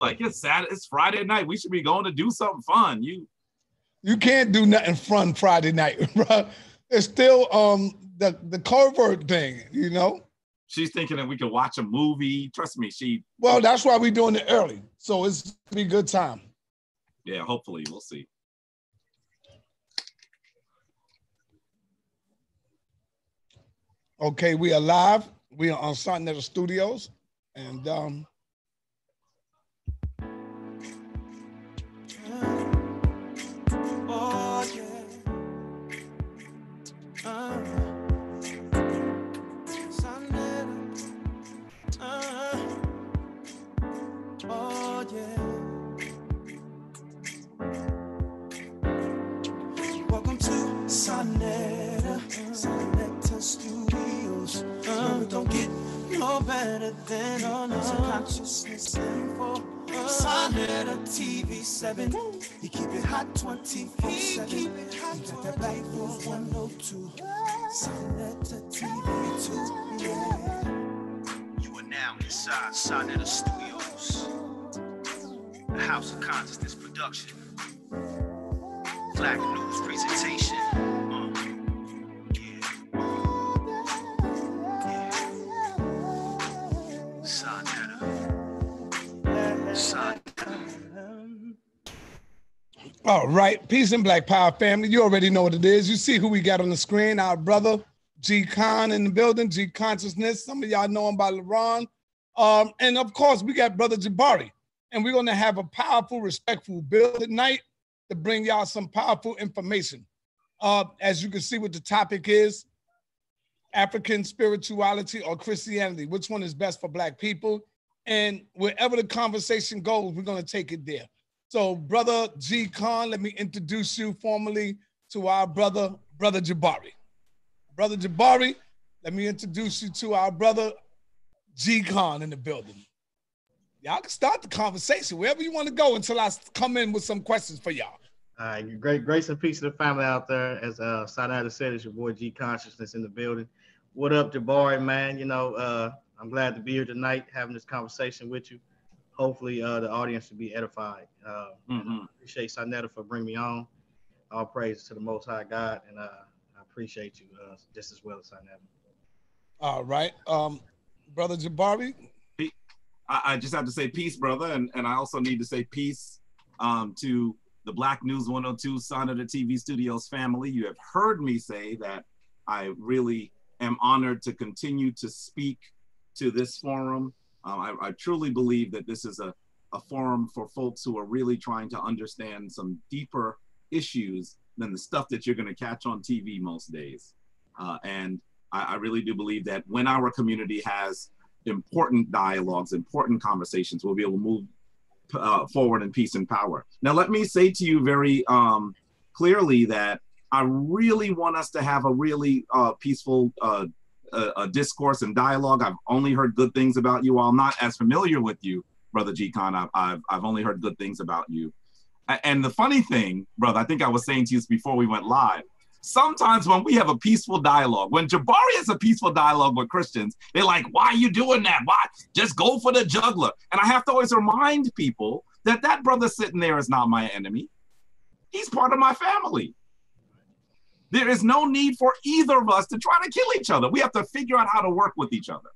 Like it's Saturday, it's Friday night. We should be going to do something fun. You you can't do nothing fun Friday night, bro. It's still um the the COVID thing, you know. She's thinking that we can watch a movie. Trust me, she. Well, that's why we're doing it early, so it's be a good time. Yeah, hopefully we'll see. Okay, we are live. We are on Sa Neter Studios, and um, better than on us. Consciousness info. Sa Neter TV 7. You keep it hot 24 7. Keep it hot. You got that black 102. Sa Neter TV 2. Yeah. You are now inside Sa Neter Studios. The House of Consciousness production. Black News presentation. All right, peace and black power family. You already know what it is. You see who we got on the screen. Our brother G Kon in the building, G Consciousness. Some of y'all know him by LeBron. Um, and of course, we got brother Jabari. And we're gonna have a powerful, respectful build at night to bring y'all some powerful information. Uh, as you can see, what the topic is African spirituality or Christianity. Which one is best for black people? And wherever the conversation goes, we're gonna take it there. So, brother G Kon, let me introduce you formally to our brother, brother Jabari. Brother Jabari, let me introduce you to our brother G Kon in the building. Y'all can start the conversation wherever you want to go until I come in with some questions for y'all. All right, great grace and peace to the family out there. As uh Sa Neter said, it's your boy G Consciousness in the building. What up, Jabari, man? You know, uh, I'm glad to be here tonight having this conversation with you hopefully uh, the audience will be edified. Uh, mm-hmm. appreciate Sa Neter for bringing me on. All praise to the Most High God, and uh, I appreciate you uh, just as well as Sa Neter. All right, um, brother Jabari. I, I, just have to say peace, brother, and, and I also need to say peace um, to the Black News 102 Sa Neter TV Studios family. You have heard me say that I really am honored to continue to speak to this forum um, I, I, truly believe that this is a, a forum for folks who are really trying to understand some deeper issues than the stuff that you're going to catch on TV most days. Uh, and I, I, really do believe that when our community has important dialogues, important conversations, we'll be able to move uh, forward in peace and power. Now, let me say to you very um, clearly that I really want us to have a really uh, peaceful uh, a, a, discourse and dialogue. I've only heard good things about you. While I'm not as familiar with you, brother G Kon, I've, I've, I've only heard good things about you. And the funny thing, brother, I think I was saying to you before we went live. Sometimes when we have a peaceful dialogue, when Jabari has a peaceful dialogue with Christians, they're like, "Why are you doing that? Why just go for the juggler?" And I have to always remind people that that brother sitting there is not my enemy. He's part of my family. There is no need for either of us to try to kill each other. We have to figure out how to work with each other.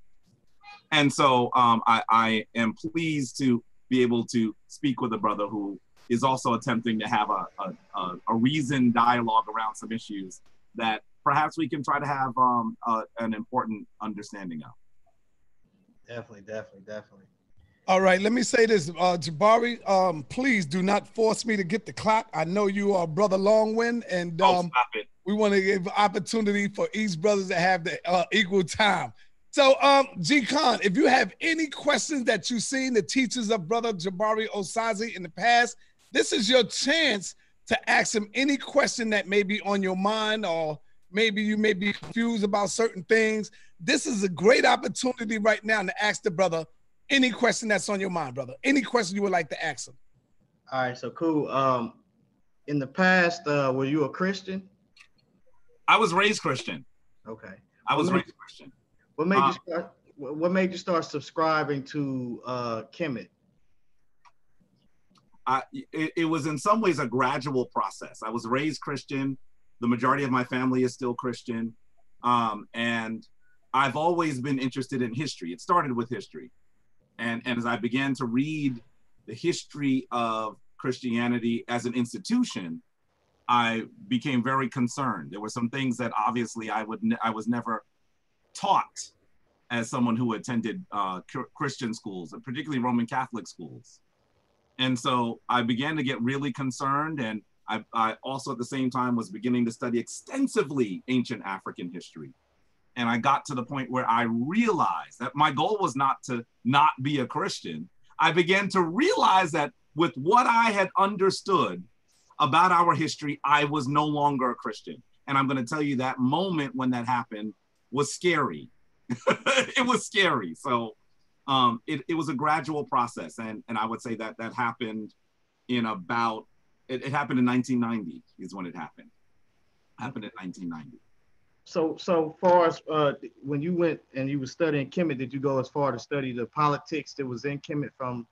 And so um, I, I, am pleased to be able to speak with a brother who is also attempting to have a, a, a reasoned dialogue around some issues that perhaps we can try to have um, an important understanding of. Definitely, definitely, definitely. All right, let me say this, uh, Jabari. Um, please do not force me to get the clock. I know you are brother Longwind, and oh, um, oh, we want to give opportunity for each brothers to have the uh, equal time. So, um, G Kon, if you have any questions that you've seen the teachers of brother Jabari Osaze in the past, this is your chance to ask him any question that may be on your mind, or maybe you may be confused about certain things. This is a great opportunity right now to ask the brother any question that's on your mind, brother. Any question you would like to ask him. All right, so cool. Um, in the past, uh, were you a Christian? I was raised Christian. Okay. I was raised Christian. What made uh, you start? What made you start subscribing to uh, Kemet? I, it, it was in some ways a gradual process. I was raised Christian. The majority of my family is still Christian. Um, and I've always been interested in history. It started with history. And, and as I began to read the history of Christianity as an institution, I became very concerned. There were some things that obviously I would I was never taught as someone who attended uh, Christian schools, particularly Roman Catholic schools. And so I began to get really concerned. And I, I, also at the same time was beginning to study extensively ancient African history. And I got to the point where I realized that my goal was not to not be a Christian. I began to realize that with what I had understood about our history, I was no longer a Christian. And I'm going to tell you that moment when that happened was scary. it was scary. So um, it, it was a gradual process. And, and I would say that that happened in about, it, it happened in 1990 is when it happened. Happened in 1990. So, so far as uh, when you went and you were studying Kemet, did you go as far to study the politics that was in Kemet from,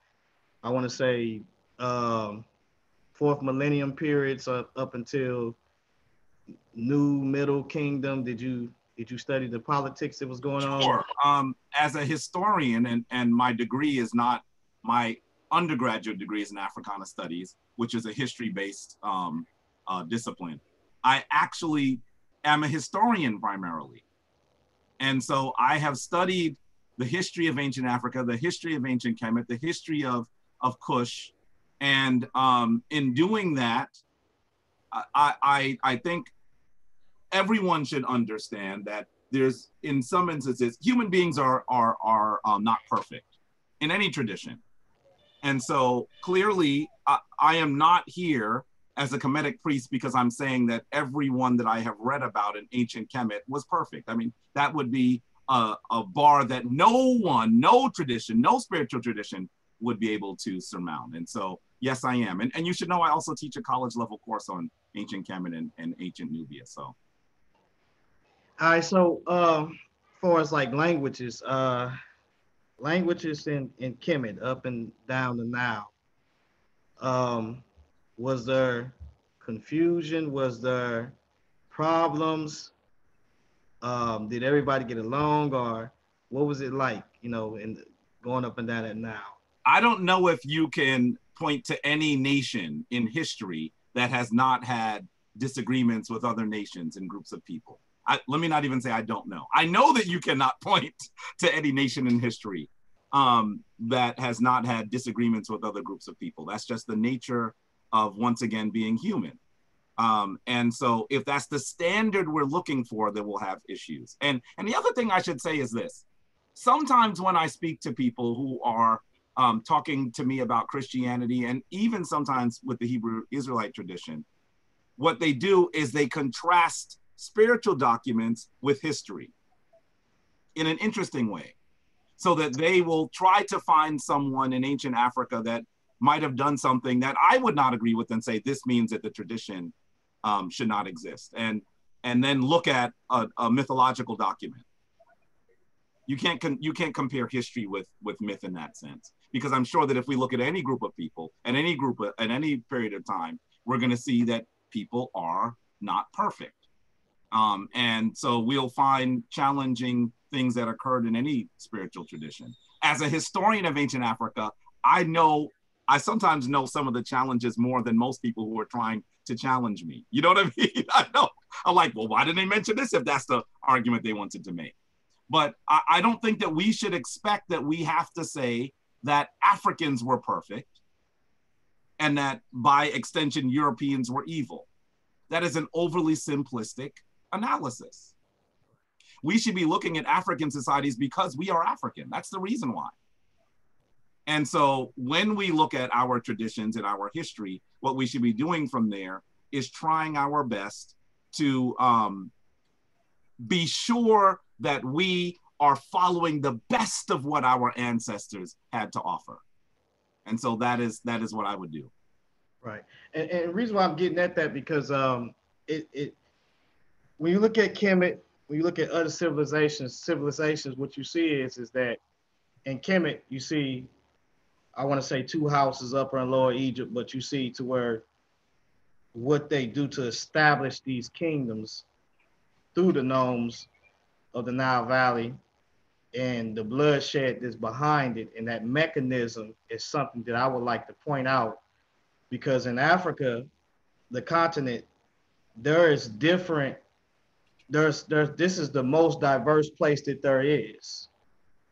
I want to say, um, fourth millennium periods up, up until New Middle Kingdom? Did you did you study the politics that was going on? Sure. Um, as a historian, and, and my degree is not my undergraduate degree is in Africana Studies, which is a history-based um, uh, discipline. I actually am a historian primarily. And so I have studied the history of ancient Africa, the history of ancient Kemet, the history of, of Kush. And um, in doing that, I, I, I think everyone should understand that there's in some instances human beings are are are um, not perfect in any tradition and so clearly I, I am not here as a Kemetic priest because I'm saying that everyone that I have read about in ancient Kemet was perfect. I mean, that would be a, a bar that no one, no tradition, no spiritual tradition would be able to surmount. And so, yes, I am. And, and you should know I also teach a college level course on ancient Kemet and, and ancient Nubia. So all right, so um, far as like languages, uh, languages in in Kemet up and down the Nile. Um, was there confusion? Was there problems? Um, did everybody get along, or what was it like? You know, in going up and down that now? I don't know if you can point to any nation in history that has not had disagreements with other nations and groups of people. I, let me not even say I don't know. I know that you cannot point to any nation in history um, that has not had disagreements with other groups of people. That's just the nature of once again being human. Um, and so if that's the standard we're looking for, then we'll have issues. And and the other thing I should say is this: sometimes when I speak to people who are um, talking to me about Christianity, and even sometimes with the Hebrew Israelite tradition, what they do is they contrast spiritual documents with history in an interesting way so that they will try to find someone in ancient Africa that might have done something that I would not agree with and say this means that the tradition um, should not exist and and then look at a, a mythological document. You can't you can't compare history with with myth in that sense because I'm sure that if we look at any group of people at any group at any period of time, we're going to see that people are not perfect. Um, and so we'll find challenging things that occurred in any spiritual tradition. As a historian of ancient Africa, I know, I sometimes know some of the challenges more than most people who are trying to challenge me. You know what I mean? I know. I'm like, well, why didn't they mention this if that's the argument they wanted to make? But I, I don't think that we should expect that we have to say that Africans were perfect and that by extension, Europeans were evil. That is an overly simplistic analysis. We should be looking at African societies because we are African. That's the reason why. And so when we look at our traditions and our history, what we should be doing from there is trying our best to um, be sure that we are following the best of what our ancestors had to offer. And so that is that is what I would do. Right. And, and the reason why I'm getting at that because um, it, it when you look at Kemet, when you look at other civilizations, civilizations, what you see is is that in Kemet you see I want to say two houses, Upper and Lower Egypt, but you see to where what they do to establish these kingdoms through the nomes of the Nile Valley and the bloodshed that's behind it and that mechanism is something that I would like to point out because in Africa, the continent, there is different, there's there's this is the most diverse place that there is.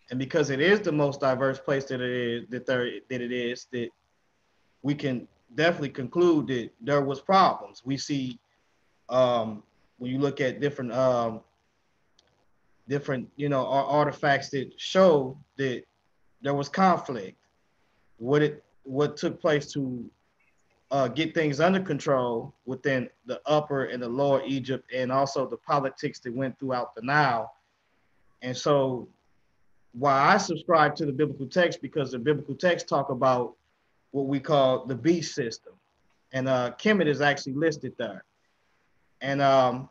And because it is the most diverse place that it is that there that it is, that we can definitely conclude that there was problems. We see um, when you look at different um, different you know artifacts that show that there was conflict. What it what took place to uh, get things under control within the upper and the lower Egypt, and also the politics that went throughout the Nile. And so, why I subscribe to the biblical text because the biblical text talk about what we call the beast system, and uh, Kemet is actually listed there. And um,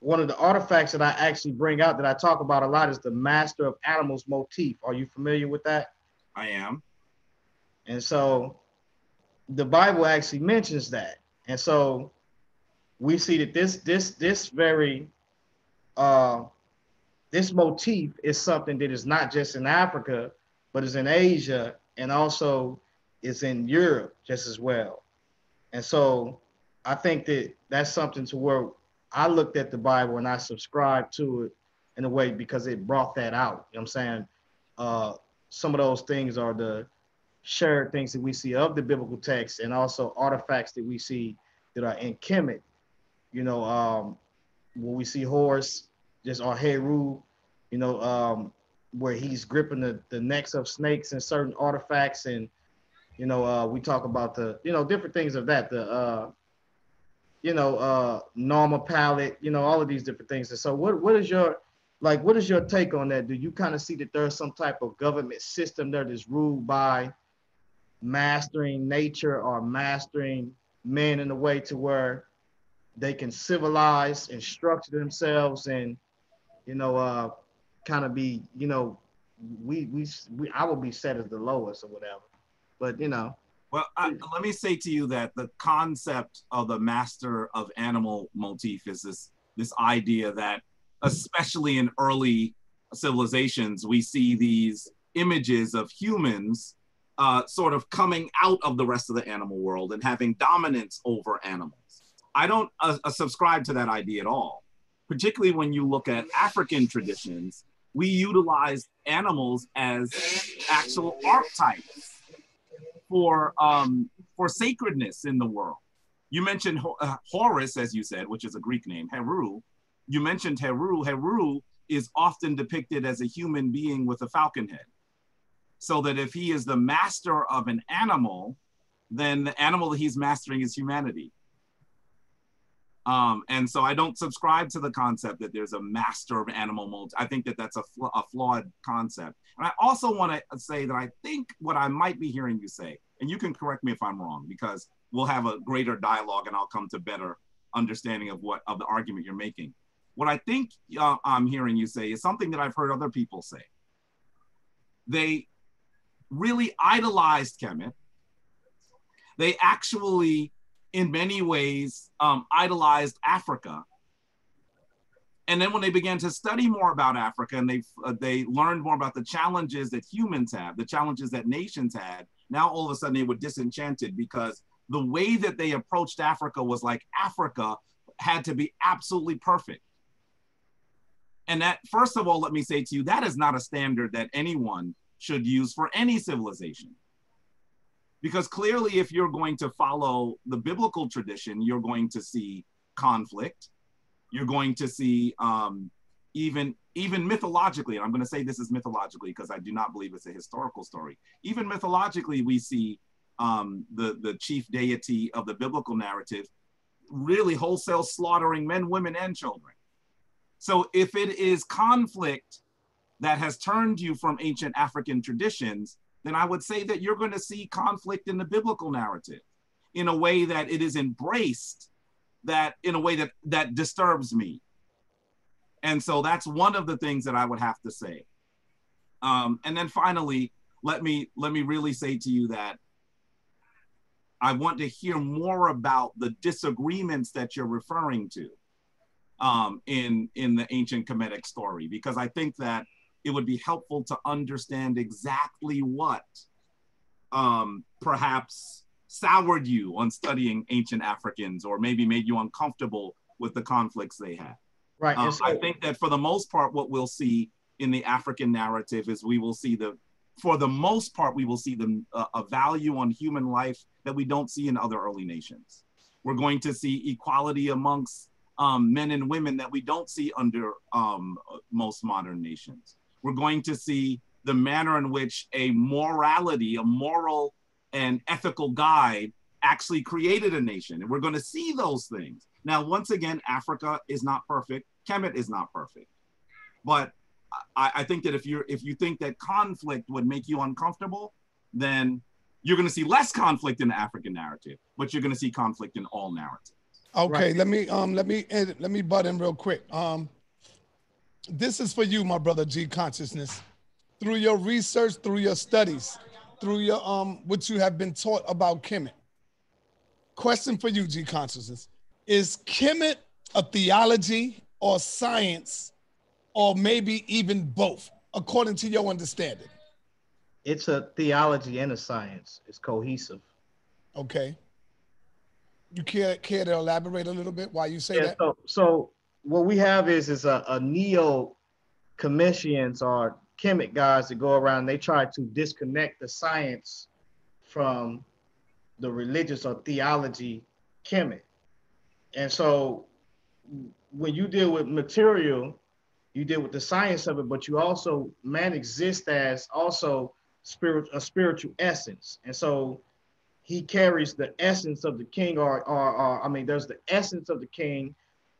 one of the artifacts that I actually bring out that I talk about a lot is the Master of Animals motif. Are you familiar with that? I am. And so the Bible actually mentions that. And so we see that this this this very uh this motif is something that is not just in Africa, but is in Asia and also is in Europe just as well. And so I think that that's something to where I looked at the Bible and I subscribed to it in a way because it brought that out. You know what I'm saying? Uh, some of those things are the shared things that we see of the biblical text and also artifacts that we see that are in Kemet. You know, um, when we see Horus, just our Heru, you know, um, where he's gripping the, the necks of snakes and certain artifacts. And, you know, uh, we talk about the, you know, different things of that, the, uh, you know, uh, Narmer palette, you know, all of these different things. And so what, what is your, like, what is your take on that? Do you kind of see that there's some type of government system that's ruled by mastering nature or mastering men in a way to where they can civilize and structure themselves and you know uh kind of be you know we, we we i will be set as the lowest or whatever. But you know. Well I, let me say to you that the concept of the master of animal motif is this this idea that especially in early civilizations we see these images of humans uh, sort of coming out of the rest of the animal world and having dominance over animals. I don't uh, subscribe to that idea at all, particularly when you look at African traditions. We utilize animals as actual archetypes for um, for sacredness in the world. You mentioned uh, Horus, as you said, which is a Greek name, Heru. You mentioned Heru. Heru is often depicted as a human being with a falcon head so that if he is the master of an animal, then the animal that he's mastering is humanity. Um, and so I don't subscribe to the concept that there's a master of animal modes. I think that that's a, fl- a flawed concept. And I also want to say that I think what I might be hearing you say, and you can correct me if I'm wrong, because we'll have a greater dialogue and I'll come to better understanding of what of the argument you're making. What I think uh, I'm hearing you say is something that I've heard other people say. They really idolized Kemet. They actually, in many ways, um, idolized Africa. And then when they began to study more about Africa and they uh, they learned more about the challenges that humans have, the challenges that nations had, now all of a sudden they were disenchanted because the way that they approached Africa was like Africa had to be absolutely perfect. And that, first of all, let me say to you, that is not a standard that anyone should use for any civilization. Because clearly, if you're going to follow the biblical tradition, you're going to see conflict. You're going to see um, even even mythologically, and I'm going to say this is mythologically because I do not believe it's a historical story. Even mythologically, we see um, the the chief deity of the biblical narrative really wholesale slaughtering men, women, and children. So if it is conflict that has turned you from ancient African traditions, then I would say that you're going to see conflict in the biblical narrative in a way that it is embraced that in a way that that disturbs me. And so that's one of the things that i would have to say. Um, and then finally let me let me really say to you that I want to hear more about the disagreements that you're referring to um, in in the ancient Kemetic story, because I think that it would be helpful to understand exactly what um, perhaps soured you on studying ancient Africans, or maybe made you uncomfortable with the conflicts they had. Right. Um, so, I think that for the most part, what we'll see in the African narrative is we will see the, for the most part, we will see the, uh, a value on human life that we don't see in other early nations. We're going to see equality amongst um, men and women that we don't see under um, most modern nations. We're going to see the manner in which a morality, a moral and ethical guide actually created a nation. And we're going to see those things. Now, once again, Africa is not perfect. Kemet is not perfect. But I, I think that if you're if you think that conflict would make you uncomfortable, then you're going to see less conflict in the African narrative, but you're going to see conflict in all narratives. Okay, Right. let me um let me let me butt in real quick. Um this is for you, my brother G consciousness. Through your research, through your studies, through your um what you have been taught about Kemet. Question for you, G consciousness. Is Kemet a theology or science, or maybe even both, according to your understanding? it's a theology and a science. It's cohesive. Okay. You care care to elaborate a little bit why you say Yeah, that? so, so what we have is is a, a neo commissions or chemic guys that go around. They try to disconnect the science from the religious or theology chemic. And so when you deal with material you deal with the science of it but you also man exists as also spirit a spiritual essence. And so he carries the essence of the king or, or, or i mean there's the essence of the king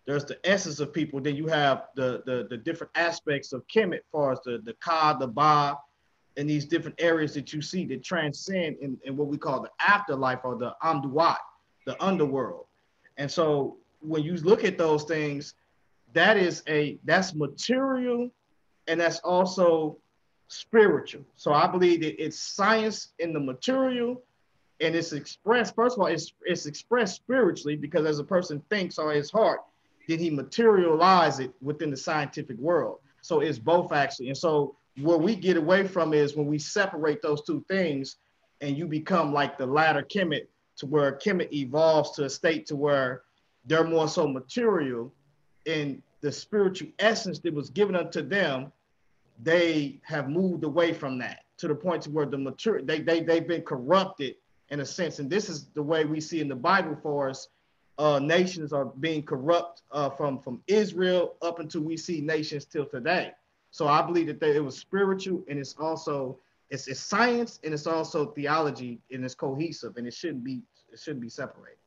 there's the essence of people. Then you have the the, the different aspects of Kemet, far as the the Ka, the Ba, and these different areas that you see that transcend in, in what we call the afterlife or the Amduat, the underworld. And so when you look at those things, that is a that's material and that's also spiritual. So I believe that it's science in the material and it's expressed, first of all, it's it's expressed spiritually because as a person thinks on his heart, did he materialize it within the scientific world? So it's both actually. And so where we get away from is when we separate those two things and you become like the latter Kemet to where Kemet evolves to a state to where they're more so material and the spiritual essence that was given unto them, they have moved away from that to the point to where the material they, they they've been corrupted in a sense. And this is the way we see in the Bible for us uh, nations are being corrupt uh, from from Israel up until we see nations till today. So I believe that they, it was spiritual and it's also it's, it's science and it's also theology and it's cohesive and it shouldn't be it shouldn't be separated.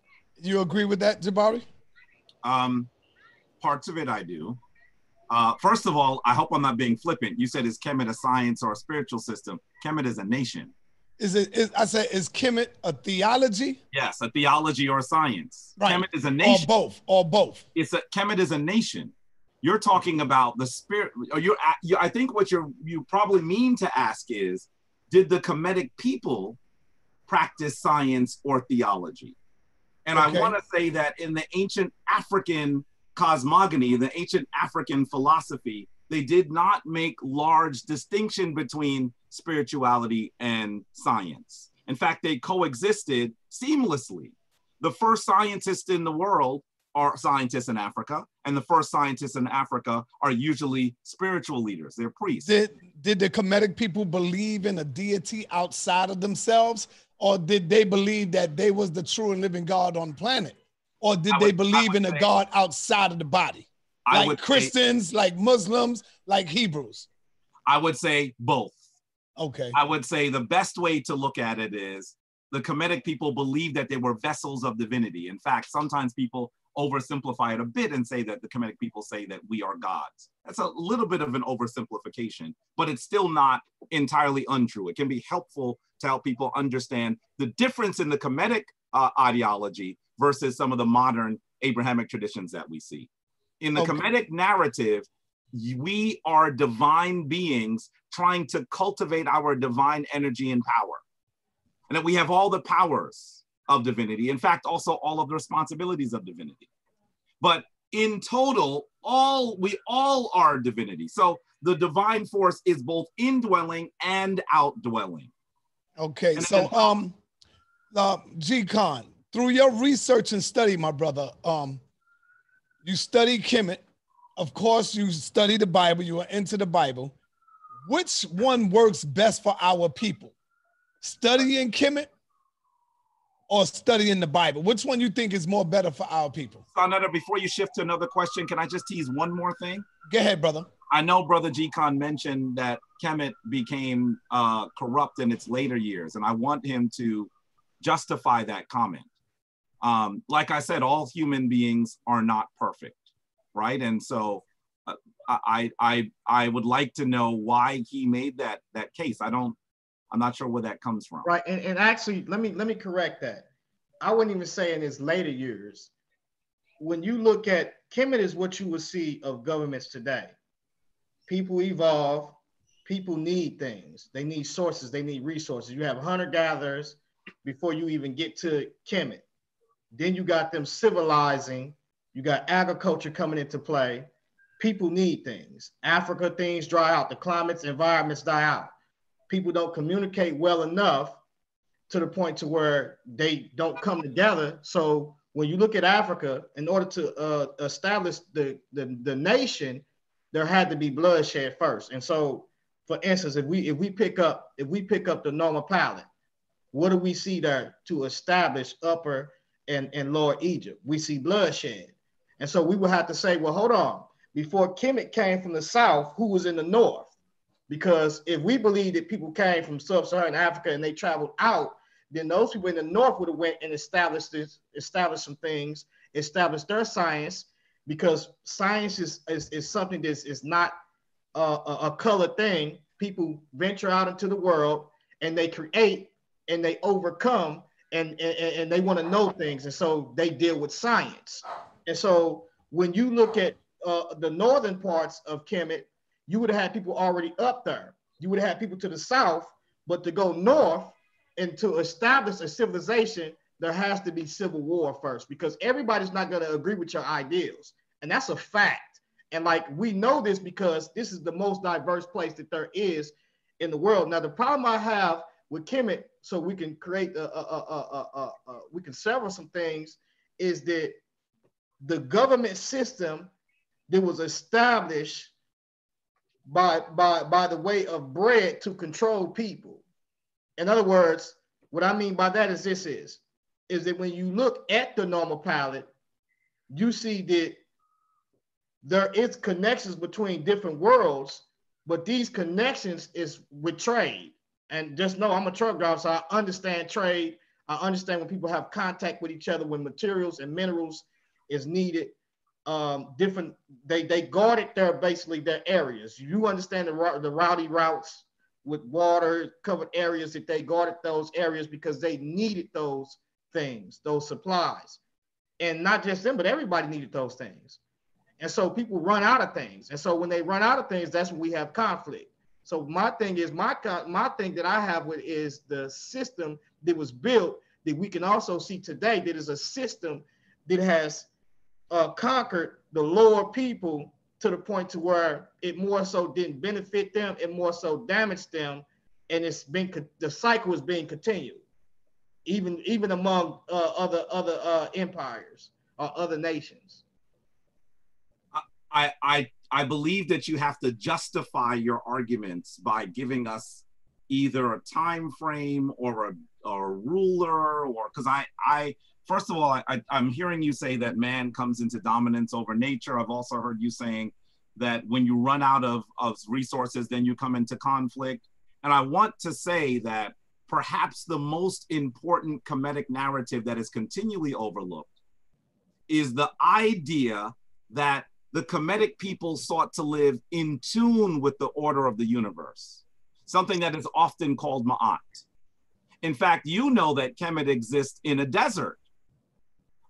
You agree with that, Jabari? Um, parts of it I do. Uh, first of all, I hope I'm not being flippant. You said is Kemet a science or a spiritual system? Kemet is a nation. Is it? Is, I said, is Kemet a theology Yes, a theology or a science. Right. Kemet is a nation. or both? Or both? it's a Kemet is a nation. You're talking about the spirit. Or you're, you, I think what you're you probably mean to ask is, did the Kemetic people practice science or theology? And Okay. I want to say that in the ancient African cosmogony, the ancient African philosophy, they did not make large distinction between spirituality and science. In fact, they coexisted seamlessly. The first scientists in the world are scientists in Africa, and the first scientists in Africa are usually spiritual leaders. They're priests. Did did the Kemetic people believe in a deity outside of themselves, or did they believe that they was the true and living God on the planet, or did I they believe would in a God outside of the body, I like would say, Christians, like Muslims, like Hebrews? I would say both. Okay. I would say the best way to look at it is the Kemetic people believed that they were vessels of divinity. In fact, sometimes people oversimplify it a bit and say that the Kemetic people say that we are gods. That's a little bit of an oversimplification, but it's still not entirely untrue. It can be helpful to help people understand the difference in the Kemetic uh, ideology versus some of the modern Abrahamic traditions that we see. In the Okay. Kemetic narrative, we are divine beings trying to cultivate our divine energy and power. And that we have all the powers of divinity. In fact, also all of the responsibilities of divinity. But in total, all we all are divinity. So the divine force is both indwelling and outdwelling. Okay, so um, uh, G Kon, through your research and study, my brother, um, you study Kemet. Of course, you study the Bible. You are into the Bible. Which one works best for our people? Studying Kemet or studying the Bible? Which one you think is more better for our people? Sa Neter, before you shift to another question, can I just tease one more thing? Go ahead, brother. I know Brother G Kon mentioned that Kemet became uh, corrupt in its later years, and I want him to justify that comment. Um, like I said, all human beings are not perfect, right? And so uh, I, I, I would like to know why he made that that case. I don't, I'm not sure where that comes from. Right, and, and actually, let me let me correct that. I wouldn't even say in his later years. When you look at Kemet, is what you will see of governments today people evolve, people need things. They need sources, they need resources. You have hunter gatherers before you even get to Kemet. Then you got them civilizing, you got agriculture coming into play. People need things. Africa, things dry out, the climates, environments die out. People don't communicate well enough to the point to where they don't come together. So when you look at Africa, in order to uh, establish the, the, the nation, there had to be bloodshed first. And so, for instance, if we if we pick up if we pick up the Narmer palette, what do we see there to establish Upper and, and Lower Egypt? We see bloodshed. And so we would have to say, well, hold on. Before Kemet came from the south, who was in the north? Because if we believe that people came from sub-Saharan Africa and they traveled out, then those people in the north would have went and established this, established some things, established their science, because science is, is, is something that is not a, a, a colored thing. People venture out into the world and they create and they overcome and, and, and they want to know things. And so they deal with science. And so when you look at uh, the northern parts of Kemet, you would have had people already up there. You would have had people to the south, but to go north and to establish a civilization, there has to be civil war first because everybody's not going to agree with your ideals. And that's a fact. And like we know this because this is the most diverse place that there is in the world. Now, the problem I have with Kemet, so we can create a, a, a, a, we can sever some things, is that the government system that was established by by by the way of bread to control people. In other words, what I mean by that is this is is that when you look at the Narmer palette, you see that there is connections between different worlds, but these connections is with trade. And just know I'm a truck driver, so I understand trade. I understand when people have contact with each other when materials and minerals is needed. Um, different they they guarded their basically their areas. You understand the the rowdy routes with water covered areas that they guarded those areas because they needed those things, those supplies, and not just them, but everybody needed those things. And so people run out of things. And so when they run out of things, that's when we have conflict. So my thing is my my thing that I have with is the system that was built that we can also see today that is a system that has uh, conquered the lower people to the point to where it more so didn't benefit them, it more so damaged them, and it's been the cycle is being continued, even even among uh, other other uh, empires or other nations. I, I, I believe that you have to justify your arguments by giving us either a time frame or a, or a ruler or because I, I first of all I, I'm hearing you say that man comes into dominance over nature. I've also heard you saying that when you run out of, of resources, then you come into conflict. And I want to say that perhaps the most important Kemetic narrative that is continually overlooked is the idea that the Kemetic people sought to live in tune with the order of the universe, something that is often called Ma'at. In fact, you know that Kemet exists in a desert.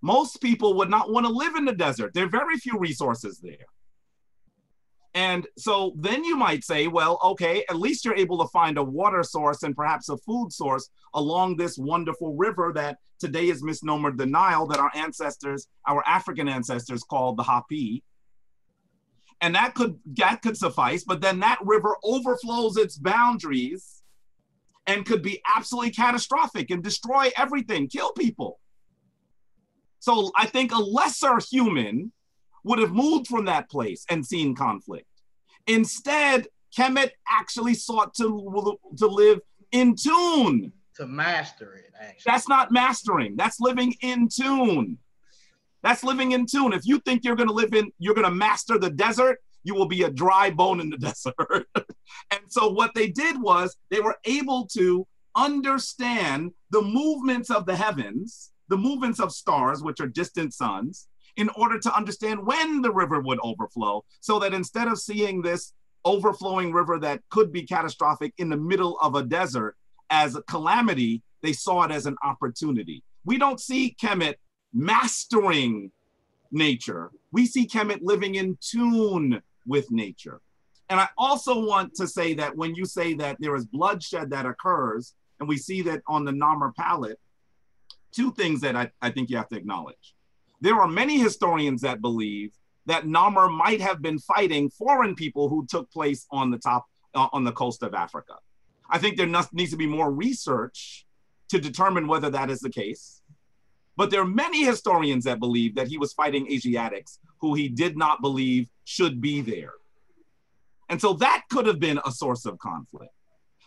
Most people would not want to live in the desert. There are very few resources there. And so then you might say, well, okay, at least you're able to find a water source and perhaps a food source along this wonderful river that today is misnomered the Nile, that our ancestors, our African ancestors called the Hapi. And that could that could suffice, but then that river overflows its boundaries and could be absolutely catastrophic and destroy everything, kill people. So I think a lesser human would have moved from that place and seen conflict. Instead, Kemet actually sought to, to live in tune. To master it, actually. That's not mastering, that's living in tune. That's living in tune. If you think you're going to live in, you're going to master the desert, you will be a dry bone in the desert. and so what they did was they were able to understand the movements of the heavens, the movements of stars, which are distant suns, in order to understand when the river would overflow, so that instead of seeing this overflowing river that could be catastrophic in the middle of a desert as a calamity, they saw it as an opportunity. We don't see Kemet mastering nature. We see Kemet living in tune with nature. And I also want to say that when you say that there is bloodshed that occurs, and we see that on the Narmer palette, two things that I, I think you have to acknowledge. There are many historians that believe that Narmer might have been fighting foreign people who took place on the top uh, on the coast of Africa. I think there needs to be more research to determine whether that is the case. But there are many historians that believe that he was fighting Asiatics who he did not believe should be there. And so that could have been a source of conflict.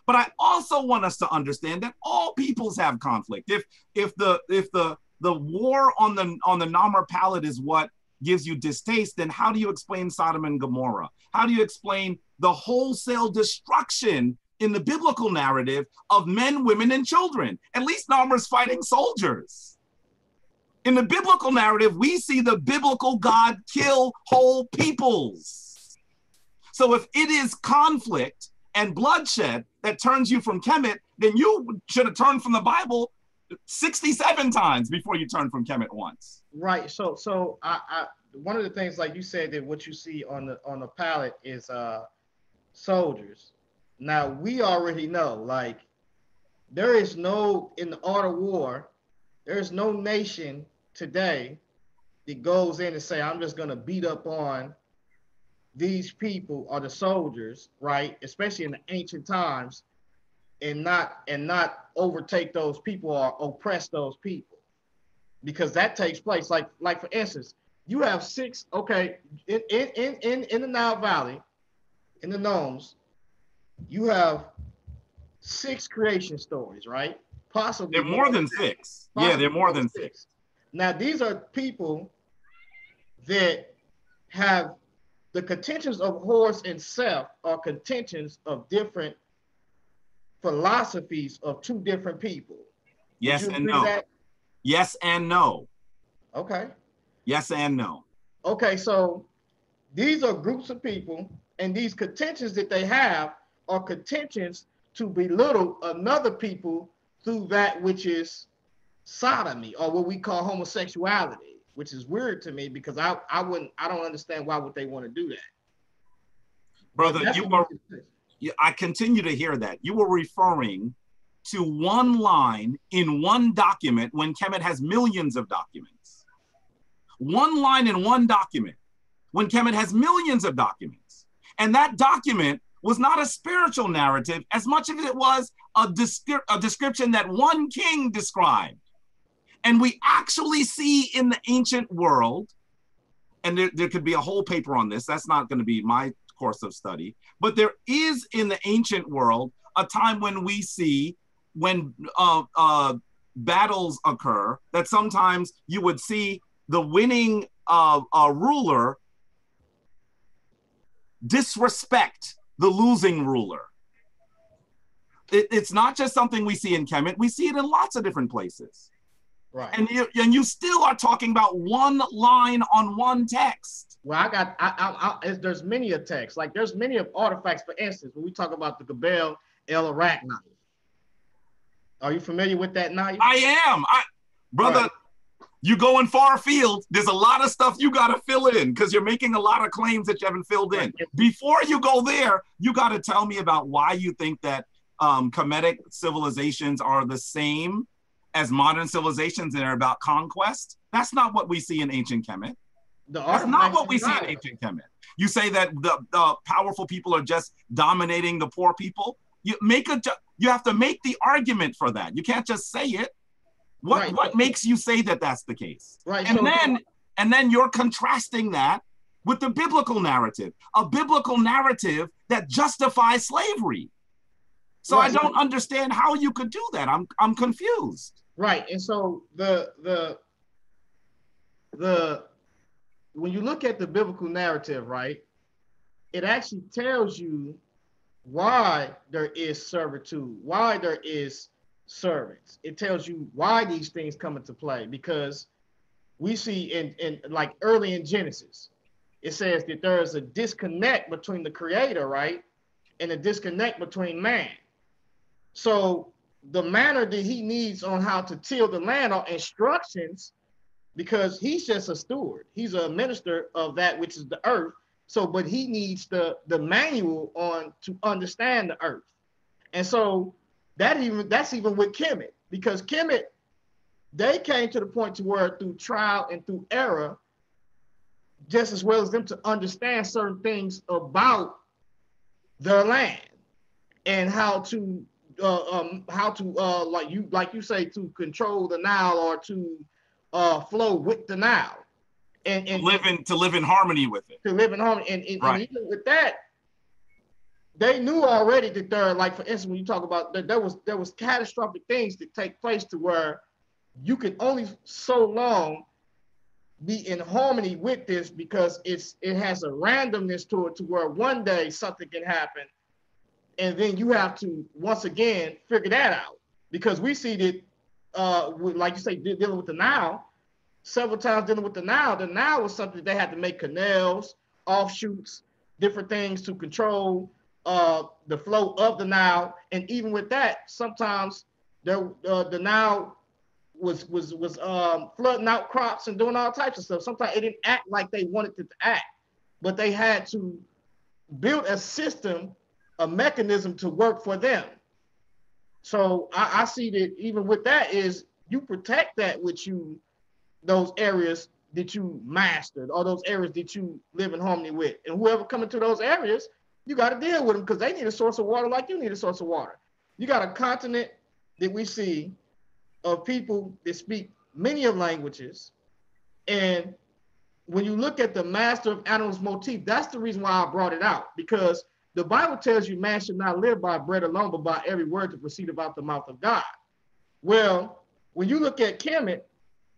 But I also want us to understand that all peoples have conflict. If if the if the the war on the on the Narmer palette is what gives you distaste, then how do you explain Sodom and Gomorrah? How do you explain the wholesale destruction in the biblical narrative of men, women, and children? At least Narmer's fighting soldiers. In the biblical narrative, we see the biblical God kill whole peoples. So if it is conflict and bloodshed that turns you from Kemet, then you should have turned from the Bible 67 times before you turn from Kemet once. Right. So so I, I one of the things like you said that what you see on the on the palette is uh soldiers. Now we already know like there is no in the art of war, there is no nation today that goes in and say, I'm just gonna beat up on these people are the soldiers, right? Especially in the ancient times, and not and not overtake those people or oppress those people because that takes place like like for instance you have six okay in in in in the nile valley in the nomes you have six creation stories right possibly they're more, more than six, six. yeah they're more than six. six now these are people that have the contentions of Horus and Set are contentions of different philosophies of two different people. Yes and no. That? Yes and no. Okay. Yes and no. Okay, so these are groups of people, and these contentions that they have are contentions to belittle another people through that which is sodomy or what we call homosexuality, which is weird to me because I, I wouldn't I don't understand why would they want to do that. Brother, you were I continue to hear that. You were referring to one line in one document when Kemet has millions of documents. One line in one document when Kemet has millions of documents. And that document was not a spiritual narrative as much as it was a, descri- a description that one king described. And we actually see in the ancient world, and there, there could be a whole paper on this, that's not going to be my course of study. But there is in the ancient world a time when we see when uh, uh, battles occur that sometimes you would see the winning uh, ruler disrespect the losing ruler. It, it's not just something we see in Kemet, we see it in lots of different places. Right. And you, and you still are talking about one line on one text. Well, I got, I, I, I, there's many a text. Like there's many of artifacts, for instance, when we talk about the Gebel El Arak knife. Are you familiar with that knife? I am. I, brother, right. You going far afield. There's a lot of stuff you got to fill in because you're making a lot of claims that you haven't filled in. Before you go there, you got to tell me about why you think that um, Kemetic civilizations are the same as modern civilizations that are about conquest. That's not what we see in ancient Kemet. That's not what we see in ancient Kemet. You say that the, the powerful people are just dominating the poor people. You make a you have to make the argument for that. You can't just say it. What Right. what makes you say that that's the case? Right. And so- then and then you're contrasting that with the biblical narrative, a biblical narrative that justifies slavery. So I don't understand how you could do that. I'm I'm confused. Right. And so the the the when you look at the biblical narrative, right, it actually tells you why there is servitude, why there is servants. It tells you why these things come into play because we see in, in like early in Genesis, it says that there is a disconnect between the creator, right? And a disconnect between man. So the manner that he needs on how to till the land are instructions because he's just a steward. He's a minister of that which is the earth. So, but he needs the the manual on to understand the earth. And so that even that's even with Kemet, because Kemet, they came to the point to where through trial and through error, just as well as them to understand certain things about their land and how to uh, um, how to uh, like you like you say to control the Nile or to uh, flow with the Nile and, and Live in to live in harmony with it. to live in harmony. And, and, Right. and even with that, they knew already that there, like for instance, when you talk about that, there was there was catastrophic things that take place to where you can only so long be in harmony with this because it's it has a randomness to it to where one day something can happen and then you have to once again figure that out. Because we see that uh with, like you say de- dealing with the Nile several times dealing with the Nile the Nile was something they had to make canals offshoots different things to control uh the flow of the Nile. And even with that sometimes there uh, the Nile was was was um flooding out crops and doing all types of stuff. Sometimes it didn't act like they wanted it to act but they had to build a system a mechanism to work for them. So I, I see that even with that is you protect that which you those areas that you mastered or those areas that you live in harmony with. And whoever come into those areas, you got to deal with them because they need a source of water like you need a source of water. You got a continent that we see of people that speak many of languages. And when you look at the master of animals motif, that's the reason why I brought it out because the Bible tells you man should not live by bread alone, but by every word that proceed about the mouth of God. Well, when you look at Kemet,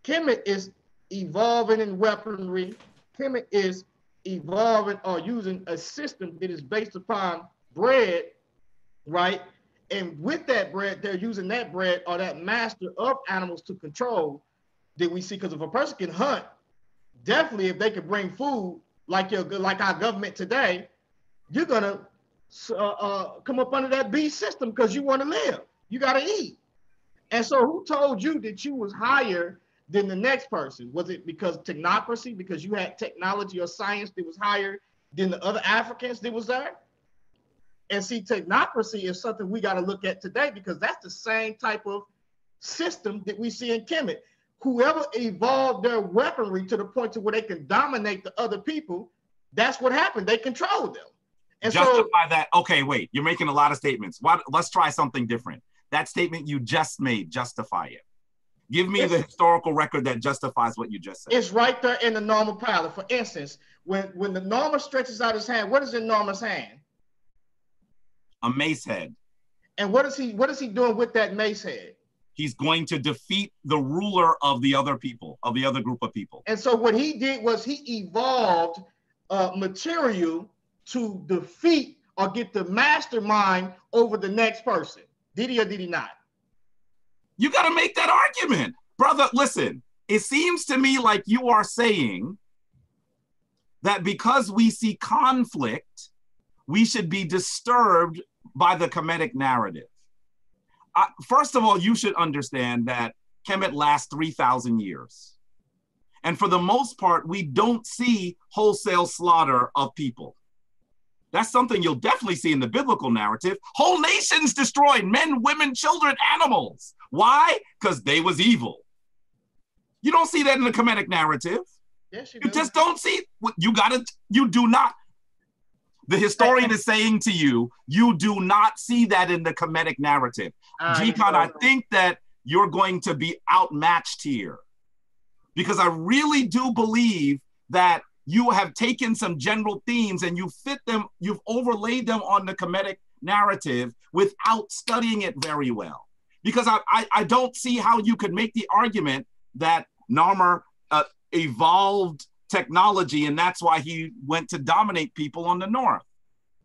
Kemet is evolving in weaponry. Kemet is evolving or using a system that is based upon bread, right? And with that bread, they're using that bread or that master of animals to control that we see. Because if a person can hunt, definitely if they could bring food like your like our government today, you're gonna uh, uh, come up under that B system because you want to live. You got to eat. And so, who told you that you was higher than the next person? Was it because technocracy, because you had technology or science that was higher than the other Africans that was there? And see, technocracy is something we got to look at today because that's the same type of system that we see in Kemet. Whoever evolved their weaponry to the point to where they can dominate the other people, that's what happened. They controlled them. And so, Justify that. Okay, wait. You're making a lot of statements. Why, let's try something different. That statement you just made, justify it. Give me the historical record that justifies what you just said. it's right there in the Narmer palette. For instance, when when the Narmer stretches out his hand, what is in Narmer's hand? A mace head. And what is he what is he doing with that mace head? He's going to defeat the ruler of the other people, of the other group of people. And so what he did was he evolved uh, material to defeat or get the mastermind over the next person. Did he or did he not? You got to make that argument. Brother, listen, it seems to me like you are saying that because we see conflict, we should be disturbed by the Kemetic narrative. Uh, first of all, you should understand that Kemet lasts 3,000 years. And for the most part, we don't see wholesale slaughter of people. That's something you'll definitely see in the biblical narrative. Whole nations destroyed, men, women, children, animals. Why? Because they was evil. You don't see that in the Kemetic narrative. Yes, you, You do. just don't see you gotta you do not. The historian is saying to you, you do not see that in the Kemetic narrative. All right, G Kon, I think that you're going to be outmatched here because I really do believe that you have taken some general themes and you fit them, you've overlaid them on the Kemetic narrative without studying it very well. Because I, I, I don't see how you could make the argument that Narmer uh, evolved technology and that's why he went to dominate people on the north.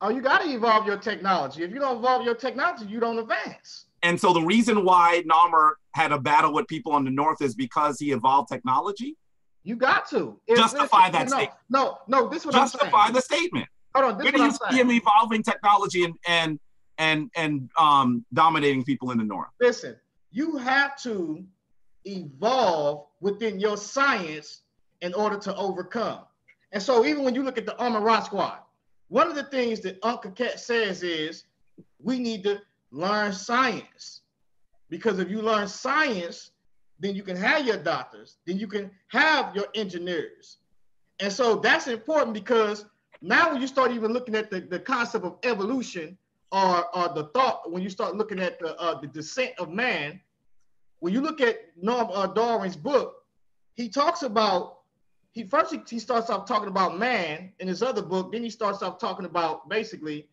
Oh, you got to evolve your technology. If you don't evolve your technology, you don't advance. And so the reason why Narmer had a battle with people on the north is because he evolved technology. You got to If- Justify listen, that no, statement. No, no, this is what I'm Justify the statement. Hold on, this Where is do what you I'm see saying. him evolving technology and and and and um, dominating people in the north? Listen, you have to evolve within your science in order to overcome. And so, even when you look at the Armor Rock Squad, one of the things that Uncle Cat says is we need to learn science. Because if you learn science, then you can have your doctors, then you can have your engineers. And so that's important because now when you start even looking at the, the concept of evolution or, or the thought, when you start looking at the, uh, the descent of man, when you look at Norm uh, Darwin's book, he talks about, he first he, he starts off talking about man in his other book, then he starts off talking about basically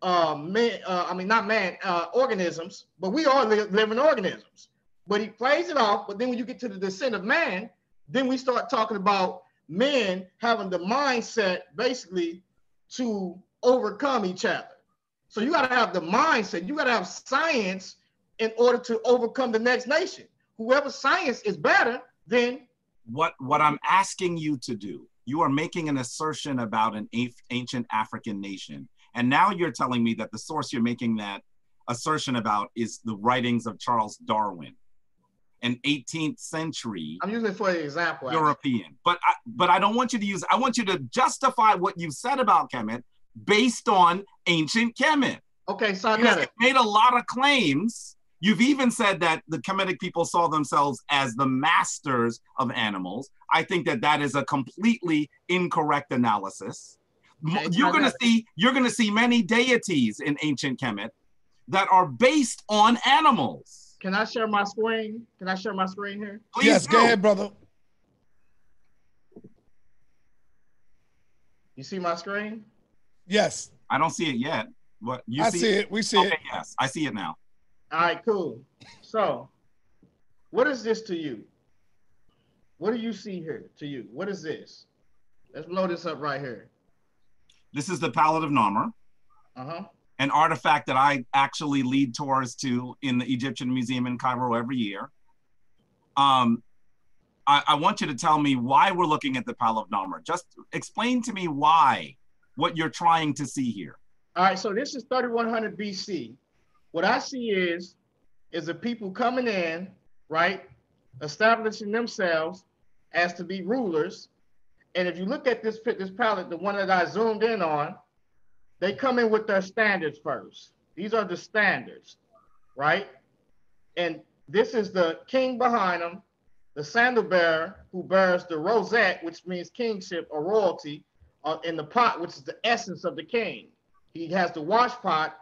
uh, man, uh, I mean, not man, uh, organisms, but we are li- living organisms. But he plays it off. But then when you get to the descent of man, then we start talking about men having the mindset basically to overcome each other. So you got to have the mindset, you got to have science in order to overcome the next nation. Whoever science is better, then What what I'm asking you to do, you are making an assertion about an ancient African nation, and now you're telling me that the source you're making that assertion about is the writings of Charles Darwin, an 18th century I'm using it for an example. actually. European. But I, but I don't want you to use. I want you to justify what you said about Kemet based on ancient Kemet. Okay, so I got it. made a lot of claims. You've even said that the Kemetic people saw themselves as the masters of animals. I think that that is a completely incorrect analysis. Okay, you're going to see you're going to see many deities in ancient Kemet that are based on animals. Can I share my screen? Can I share my screen here? Please yes, do. go ahead, brother. You see my screen? Yes, I don't see it yet. What you I see it. We see Okay, it. yes, I see it now. All right, cool. So, what is this to you? What do you see here to you? What is this? Let's blow this up right here. This is the Palette of Narmer. Uh huh. An artifact that I actually lead tours to in the Egyptian Museum in Cairo every year. Um, I, I want you to tell me why we're looking at the Pal of Narmer. Just explain to me why, what you're trying to see here. All right, so this is 3100 BC. What I see is is the people coming in, right, establishing themselves as to be rulers. And if you look at this this palette, the one that I zoomed in on, they come in with their standards first. These are the standards, right? And this is the king behind them, the sandal bearer who bears the rosette, which means kingship or royalty, uh, in the pot, which is the essence of the king. He has the wash pot,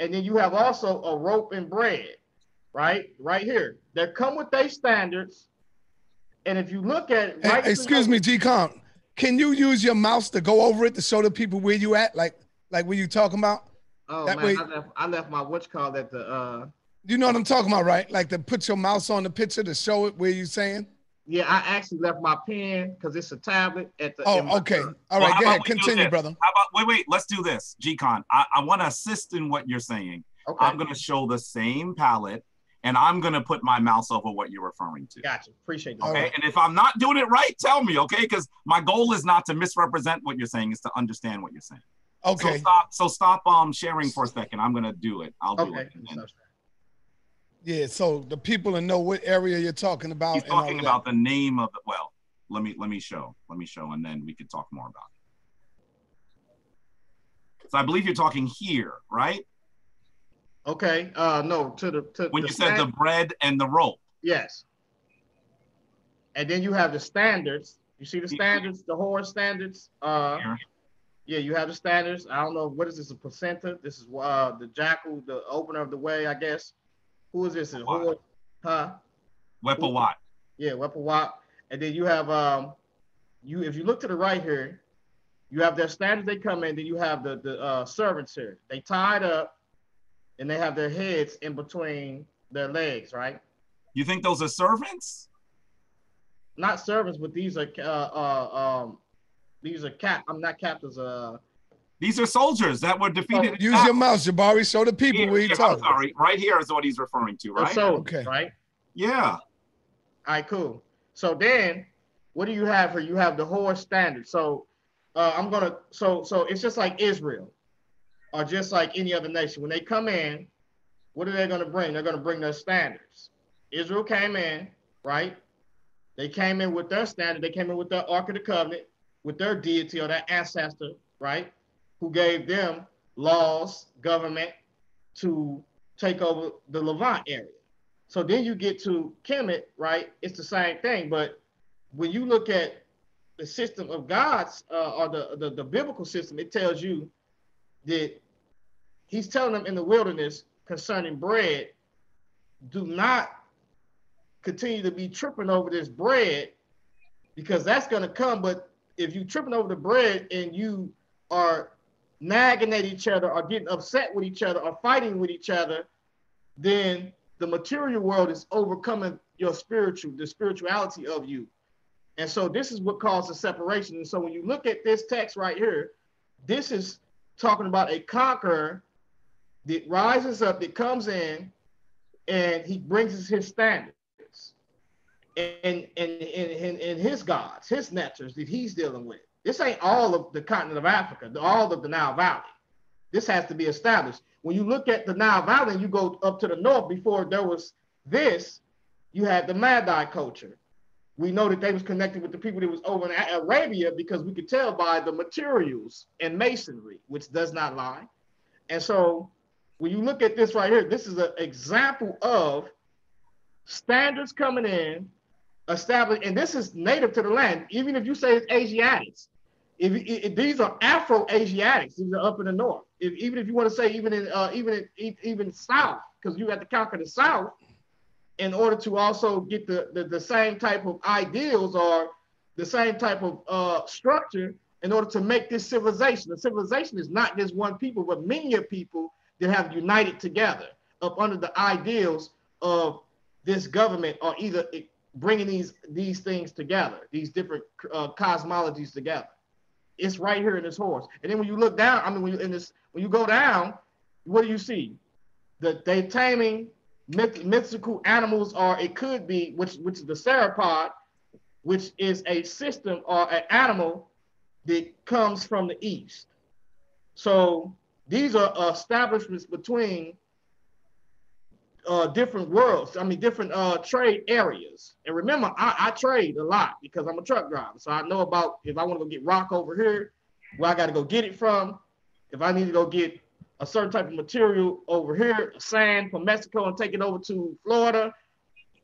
and then you have also a rope and bread, right? Right here. They come with their standards. And if you look at it, Hey, excuse me, G Kon. Can you use your mouse to go over it to show the people where you at? Like, like what you talking about? Oh that man, way- I left I left my what's called at the uh You know what I'm talking about, right? Like to put your mouse on the picture to show it where you saying. yeah, I actually left my pen because it's a tablet at the Oh, okay. truck. All Well, go ahead. Continue, brother. How about, wait, wait, let's do this. G Kon, I, I want to assist in what you're saying. Okay. I'm going to show the same palette and I'm going to put my mouse over what you're referring to. Gotcha. Appreciate that. Okay. right. And if I'm not doing it right, tell me, okay? Because my goal is not to misrepresent what you're saying, is to understand what you're saying. So stop. So stop um sharing for a second. I'm gonna do it. I'll do Okay. it. Yeah. So the people know what area you're talking about. he's talking about the name of the well. let me let me show. Let me show, and then we could talk more about it. So I believe you're talking here, right? Okay. Uh, no, to the to When the you said the bread and the rope. yes. And then you have the standards. You see the standards, the Horus standards. Uh, Here. Yeah, you have the standards. I don't know what is this a placenta. This is uh the jackal, the opener of the way, I guess. Who is this? What? horse? Huh? Wepawat. Yeah, Wepawat. And then you have um you if you look to the right here, you have their standards they come in, then you have the the uh servants here. They tied up and they have their heads in between their legs, right? You think those are servants? Not servants, but these are uh uh um these are cap I'm not captains, uh These are soldiers that were defeated. in Use battle. your mouse, Jabari. Show the people Here, where you here, I'm talking. sorry. Right here is what he's referring to, right? soldier, Okay. right? yeah. All right, cool. So then, what do you have here? You have the Horus standard. So uh, I'm gonna. So so it's just like Israel, or just like any other nation. When they come in, what are they gonna bring? They're gonna bring their standards. Israel came in, right? They came in with their standard. They came in with their Ark of the Covenant, with their deity or their ancestor, right? Who gave them laws, government to take over the Levant area. So then you get to Kemet, right? It's the same thing, but when you look at the system of God's uh, or the, the the biblical system, it tells you that He's telling them in the wilderness concerning bread, do not continue to be tripping over this bread because that's going to come. But if you tripping over the bread and you are nagging at each other or getting upset with each other or fighting with each other, then the material world is overcoming your spiritual, the spirituality of you. And so this is what causes separation. And so when you look at this text right here, this is talking about a conqueror that rises up, that comes in, and he brings his standards and and, and, and, his gods, his natures that he's dealing with. This ain't all of the continent of Africa, all of the Nile Valley. This has to be established. When you look at the Nile Valley you go up to the north, before there was this, you had the Maadi culture. We know that they was connected with the people that was over in Arabia because we could tell by the materials and masonry, which does not lie. And so when you look at this right here, this is an example of standards coming in, established, and this is native to the land. Even if you say it's Asiatics, if, if these are Afro-Asiatics, these are up in the north. If, even if you want to say even in uh, even in, even south, because you have to conquer the south in order to also get the, the, the same type of ideals or the same type of uh, structure in order to make this civilization. The civilization is not just one people, but many of people that have united together up under the ideals of this government or either it- bringing these these things together, these different uh, cosmologies together. It's right here in this horse. And then when you look down, I mean, when you in this, when you go down, what do you see? The they taming myth, mythical animals, or it could be which which is the serpopard, which is a system or an animal that comes from the east. So these are establishments between uh, different worlds. I mean, different uh, trade areas. And remember, I, I trade a lot because I'm a truck driver. So I know about if I want to go get rock over here, where I got to go get it from. If I need to go get a certain type of material over here, sand from Mexico, and take it over to Florida,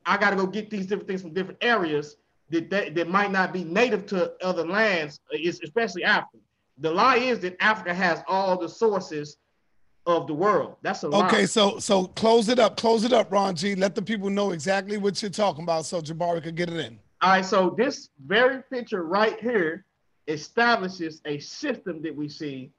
I got to go get these different things from different areas that, that, that might not be native to other lands, es- especially Africa. The lie is that Africa has all the sources of the world. That's a lie. Okay, so so close it up, close it up, Ron G. Let the people know exactly what you're talking about, so Jabari could get it in. All right, so this very picture right here establishes a system that we see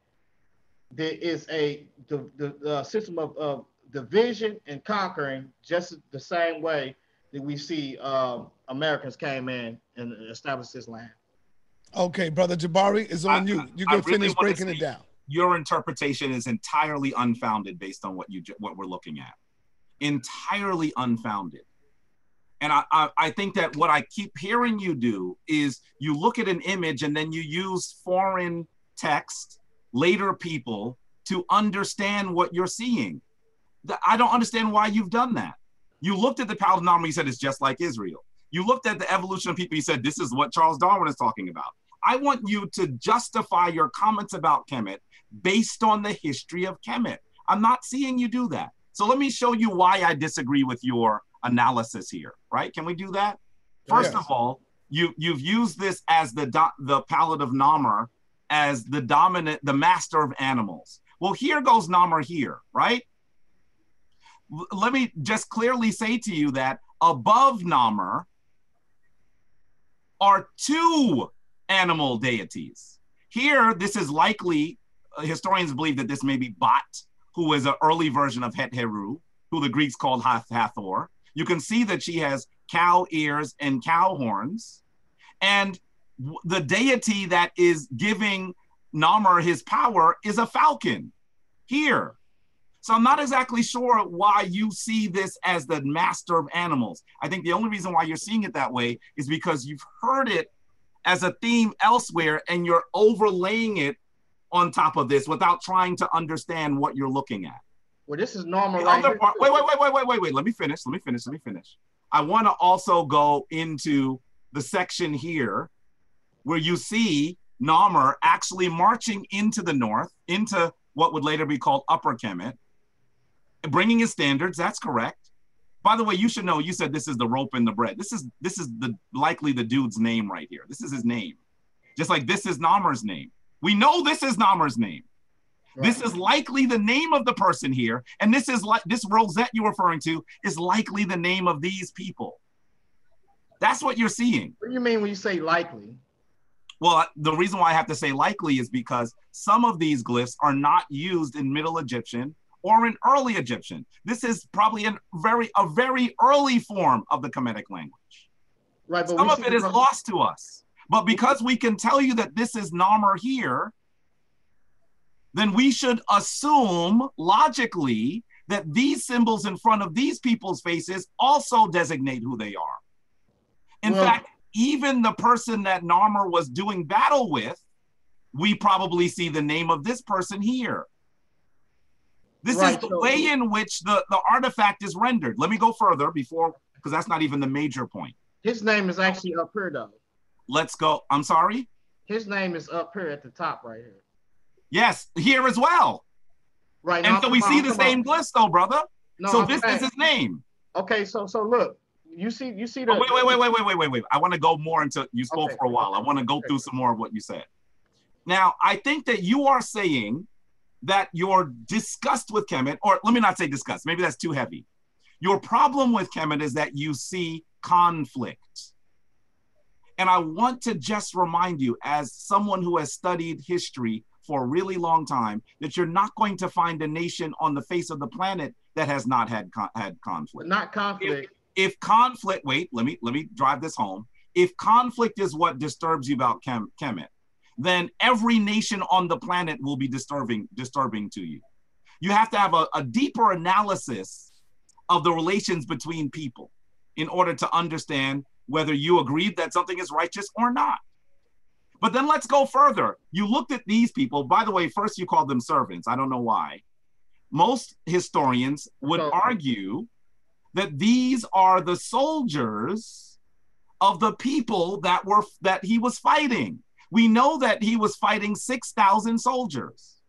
that is a the, the, the system of, of division and conquering just the same way that we see um, Americans came in and established this land. Okay, brother Jabari is on I- you. You I can really finish wanna breaking it down. Your interpretation is entirely unfounded based on what you what we're looking at. Entirely unfounded. And I, I, I think that what I keep hearing you do is you look at an image and then you use foreign text, later people, to understand what you're seeing. I don't understand why you've done that. You looked at the palette of Narmer, you said it's just like Israel. You looked at the evolution of people. You said this is what Charles Darwin is talking about. I want you to justify your comments about Kemet based on the history of Kemet. I'm not seeing you do that. So let me show you why I disagree with your analysis here. Right? Can we do that? First Yes. of all, you you've used this as the do, the palette of Narmer as the dominant, the master of animals. Well, here goes Narmer here, right? L- let me just clearly say to you that above Narmer are two animal deities. Here, this is likely, Uh, historians believe that this may be Bat, who is an early version of Het Heru, who the Greeks called Hathor. You can see that she has cow ears and cow horns. And the deity that is giving Narmer his power is a falcon here. So I'm not exactly sure why you see this as the master of animals. I think the only reason why you're seeing it that way is because you've heard it as a theme elsewhere and you're overlaying it on top of this without trying to understand what you're looking at. Well, this is normal right part, wait, wait, wait, wait, wait, wait, wait. Let me finish. Let me finish. Let me finish. I want to also go into the section here where you see Narmer actually marching into the north, into what would later be called Upper Kemet, bringing his standards. That's correct. By the way, you should know. You said this is the rope and the bread. This is this is the likely the dude's name right here. This is his name, just like this is Narmer's name. We know this is Narmer's name. This is likely the name of the person here, and this is like this rosette you're referring to is likely the name of these people. That's what you're seeing. What do you mean when you say likely? Well, the reason why I have to say likely is because some of these glyphs are not used in Middle Egyptian or in early Egyptian. This is probably a very a very early form of the Kemetic language. Right, but Some of it is it the is ro- lost to us. But because we can tell you that this is Narmer here, then we should assume logically that these symbols in front of these people's faces also designate who they are. In Well- fact, even the person that Narmer was doing battle with, we probably see the name of this person here. This is the so- way in which the, the artifact is rendered. Let me go further before, because that's not even the major point. His name is actually up here though. Let's go. I'm sorry. His name is up here at the top right here. Yes, here as well. Right And now. so we come see on, the come on. same glyphs, though, brother. No, so I'm this saying- is his name. Okay, so so look, you see you see the Oh, wait, wait, wait, wait, wait, wait, wait, wait. I want to go more into. You spoke Okay, for a while. I want to go okay. through some more of what you said. Now, I think that you are saying that your disgust with Kemet, or let me not say disgust. Maybe that's too heavy. Your problem with Kemet is that you see conflict. And I want to just remind you, as someone who has studied history for a really long time, that you're not going to find a nation on the face of the planet that has not had con- had conflict. not conflict. If conflict, wait, let me let me drive this home. If conflict is what disturbs you about Kem- Kemet, then every nation on the planet will be disturbing disturbing to you. You have to have a, a deeper analysis of the relations between people in order to understand whether you agreed that something is righteous or not. But then let's go further. You looked at these people. By the way, first you called them servants. I don't know why. Most historians would So- argue that these are the soldiers of the people that were that he was fighting. We know that he was fighting 6,000 soldiers.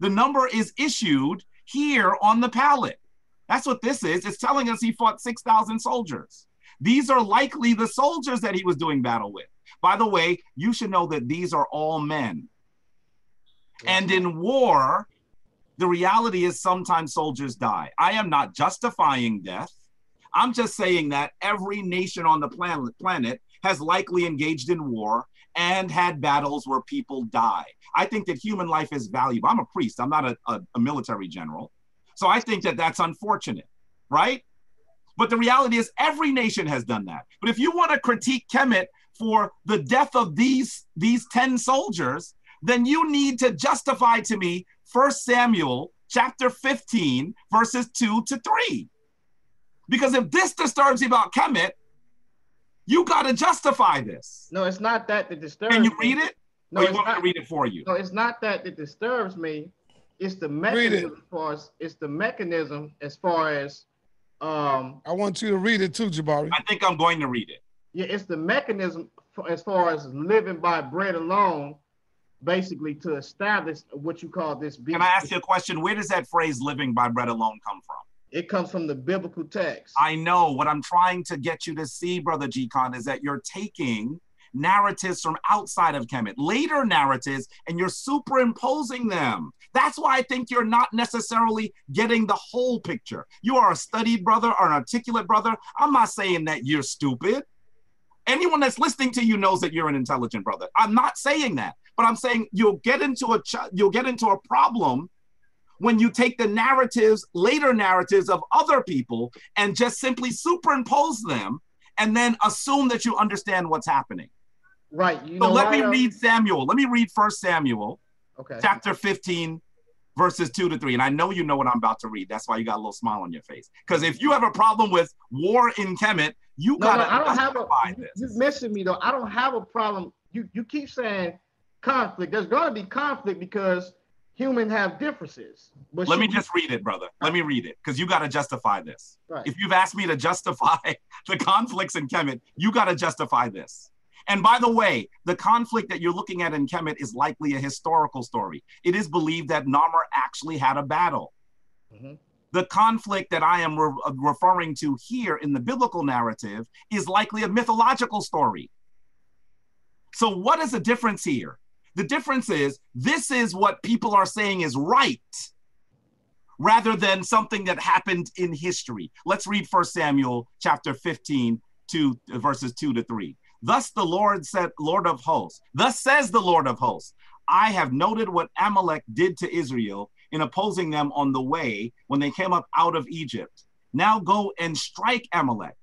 The number is issued here on the pallet. That's what this is. It's telling us he fought 6,000 soldiers. These are likely the soldiers that he was doing battle with. By the way, you should know that these are all men. And in war, the reality is sometimes soldiers die. I am not justifying death. I'm just saying that every nation on the planet, planet has likely engaged in war and had battles where people die. I think that human life is valuable. I'm a priest, I'm not a, a, a military general. So I think that that's unfortunate, right? But the reality is, every nation has done that. But if you want to critique Kemet for the death of these, these 10 soldiers, then you need to justify to me 1 Samuel chapter 15, verses 2 to 3. Because if this disturbs you about Kemet, you got to justify this. No, it's not that that disturbs. Can you read it? No, or you it's want me to read it for you? no, it's not that that disturbs me. It's the Read it. mechanism as far as it's the mechanism as far as Um, I want you to read it too, Jabari. I think I'm going to read it. yeah, it's the mechanism for, as far as living by bread alone, basically to establish what you call this beast. Can I ask you a question? Where does that phrase living by bread alone come from? It comes from the biblical text. I know what I'm trying to get you to see, Brother G Kon, is that you're taking narratives from outside of Kemet, later narratives, and you're superimposing them. That's why I think you're not necessarily getting the whole picture. You are a studied brother or an articulate brother. I'm not saying that you're stupid. Anyone that's listening to you knows that you're an intelligent brother. I'm not saying that, but I'm saying you'll get into a ch- you'll get into a problem when you take the narratives, later narratives of other people, and just simply superimpose them, and then assume that you understand what's happening. Right. You So let me uh, read Samuel. Let me read First Samuel, Okay. chapter 15, verses 2 to 3. And I know you know what I'm about to read. That's why you got a little smile on your face. Because if you have a problem with war in Kemet, you No, gotta no, I don't have a. this. You're missing me though. I don't have a problem. You you keep saying conflict. There's going to be conflict because humans have differences. But Let me just read it, brother. Let me read it because you got to justify this. Right. If you've asked me to justify the conflicts in Kemet, you got to justify this. And by the way, the conflict that you're looking at in Kemet is likely a historical story. It is believed that Narmer actually had a battle. Mhm. The conflict that I am re- uh, referring to here in the biblical narrative is likely a mythological story. So, what is the difference here? The difference is this is what people are saying is right rather than something that happened in history. Let's read 1 Samuel chapter 15 to verses 2 to 3. Thus the Lord said, Lord of hosts, thus says the Lord of hosts, I have noted what Amalek did to Israel in opposing them on the way when they came up out of Egypt. Now go and strike Amalek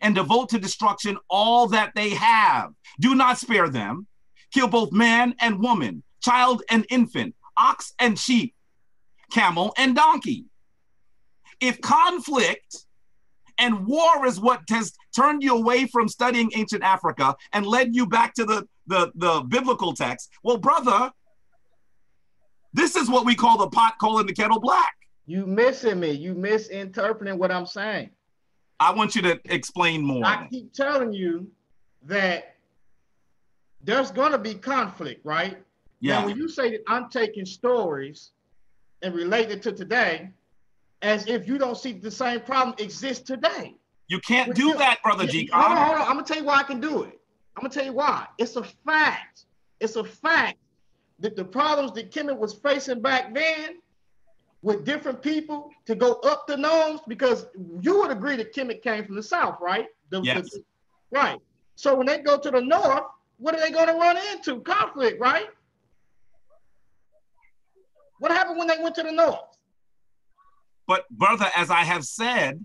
and devote to destruction all that they have. Do not spare them. Kill both man and woman, child and infant, ox and sheep, camel and donkey. If conflict and war is what has turned you away from studying ancient Africa and led you back to the, the, the biblical text, well, brother, this is what we call the pot calling the kettle black. you missing me. You misinterpreting what I'm saying. I want you to explain more. I keep telling you that there's going to be conflict, right? Now, yeah, when you say that I'm taking stories and relate it to today, as if you don't see the same problem exists today. you can't do you- that, brother G. Hold on, hold on. I'm gonna tell you why I can do it. I'm gonna tell you why. It's a fact. It's a fact that the problems that Kemet was facing back then with different people to go up the nose, because you would agree that Kemet came from the south, right? The- the- Yes. right. So when they go to the north, what are they going to run into? Conflict, right? What happened when they went to the north? But brother, as I have said,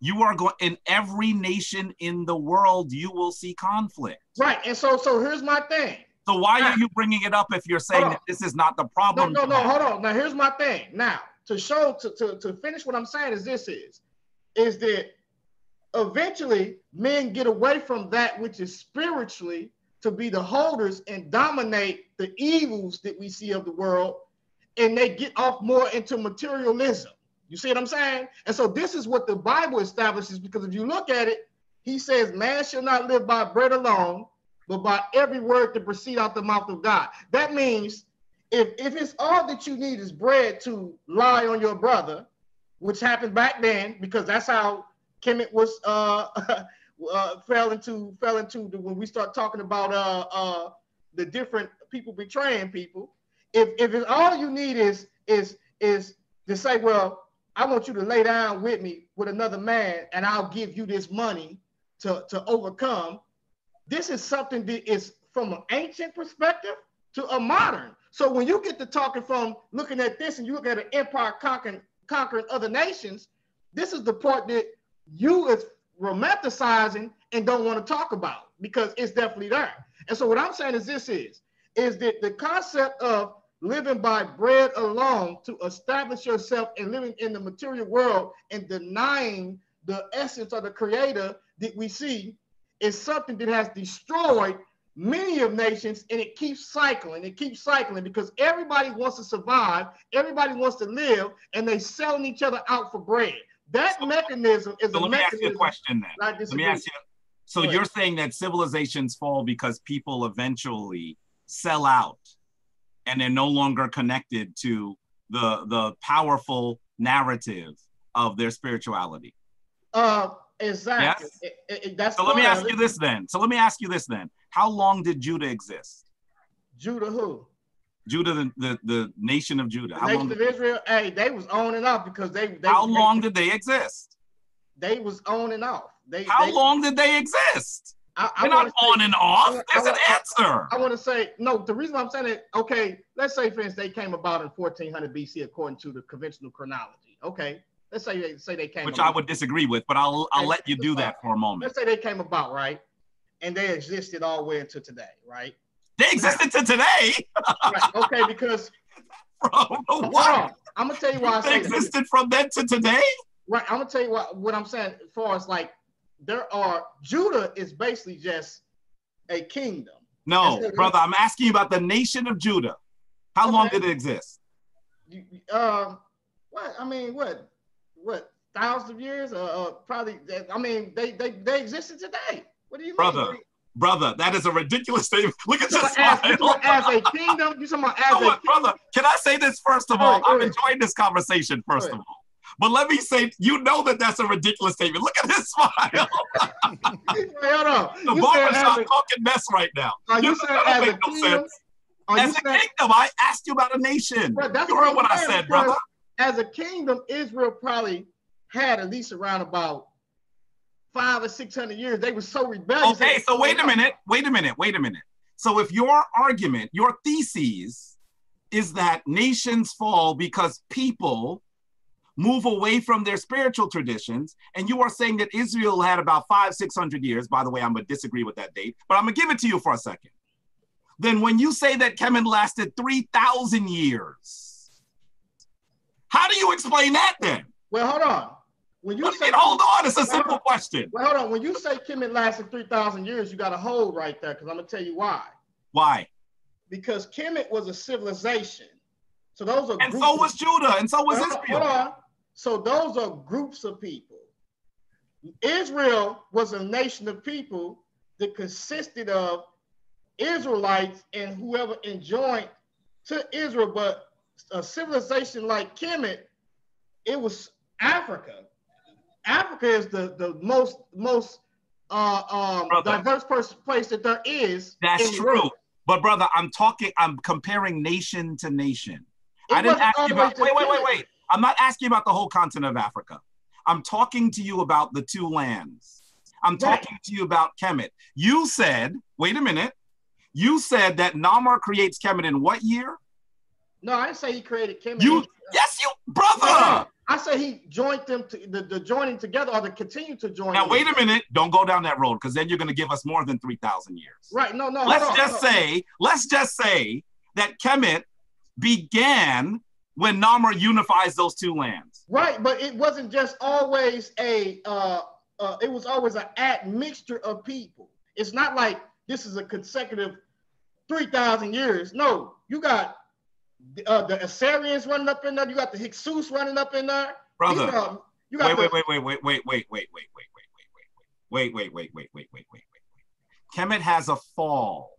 you are going in every nation in the world. You will see conflict. Right. And so, so here's my thing. So why are you bringing it up if you're saying that this is not the problem? no, you no. Hold on. Now here's my thing. Now to show to, to to finish what I'm saying is this is is that eventually men get away from that which is spiritually to be the holders and dominate the evils that we see of the world, and they get off more into materialism. You see what I'm saying? And so this is what the Bible establishes because if you look at it, he says, Man shall not live by bread alone, but by every word that proceed out the mouth of God. That means if if it's all that you need is bread to lie on your brother, which happened back then, because that's how Kemet was uh, uh fell into fell into the, when we start talking about uh uh the different people betraying people. If if it's all you need is is is to say, well, I want you to lay down with me with another man, and I'll give you this money to to overcome. This is something that is from an ancient perspective to a modern. So when you get to talking from looking at this and you look at an empire conquering conquering other nations, this is the part that you is romanticizing and don't want to talk about because it's definitely there. And so what I'm saying is this is is that the concept of living by bread alone to establish yourself and living in the material world and denying the essence of the creator that we see is something that has destroyed many of nations and it keeps cycling it keeps cycling because everybody wants to survive everybody wants to live and they selling each other out for bread that So- mechanism is So a let me ask you a question then. Let me ask you. So you're saying that civilizations fall because people eventually sell out and they're no longer connected to the the powerful narrative of their spirituality. Uh, exactly. Yes? It- it- that's So let me ask you this then. So let me ask you this then. How long did Judah exist? Judah who? Judah, the, the, the nation of Judah. The How nation long, of Israel. Hey, they was on and off because they. they how they- long did they exist? They was on and off. They. How they- long did they exist? I, I They're not say- on and off. I- There's I- an answer. I want to say no. The reason I'm saying it, okay, let's say for instance they came about in 1400 BC according to the conventional chronology. Okay, let's say they say they came. Which about, I would disagree with, but I'll I'll let you do that for a moment. Let's say they came about right, and they existed all the way into today, right? They existed to today, right. Okay, because hold What? I'm gonna tell you why I They say that. existed from then to today. Right, I'm gonna tell you what what I'm saying. As far as like, there are Judah is basically just a kingdom. No, brother, I'm asking you about the nation of Judah. How long did it exist? You, um, what I mean, what, what thousands of years? Uh, uh probably. I mean, they they they existed today. What do you Brother, mean? Brother, that is a ridiculous statement. Look at You your talking about as, you smile. talking about as a kingdom? You talking about You know as a brother? Can I say this first of all? ahead, go I'm enjoying this conversation first Go of all. But let me say, you know that that's a ridiculous statement. Look at his smile. Wait, hold on. The barbershop talking mess right now. are you saying as a no kingdom? sense. Are you As a saying kingdom, I asked you about a nation. That's you heard I'm what I said, brother. As a kingdom, Israel probably had at least around about five or six hundred years. They were so rebellious. Okay, so wait a minute, wait a minute, wait a minute. So if your argument, your thesis is that nations fall because people move away from their spiritual traditions, and you are saying that Israel had about five, six hundred years. By the way, I'm gonna disagree with that date, but I'm gonna give it to you for a second. Then when you say that Kemet lasted 3,000 years, how do you explain that then? Well, hold on. When you say hold on, it's a simple question. Well, hold on. When you say Kemet lasted three thousand years, you got to hold right there because I'm gonna tell you why. Why? Because Kemet was a civilization. So those are And so was Judah, and so was on, Israel. Hold on. So those are groups of people. Israel was a nation of people that consisted of Israelites and whoever enjoined to Israel, but a civilization like Kemet, it was Africa. Africa is the, the most most uh, um, Brother. diverse place that there is. That's true. world. But brother, I'm talking, I'm comparing nation to nation. It I didn't ask you about wait, wait, wait, wait. I'm not asking about the whole continent of Africa. I'm talking to you about the two lands. I'm Right. talking to you about Kemet. You said, wait a minute. You said that Narmer creates Kemet in what year? No, I didn't say he created Kemet. You uh, yes, you No, brother. I say he joined them to the, the joining together or to continue to join. Now them. wait a minute. Don't go down that road because then you're gonna give us more than three thousand years. Right. No, no. let's on, just on. say, let's just say that Kemet began when Narmer unifies those two lands. Right, but it wasn't just always a. Uh, uh, it was always an admixture of people. It's not like this is a consecutive three thousand years. No, you got uh, the Assyrians running up in there. You got the Hyksos running up in there. Brother, you got, you got wait, the, wait, wait, wait, wait, wait, wait, wait, wait, wait, wait, wait, wait, wait, wait, wait, wait, wait, wait, wait. Kemet has a fall.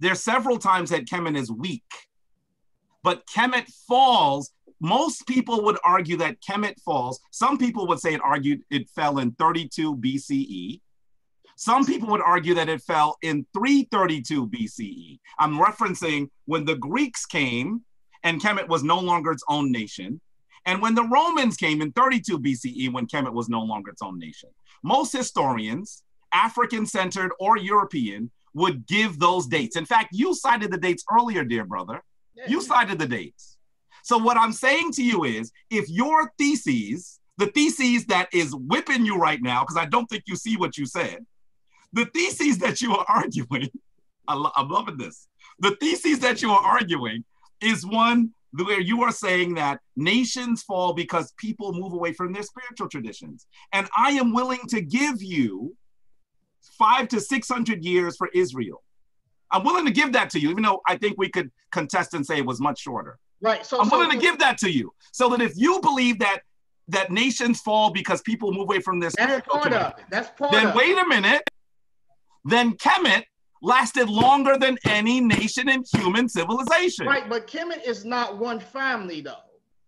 There's several times that Kemet is weak, but Kemet falls. Most people would argue that Kemet falls. Some people would say it argued it fell in 32 BCE. Some people would argue that it fell in 332 BCE. I'm referencing when the Greeks came and Kemet was no longer its own nation. And when the Romans came in 32 BCE, when Kemet was no longer its own nation, most historians, African centered or European, would give those dates. In fact, you cited the dates earlier, dear brother. You cited the dates. So, what I'm saying to you is if your theses, the theses that is whipping you right now, because I don't think you see what you said, the theses that you are arguing, I I'm loving this. The theses that you are arguing is one where you are saying that nations fall because people move away from their spiritual traditions. And I am willing to give you five to 600 years for Israel. I'm willing to give that to you, even though I think we could contest and say it was much shorter. right. So I'm so- willing to give that to you so that if you believe that that nations fall because people move away from this. That's part of it. That's part Then wait a minute. Then Kemet lasted longer than any nation in human civilization. Right, but Kemet is not one family though.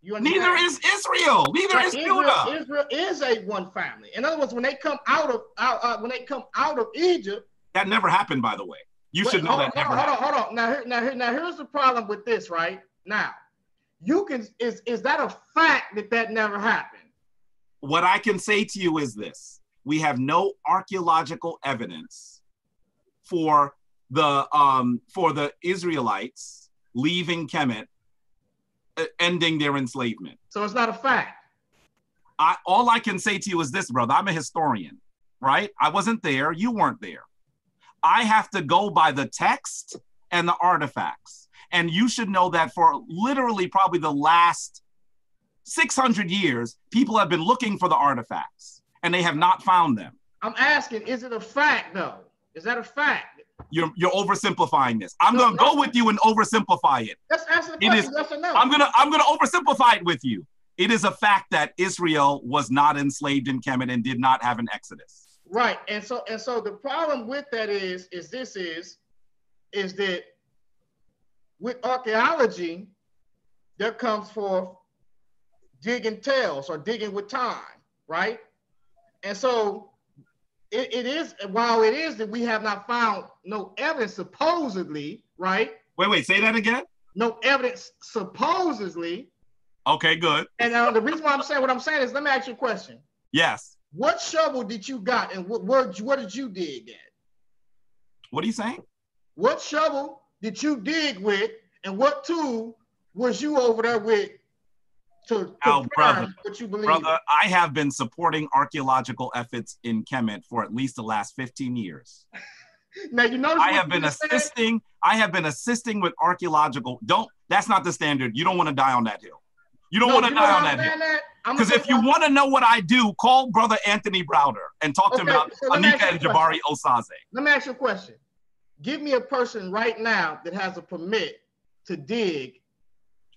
You Neither is Israel. Neither Right, is Israel, Judah. Israel is a one family. In other words, when they come out of uh, when they come out of Egypt, That never happened, by the way. You Wait, should know hold that on, never hold on, hold on. Now, here, now, here, now, here's the problem with this, right? Now, you can is is that a fact that that never happened? What I can say to you is this: we have no archaeological evidence for the um for the Israelites leaving Kemet, uh, ending their enslavement. So it's not a fact. I, all I can say to you is this, brother. I'm a historian, right? I wasn't there. You weren't there. I have to go by the text and the artifacts. And you should know that for literally probably the last 600 years, people have been looking for the artifacts and they have not found them. I'm asking, is it a fact though? Is that a fact? You're, you're oversimplifying this. I'm No, going to no. go with you and oversimplify it. Let's answer the It question. is- yes or no? I'm gonna I'm gonna oversimplify it with you. It is a fact that Israel was not enslaved in Kemet and did not have an exodus. Right. And so and so the problem with that is is this is is that with archaeology there comes forth digging tails or digging with time, right? And so it, it is while it is that we have not found no evidence supposedly, right? Wait, wait, say that again. No evidence supposedly. Okay, good. And uh, the reason why I'm saying what I'm saying is let me ask you a question. Yes. What shovel did you got and what what, what did you dig at? What are you saying? What shovel did you dig with, and what tool was you over there with to Oh, brother, what you believe? Brother, I have been supporting archaeological efforts in Kemet for at least the last 15 years. Now you notice I have been just said? assisting, I have been assisting with archaeological. Don't that's not the standard. You don't want to die on that hill. You don't No, want to die on that hill. saying that? I'm Because if you want to know what I do, call brother Anthony Browder and talk to him about so let me ask Anika and Jabari Osaze. let me ask you a question. Give me a person right now that has a permit to dig.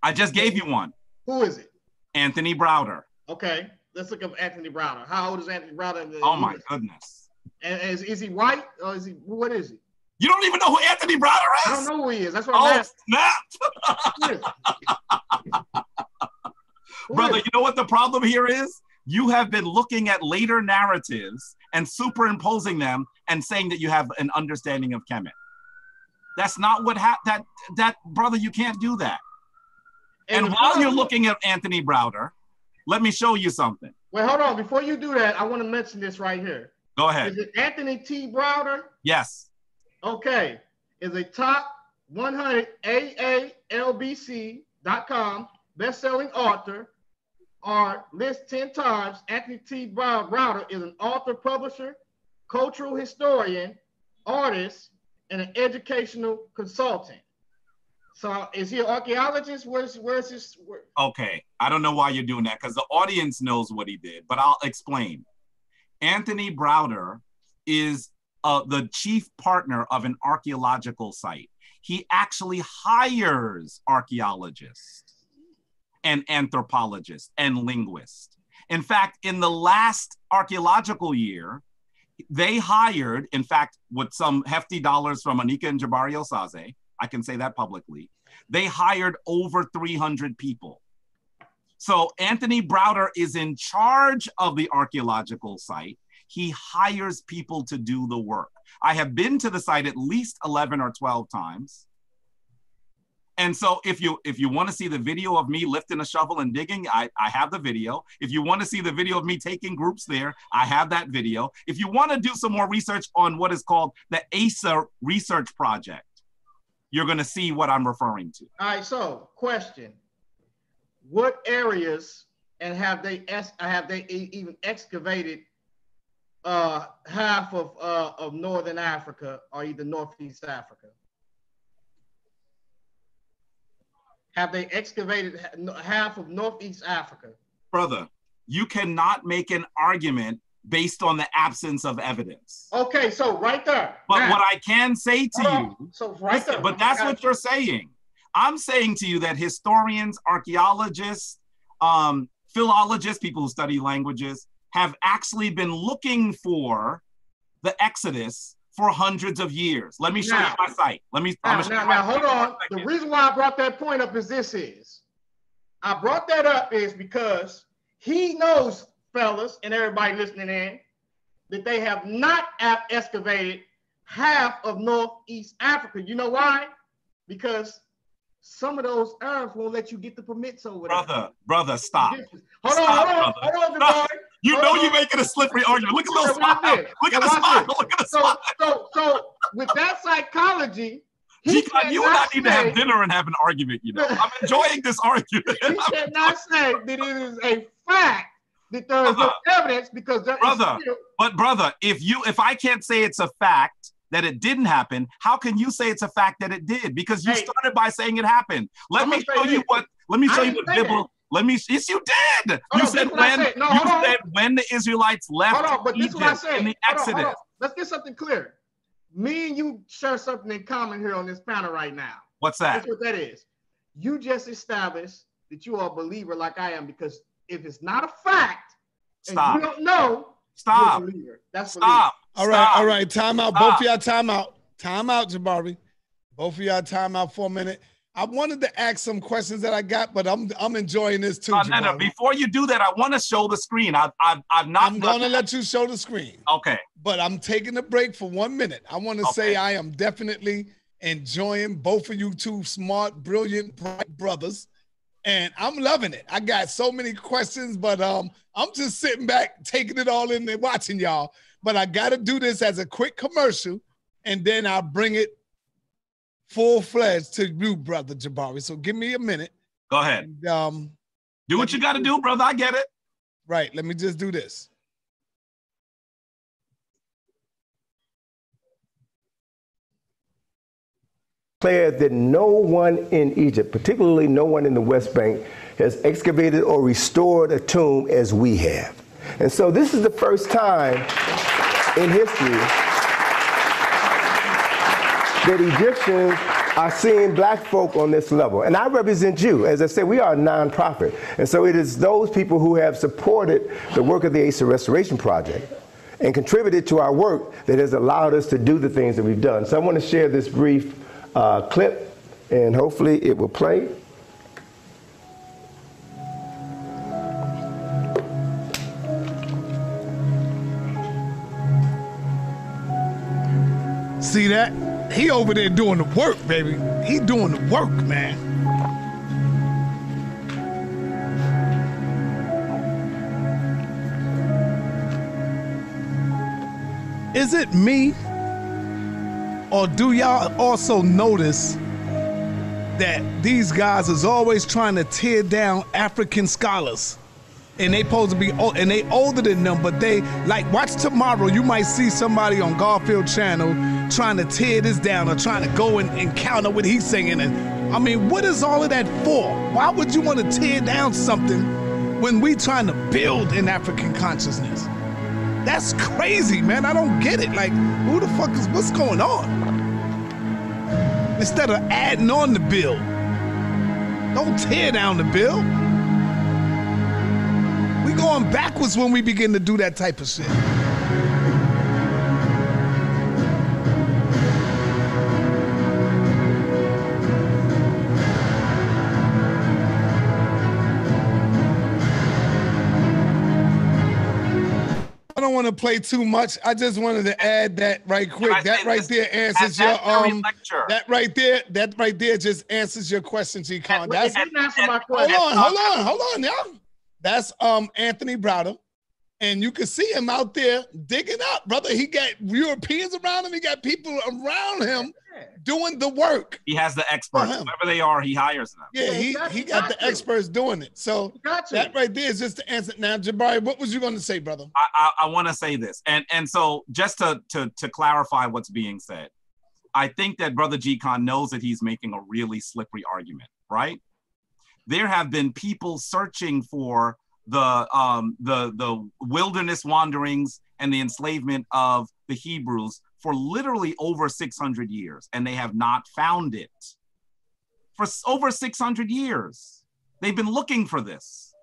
I just gave you one. Who is it? Anthony Browder. Okay, let's look up Anthony Browder. How old is Anthony Browder? Oh my goodness. And is, is he white or is he what is he? You don't even know who Anthony Browder is. I don't know who he is. That's what I'm Oh, asking. snap. Who is he? Who Brother, you know what the problem here is? You have been looking at later narratives and superimposing them and saying that you have an understanding of Kemet. That's not what happened. That that brother, you can't do that. And the while you're looking at Anthony Browder, let me show you something. Wait, hold on. Before you do that, I want to mention this right here. Go ahead. Is it Anthony T. Browder? Yes. Okay. Is a top 100 AALBC.com best-selling author or list 10 times. Anthony T. Brow- Browder is an author, publisher, cultural historian, artist, and an educational consultant. So is he an archaeologist? Where's where's his where, Okay. I don't know why you're doing that because the audience knows what he did, but I'll explain. Anthony Browder is uh, the chief partner of an archaeological site. He actually hires archaeologists and anthropologist and linguist. In fact, in the last archaeological year, they hired, in fact, with some hefty dollars from Anika and Jabari Osaze, I can say that publicly, they hired over 300 people. So Anthony Browder is in charge of the archaeological site. He hires people to do the work. I have been to the site at least 11 or 12 times. And so if you if you want to see the video of me lifting a shovel and digging, I, I have the video. If you want to see the video of me taking groups there, I have that video. If you want to do some more research on what is called the ASA research project, you're going to see what I'm referring to. All right, so question. What areas and have they have they even excavated uh half of uh of northern Africa or either northeast Africa? Have they excavated half of northeast Africa? brother, you cannot make an argument based on the absence of evidence. Okay, so right there. But Now, what I can say to on. you, so right there. but that's what you're saying. I'm saying to you that historians, archaeologists, um, philologists, people who study languages, have actually been looking for the Exodus for hundreds of years. Let me show Now- you my site. Let me. Now, I'm gonna show now, now, hold site for a on. The reason why I brought that point up is this is I brought that up is because he knows, fellas, and everybody listening in, that they have not excavated half of Northeast Africa. You know why? Because some of those Arabs won't let you get the permits over there. brother, brother, stop. Hold on, Stop, hold on, brother. hold on. You know you're oh. making a slippery argument. Look at little smile. Look at the smile. Look at the So, smile. so, so with that psychology, he G-Kon, you and I need to have dinner and have an argument. You know, I'm enjoying this argument. he cannot say that it is a fact that there is no evidence because there is Brother. still, But brother, if you if I can't say it's a fact that it didn't happen, how can you say it's a fact that it did? Because you Hey. started by saying it happened. Let I'm me show you this. what. Let me show you what biblical. Let me. Yes, you did. Hold you on, said this what I when. No, you hold on. said when the Israelites left hold on, but this is what I Egypt said. in the Hold on, hold on. Let's get something clear. Me and you share something in common here on this panel right now. What's that? That's what that is. You just established that you are a believer like I am because if it's not a fact and Stop. you don't know, Stop. you're a believer. That's Stop. All right, Stop. all right. Time out. Stop. Both of y'all time out. Time out, Jabari. Both of y'all time out for a minute. I wanted to ask some questions that I got, but I'm I'm enjoying this too. Uh, no, no, before you do that, I want to show the screen. I've, I've, I've not. I'm gonna let you show the screen, Okay. but I'm taking a break for one minute. I want to say I am definitely enjoying both of you two smart, brilliant, bright brothers, and I'm loving it. I got so many questions, but um, I'm just sitting back, taking it all in and watching y'all. But I got to do this as a quick commercial, and then I'll bring it full fledged to you, brother Jabari. So give me a minute. Go ahead. And, um, Do what you got to do, brother. I get it. right, let me just do this. declared that no one in Egypt, particularly no one in the West Bank, has excavated or restored a tomb as we have. And so this is the first time in history that Egyptians are seeing black folk on this level. And I represent you. As I said, we are a nonprofit. And so it is those people who have supported the work of the Asa Restoration Project and contributed to our work that has allowed us to do the things that we've done. So I want to share this brief uh, clip, and hopefully it will play. See that? He over there doing the work, baby. He doing the work, man. Is it me? Or do y'all also notice that these guys is always trying to tear down African scholars? and they supposed to be old, and they older than them, but they like watch tomorrow. You might see somebody on Garfield Channel trying to tear this down or trying to go and, counter what he's singing. And I mean, what is all of that for? Why would you want to tear down something when we trying to build an African consciousness? That's crazy, man. I don't get it. Like, who the fuck is what's going on? Instead of adding on the bill, don't tear down the bill. We going backwards when we begin to do that type of shit. Don't want to play too much. I just wanted to add that right quick. That right this? there answers your that um. lecture, That right there. That right there just answers your question, G Kon. It That's didn't answer hold on, hold on, hold on, y'all. That's um Anthony Browder. And you can see him out there digging up, brother. He got Europeans around him. He got people around him doing the work. he has the experts. him. Whoever they are, he hires them. Yeah, he, he got- he he got got the to. experts doing it. So Got that right there is just the answer. Now, Jabari, what was you going to say, brother? I, I, I want to say this, and and so just to to to clarify what's being said, I think that Brother G Kon knows that he's making a really slippery argument, right? There have been people searching for the um the the wilderness wanderings and the enslavement of the Hebrews for literally over 600 years, and they have not found it. For over 600 years, they've been looking for this.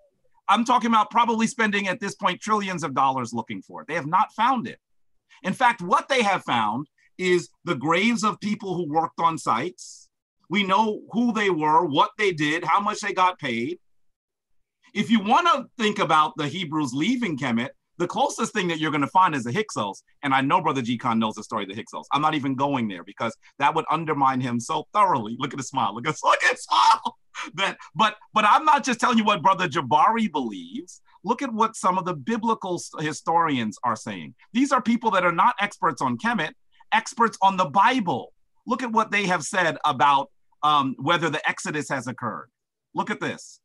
I'm talking about probably spending at this point trillions of dollars looking for it. They have not found it. In fact, what they have found is the graves of people who worked on sites. We know who they were, what they did, how much they got paid. If you want to think about the Hebrews leaving Kemet, the closest thing that you're going to find is the Hyksos. And I know Brother G Kon knows the story of the Hyksos. I'm not even going there because that would undermine him so thoroughly. Look at the smile. Look at look at smile. That, but but I'm not just telling you what Brother Jabari believes. Look at what some of the biblical historians are saying. These are people that are not experts on Kemet, experts on the Bible. Look at what they have said about um, whether the Exodus has occurred. Look at this.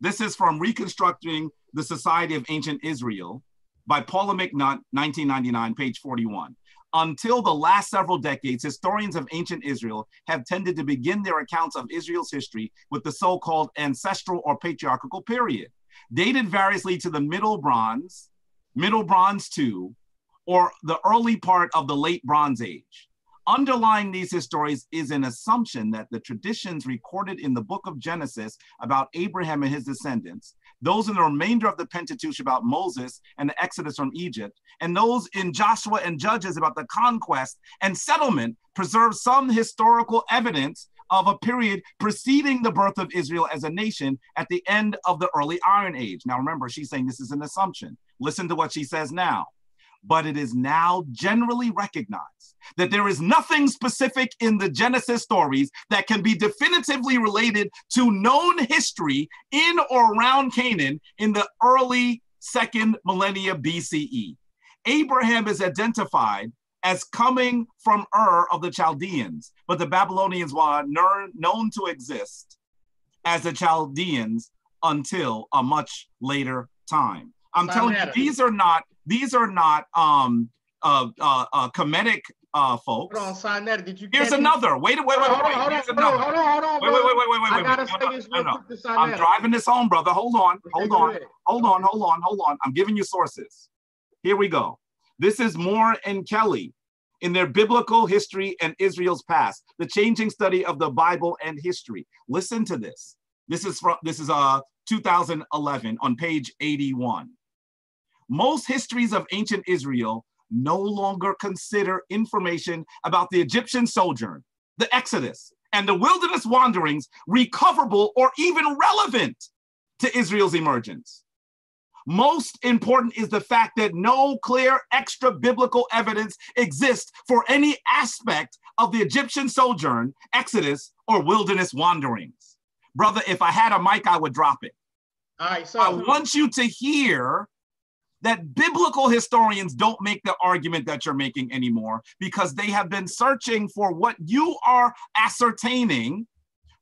This is from Reconstructing the Society of Ancient Israel by Paula McNutt, 1999, page 41. Until the last several decades, historians of ancient Israel have tended to begin their accounts of Israel's history with the so called ancestral or patriarchal period, dated variously to the Middle Bronze, Middle Bronze II, or the early part of the Late Bronze Age. Underlying these histories is an assumption that the traditions recorded in the book of Genesis about Abraham and his descendants, those in the remainder of the Pentateuch about Moses and the Exodus from Egypt, and those in Joshua and Judges about the conquest and settlement preserve some historical evidence of a period preceding the birth of Israel as a nation at the end of the early Iron Age. Now, remember, she's saying this is an assumption. Listen to what she says now but it is now generally recognized that there is nothing specific in the Genesis stories that can be definitively related to known history in or around Canaan in the early second millennia BCE. Abraham is identified as coming from Ur of the Chaldeans, but the Babylonians were known to exist as the Chaldeans until a much later time. I'm telling you, these are not these are not um uh uh, uh Kemetic uh folks. Hold on, sign that. Did you? Here's another. Wait, wait, wait, wait. Hold on, hold on, hold on, hold on, hold on. Wait, wait, wait, wait, wait, wait. I gotta say no, this no, real no. quick to sign I'm that. driving this home, brother. Hold on, hold on, ahead. hold on, hold on, hold on. I'm giving you sources. Here we go. This is Moore and Kelle in their biblical history and Israel's past, the changing study of the Bible and history. Listen to this. This is from this is uh 2011 on page 81. Most histories of ancient Israel no longer consider information about the Egyptian sojourn, the Exodus, and the wilderness wanderings recoverable or even relevant to Israel's emergence. Most important is the fact that no clear extra biblical evidence exists for any aspect of the Egyptian sojourn, Exodus, or wilderness wanderings. Brother, if I had a mic, I would drop it. All right, so I want you to hear that biblical historians don't make the argument that you're making anymore because they have been searching for what you are ascertaining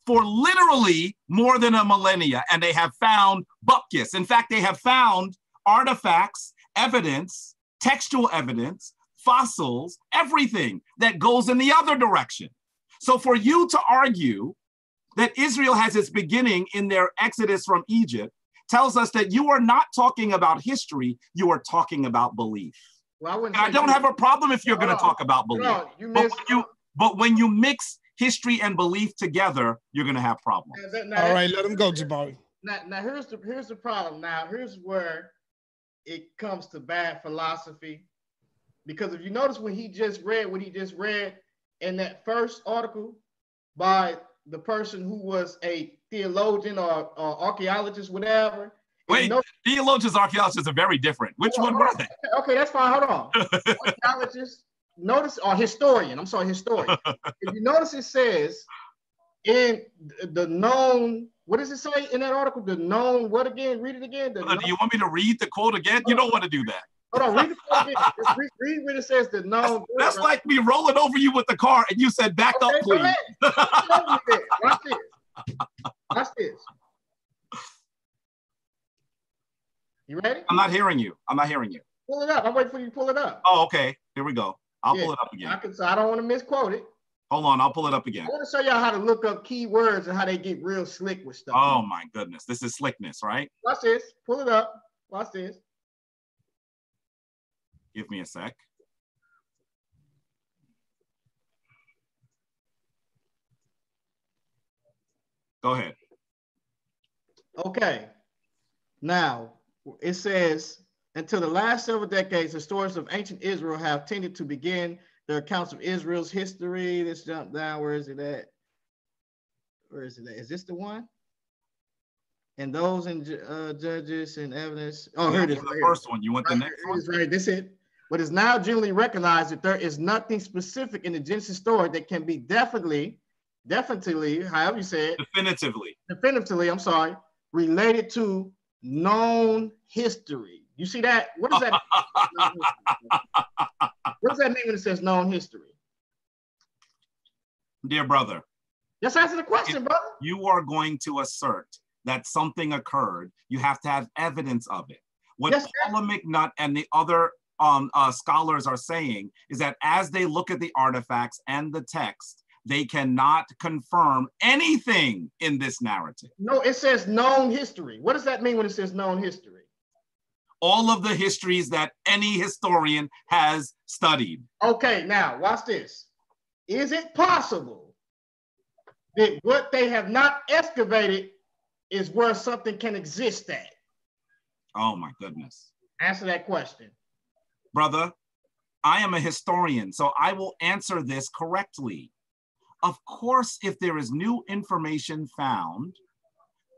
for literally more than a millennia, and they have found bupkis. In fact, they have found artifacts, evidence, textual evidence, fossils, everything that goes in the other direction. So for you to argue that Israel has its beginning in their exodus from Egypt tells us that you are not talking about history, you are talking about belief. well, I And I don't you- have a problem if you're going to talk about belief. on, you But when you but when you mix history and belief together, you're going to have problems. Now, now, All right, let him go, Jabari. now, now here's the here's the problem. Now here's where it comes to bad philosophy, because if you notice when he just read what he just read in that first article by the person who was a theologian or, or archaeologist, whatever. Wait, notice- theologians, archaeologists are very different. Which Hold one on, were they? Okay, okay, that's fine. Hold on. Archaeologist, notice, or historian. I'm sorry, historian. if you notice, it says in the known. What does it say in that article? The known. What again? Read it again. The Uh, known, Do you want me to read the quote again? You don't want to do that. hold on. Read it again. Read, read what it says. The known. That's like me rolling over you with the car and you said, back Okay, up, please. ahead. Show me that. Watch this. Watch this. You ready? I'm not hearing you. I'm not hearing you. Pull it up. I'm waiting for you to pull it up. Oh, okay. Here we go. I'll Yeah, pull it up again. I can. So I don't want to misquote it. Hold on. I'll pull it up again. I want to show y'all how to look up keywords and how they get real slick with stuff. Oh my goodness. This is slickness, right? Watch this. Pull it up. Watch this. Give me a sec. Go ahead. Okay. Now, it says, until the last several decades, historians of ancient Israel have tended to begin their accounts of Israel's history. Let's jump down. Where is it at? Where is it at? Is this the one? And those in uh, judges and evidence. Oh, here it is. The right here. first one. You want the next one? is right. This it. But it's now generally recognized that there is nothing specific in the Genesis story that can be definitely, definitely, however you say it, Definitively. definitively, I'm sorry, related to known history. You see that? What does that what does that mean when it says known history? Dear brother, Just answer the question, brother. you are going to assert that something occurred, you have to have evidence of it. What Yes. Paula McNutt and the other um, uh, scholars are saying is that as they look at the artifacts and the text, they cannot confirm anything in this narrative. No, it says known history. What does that mean when it says known history? All of the histories that any historian has studied. Okay, now watch this. Is it possible that what they have not excavated is where something can exist at? Oh my goodness. Answer that question. brother, I am a historian, so I will answer this correctly. Of course, if there is new information found,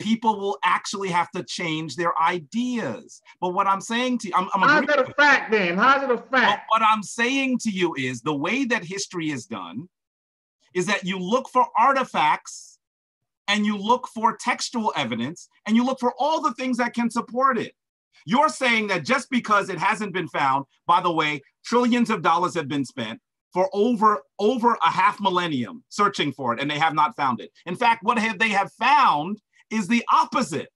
people will actually have to change their ideas. But what I'm saying to you, I'm, I'm How's that a fact then? How's it a but fact? what I'm saying to you is the way that history is done is that you look for artifacts and you look for textual evidence and you look for all the things that can support it. You're saying that just because it hasn't been found, by the way, trillions of dollars have been spent for over over a half millennium searching for it and they have not found it. In fact, what have they have found is the opposite.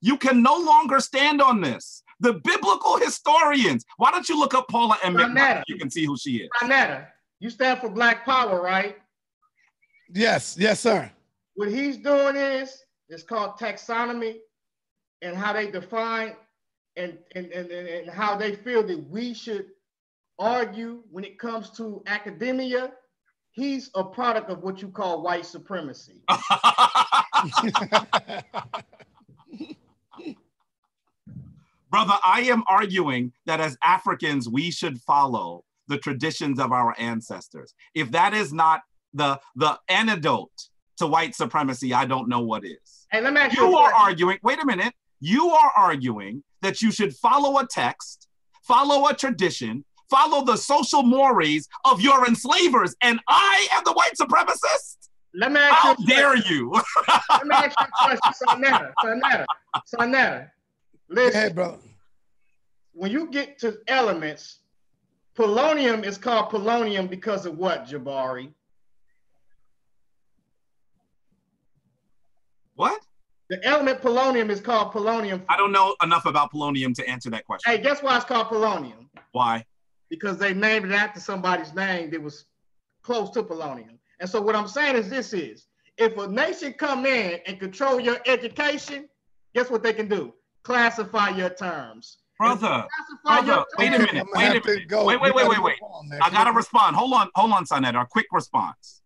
You can no longer stand on this. The biblical historians, why don't you look up Paula and Doesn't McNutt? matter. You can see who she is. Ronetta, you stand for Black Power, right? Yes, yes, sir. What he's doing is it's called taxonomy and how they define and, and, and, and, and how they feel that we should argue when it comes to academia. He's a product of what you call white supremacy. Brother, I am arguing that as Africans, we should follow the traditions of our ancestors. If that is not the, the antidote to white supremacy, I don't know what is. Hey, let me ask you, You are arguing, wait a minute, you are arguing that you should follow a text, follow a tradition, follow the social mores of your enslavers, and I am the white supremacist? Let me ask How you a dare question. you? Let me ask you a question, Sonetta. Sonetta. Sonetta. Listen, Hey, brother. when you get to elements, polonium is called polonium because of what, Jabari? what? The element polonium is called polonium. I don't know enough about polonium to answer that question. Hey, guess why it's called polonium? Why? Because they named it after somebody's name that was close to polonium. And so what I'm saying is this is, if a nation come in and control your education, guess what they can do? Classify your terms. Brother, Classify your brother, wait a minute, wait a minute. go. Wait, wait, wait, wait, wait. move. I gotta respond. Hold on, hold on, Sonetta. A quick response.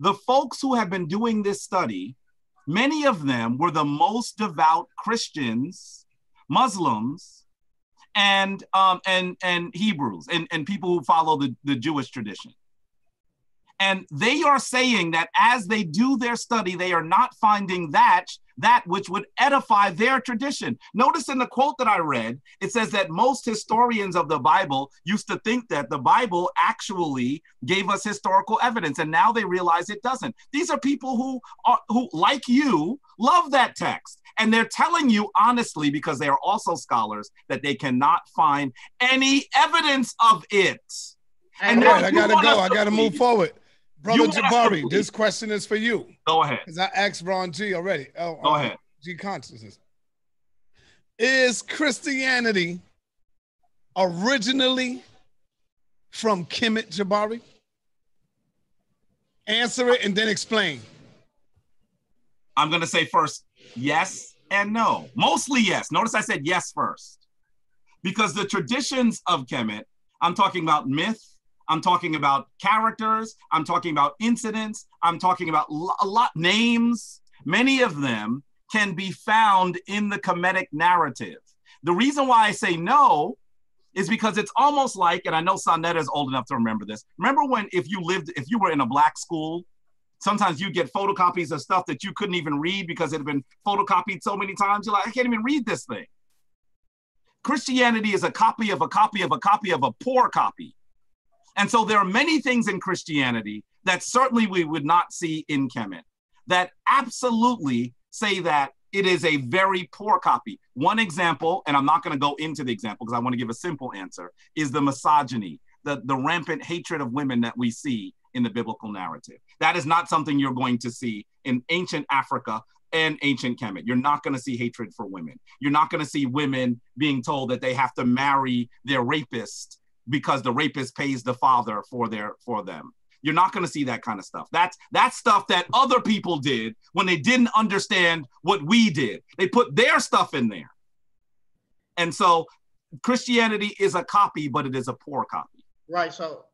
The folks who have been doing this study, many of them were the most devout Christians, Muslims, and um, and and Hebrews, and, and people who follow the, the Jewish tradition. And they are saying that as they do their study, they are not finding that that which would edify their tradition. Notice in the quote that I read, it says that most historians of the Bible used to think that the Bible actually gave us historical evidence, and now they realize it doesn't. These are people who are who, like you, love that text. And they're telling you honestly, because they are also scholars, that they cannot find any evidence of it. And now right, I gotta go. I gotta move forward. Brother Jabari, this question is for you. Go ahead. Because I asked Ron G already. Oh, Go ahead. G consciousness. Is Christianity originally from Kemet Jabari? Answer it and then explain. I'm going to say first yes and no. Mostly yes. Notice I said yes first. Because the traditions of Kemet, I'm talking about myth, I'm talking about characters, I'm talking about incidents, I'm talking about a lot names. Many of them can be found in the Kemetic narrative. The reason why I say no is because it's almost like, and I know Sonetta is old enough to remember this. Remember when if you lived, if you were in a black school, sometimes you get photocopies of stuff that you couldn't even read because it had been photocopied so many times. You're like, I can't even read this thing. Christianity is a copy of a copy of a copy of a poor copy. And so there are many things in Christianity that certainly we would not see in Kemet that absolutely say that it is a very poor copy. One example, and I'm not going to go into the example because I want to give a simple answer, is the misogyny, the, the rampant hatred of women that we see in the biblical narrative. That is not something you're going to see in ancient Africa and ancient Kemet. You're not going to see hatred for women. You're not going to see women being told that they have to marry their rapist because the rapist pays the father for their for them. You're not going to see that kind of stuff. That's that's stuff that other people did when they didn't understand what we did. They put their stuff in there. And so Christianity is a copy, but it is a poor copy. Right. So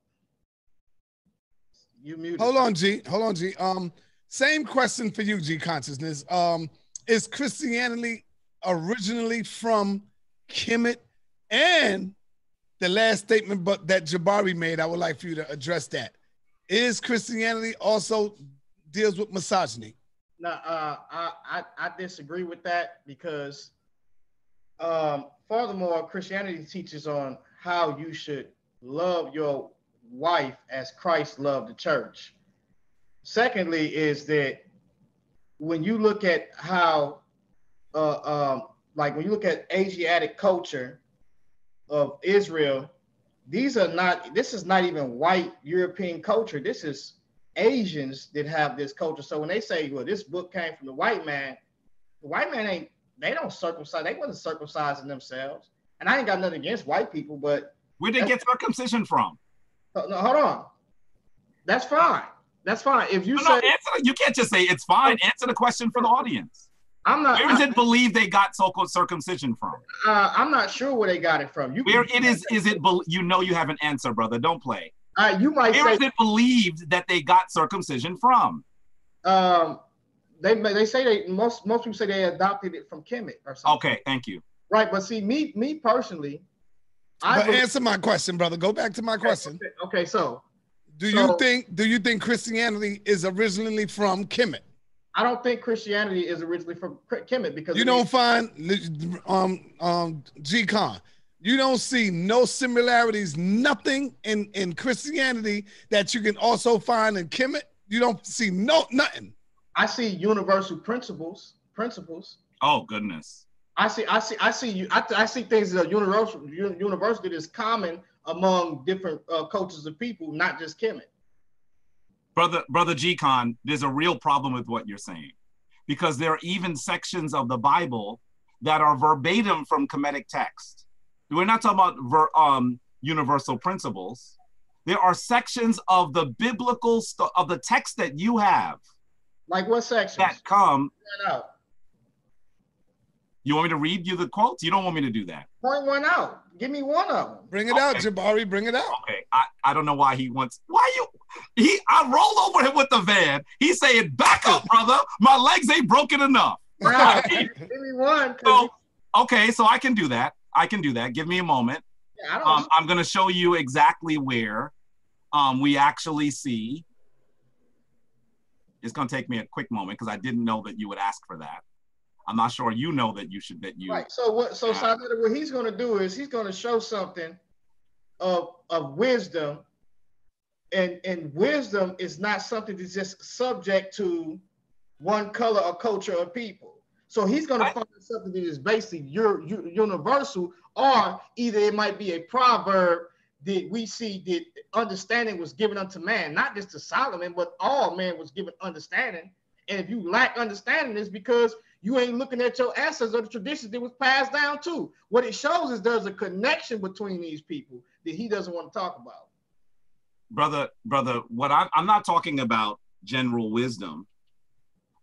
you muted. Hold on, G. Hold on, G. Um, same question for you, G consciousness. Um, is Christianity originally from Kemet? And the last statement but that Jabari made, I would like for you to address that. Is Christianity also deals with misogyny? No, uh, I, I I disagree with that because, um, furthermore, Christianity teaches on how you should love your wife as Christ loved the church. Secondly, is that when you look at how, uh, um, like when you look at Asiatic culture of Israel, these are not, this is not even white European culture. This is Asians that have this culture. So when they say, well, this book came from the white man, the white man ain't, they don't circumcise, they wasn't circumcising themselves. And I ain't got nothing against white people, but where did they get circumcision from? Oh, no, hold on. That's fine. That's fine. If you no, say no, answer, you can't just say it's fine. Oh. Answer the question for the audience. I'm not. Where does it believe they got so-called circumcision from? Uh, I'm not sure where they got it from. You where it is? Is it? You know, you have an answer, brother. Don't play. Uh, you might where say, is it believed that they got circumcision from? Um, they they say they most most people say they adopted it from Kemet or something. Okay, thank you. Right, but see, me me personally, I but answer my question, brother. Go back to my question. Okay, okay so do so, you think do you think Christianity is originally from Kemet? I don't think Christianity is originally from Kemet because you don't find um um G Kon. You don't see no similarities, nothing in in Christianity that you can also find in Kemet. You don't see no nothing. I see universal principles. Principles. Oh goodness. I see, I see, I see you. I, I see things that are universal, universal that is common among different uh, cultures of people, not just Kemet. Brother, brother G-Kon, there's a real problem with what you're saying, because there are even sections of the Bible that are verbatim from Kemetic text. We're not talking about ver, um, universal principles. There are sections of the biblical st- of the text that you have. Like what sections? That come. You want me to read you the quotes? You don't want me to do that. Point one out. Give me one of them. Bring it okay. out, Jabari. Bring it out. Okay. I, I don't know why he wants. Why you? He. I rolled over him with the van. He's saying, "Back up, brother. My legs ain't broken enough." Right. Give me one. So, okay, so I can do that. I can do that. Give me a moment. Yeah, um, I'm going to show you exactly where um, we actually see. It's going to take me a quick moment because I didn't know that you would ask for that. I'm not sure you know that you should that you right. So what so uh, what he's gonna do is he's gonna show something of of wisdom. And and wisdom is not something that's just subject to one color or culture or people. So he's going to find something that is basically your, universal, or either it might be a proverb that we see that understanding was given unto man, not just to Solomon, but all man was given understanding. And if you lack understanding, it's because you ain't looking at your ancestors or the traditions that was passed down to. What it shows is there's a connection between these people that he doesn't want to talk about. Brother, brother, what I'm, I'm not talking about general wisdom.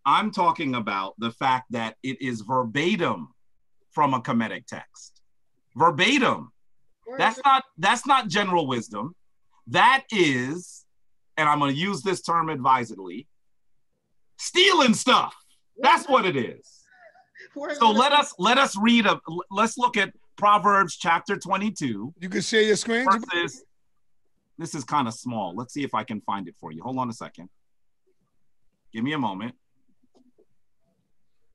I'm talking about the fact that it is verbatim from a Kemetic text. Verbatim. That's not that's not general wisdom. That is, and I'm going to use this term advisedly, stealing stuff. That's what it is. So let us let us read a let's look at Proverbs chapter 22 You can share your screen. verses. This is kind of small. Let's see if I can find it for you. Hold on a second. Give me a moment.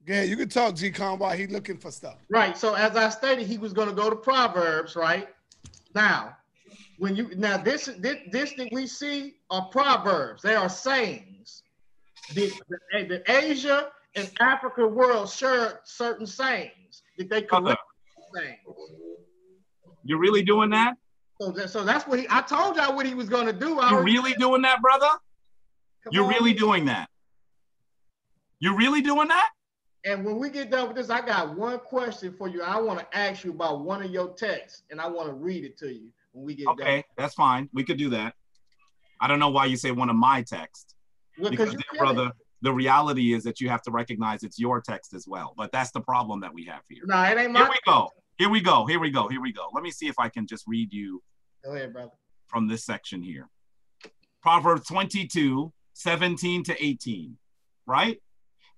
Yeah, you can talk, G Kon, while he looking for stuff. Right. So as I stated, he was going to go to Proverbs. Right now, when you now this this, this that we see are proverbs. They are sayings. The, the, the Asia and Africa world share certain sayings that they collect sayings. you really doing that? So, that, so that's what he. I told y'all what he was going to do. I You really said- doing that, brother? You're on. really doing that? You're really doing that? And when we get done with this, I got one question for you. I want to ask you about one of your texts, and I want to read it to you when we get Okay, that's fine. We could do that. I don't know why you say one of my texts. done. because you dear feel it. brother, the reality is that you have to recognize it's your text as well. But that's the problem that we have here. No, it ain't my. Here we go. Here we go. Here we go. Here we go. Let me see if I can just read you Go ahead, brother. from this section here. Proverbs 22, 17 to 18, right?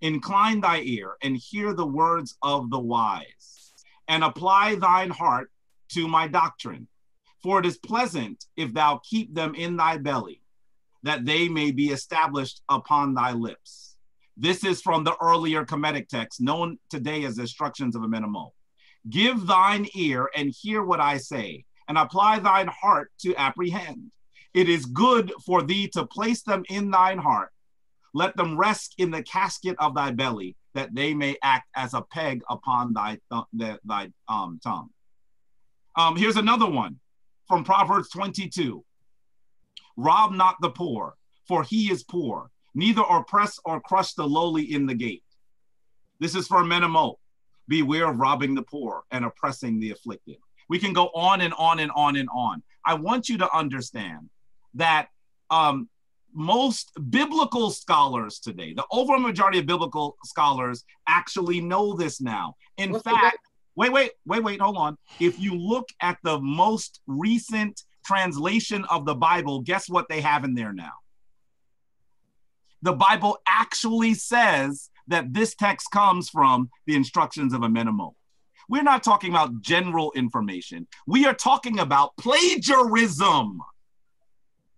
Incline thy ear and hear the words of the wise, and apply thine heart to my doctrine. For it is pleasant if thou keep them in thy belly, that they may be established upon thy lips. This is from the earlier Kemetic text, known today as Instructions of Amenemope. Give thine ear and hear what I say, and apply thine heart to apprehend. It is good for thee to place them in thine heart. Let them rest in the casket of thy belly, that they may act as a peg upon thy th- the- thy um, tongue. Um, here's another one from Proverbs 22. Rob not the poor, for he is poor, neither oppress or crush the lowly in the gate. This is for Menemo. Beware of robbing the poor and oppressing the afflicted. We can go on and on and on and on. I want you to understand that um, most biblical scholars today, the overall majority of biblical scholars actually know this now. In What's fact, wait, wait, wait, wait, hold on. If you look at the most recent translation of the Bible, guess what they have in there now? The Bible actually says that this text comes from the instructions of Amenemope. We're not talking about general information. We are talking about plagiarism.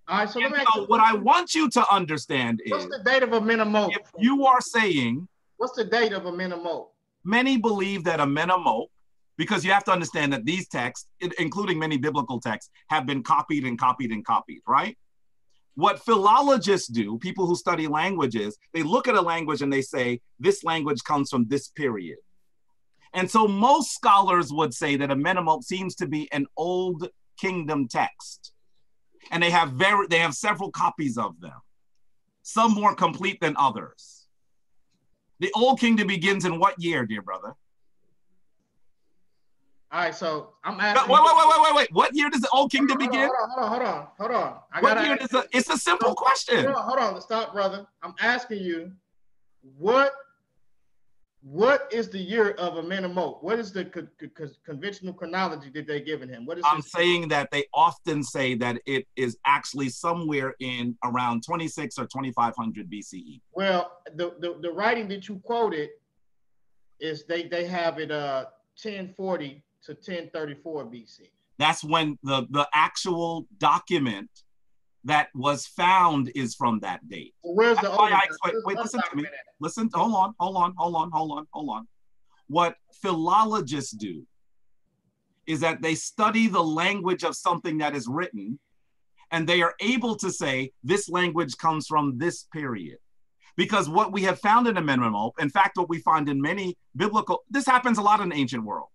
All right, so let me so what I want you to understand is what's the date of Amenemope? if you are saying What's the date of Amenemope? many believe that Amenemope, because you have to understand that these texts, including many biblical texts, have been copied and copied and copied, right? What philologists do, people who study languages, they look at a language and they say, this language comes from this period. And so most scholars would say that Amenemope seems to be an old kingdom text. And they have very they have several copies of them, some more complete than others. The old kingdom begins in what year, dear brother? All right, so I'm asking. wait, wait, wait, wait, wait. What year does the old kingdom Hold on, begin? Hold on, hold on, hold on, hold on. I What year does the, it's a simple question. Hold on, hold on, stop, brother. I'm asking you, what what is the year of Amenemope? What is the co- co- co- conventional chronology that they given him? What is I'm saying that they often say that it is actually somewhere in around 26 or 2500 BCE. Well, the, the the writing that you quoted is they they have it uh 1040 to 1034 BC. That's when the, the actual document that was found is from that date. Well, where's the why? I explain- wait, listen to me. Listen, hold on, hold on, hold on, hold on, hold on. What philologists do is that they study the language of something that is written and they are able to say this language comes from this period. Because what we have found in the minimum, in fact, what we find in many biblical, this happens a lot in the ancient world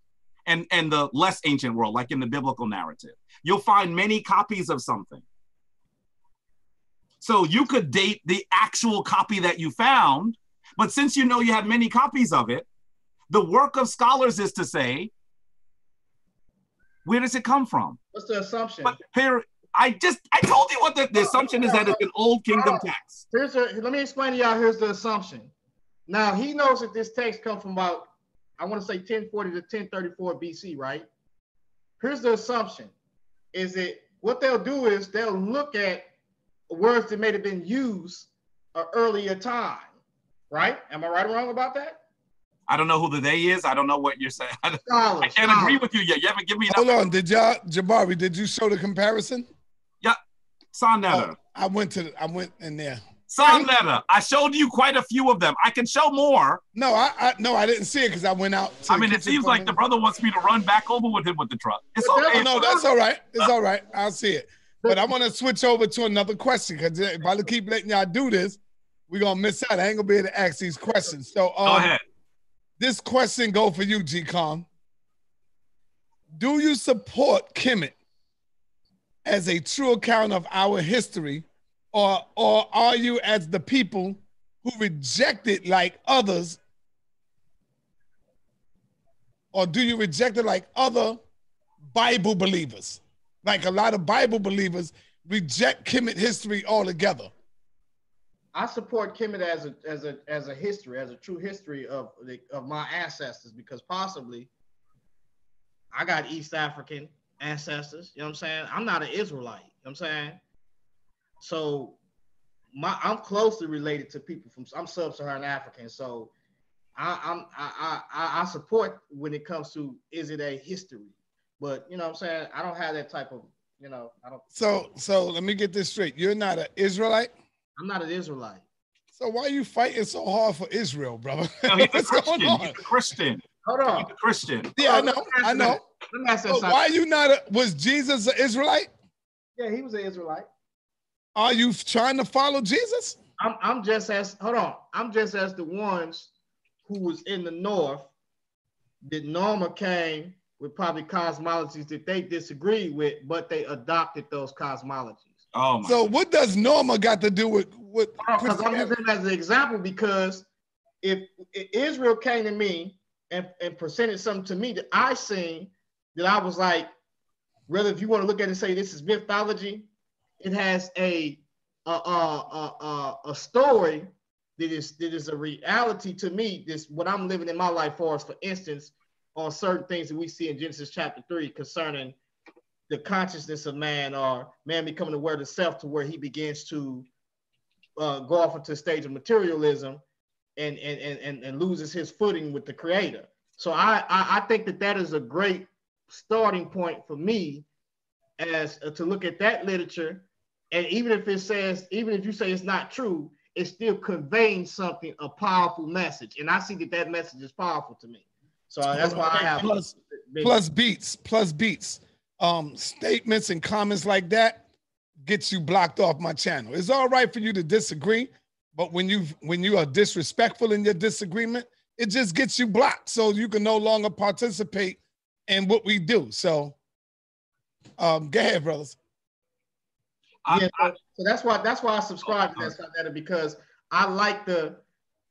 and, and the less ancient world, like in the biblical narrative. You'll find many copies of something. So you could date the actual copy that you found, but since you know you have many copies of it, the work of scholars is to say, where does it come from? What's the assumption? But here, I just I told you what the, the assumption is that it's an old kingdom text. Here's a, let me explain to y'all. Here's the assumption. Now he knows that this text comes from about I want to say 1040 to 1034 BC, right? Here's the assumption: is that what they'll do is they'll look at words that may have been used an earlier time, right? Am I right or wrong about that? I don't know who the they is. I don't know what you're saying. I, Scholars, I can't scholars. agree with you yet. You haven't given me Hold on, did y'all, Jabari? Did you show the comparison? Yeah, Sonetta. Oh, I went to, I went in there. Sonetta. I showed you quite a few of them. I can show more. No, I, I no, I didn't see it because I went out. I mean, it seems like the brother wants me to run back over with him with the truck. It's But okay. No, that's all right. It's all right. I'll see it. But I want to switch over to another question because if I keep letting y'all do this, we're gonna miss out. I ain't gonna be able to ask these questions. So um, Go ahead. this question go for you, G Kon. Do you support Kemet as a true account of our history, or or are you as the people who reject it like others, or do you reject it like other Bible believers? Like a lot of Bible believers reject Kemet history altogether. I support Kemet as a as a as a history, as a true history of the of my ancestors, because possibly I got East African ancestors. You know what I'm saying? I'm not an Israelite. You know what I'm saying? So my I'm closely related to people from I'm sub-Saharan African. So I, I'm I, I I support when it comes to is it a history, but you know what I'm saying? I don't have that type of you know I don't. So so let me get this straight. You're not an Israelite. I'm not an Israelite. So why are you fighting so hard for Israel, brother? No, he's a What's Christian. going on? He's a Christian. Hold on. He's a Christian. Yeah, I Hold on, know, let me I ask know. that. Let me ask that But something. why you not? A, was Jesus an Israelite? Yeah, he was an Israelite. Are you trying to follow Jesus? I'm I'm just as hold on. I'm just as the ones who was in the north that Narmer came with probably cosmologies that they disagreed with, but they adopted those cosmologies. Oh my. So what does Narmer got to do with with Because I'm using it as an example because if, if Israel came to me and, and presented something to me that I seen that I was like, whether if you want to look at it and say this is mythology, it has a a, a, a, a, story that is that is a reality to me. This what I'm living in my life for is, for instance, on certain things that we see in Genesis chapter three concerning the consciousness of man or man becoming aware of self to where he begins to uh, go off into a stage of materialism and, and, and, and, and loses his footing with the creator. So I, I, I think that that is a great starting point for me as uh, to look at that literature. And even if it says, even if you say it's not true, it's still conveying something, a powerful message. And I see that that message is powerful to me. So that's why I have plus beats plus beats. Um, statements and comments like that gets you blocked off my channel. It's all right for you to disagree, but when you when you are disrespectful in your disagreement, it just gets you blocked, so you can no longer participate in what we do. So, um, go ahead, brothers. I- yeah, so, so that's why that's why I subscribe to that stuff that because I like the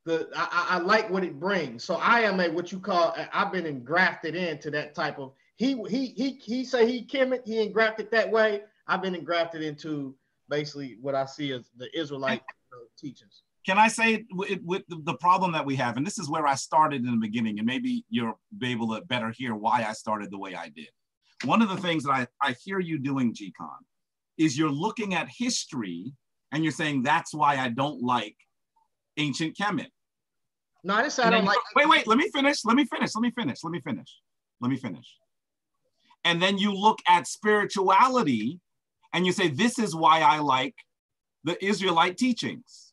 the I, I like what it brings. So I am a what you call I've been engrafted into that type of he he he he say he Kemet he engrafted that way. I've been engrafted into basically what I see as the Israelite uh, teachings. can I say with, with the, the problem that we have, and this is where I started in the beginning, and maybe you'll be able to better hear why I started the way I did. One of the things that I, I hear you doing, G-Kon, is you're looking at history and you're saying that's why I don't like ancient Kemet. No, I didn't say I don't like. go- wait, wait, let me finish. Let me finish. Let me finish. Let me finish. Let me finish. And then you look at spirituality and you say, this is why I like the Israelite teachings.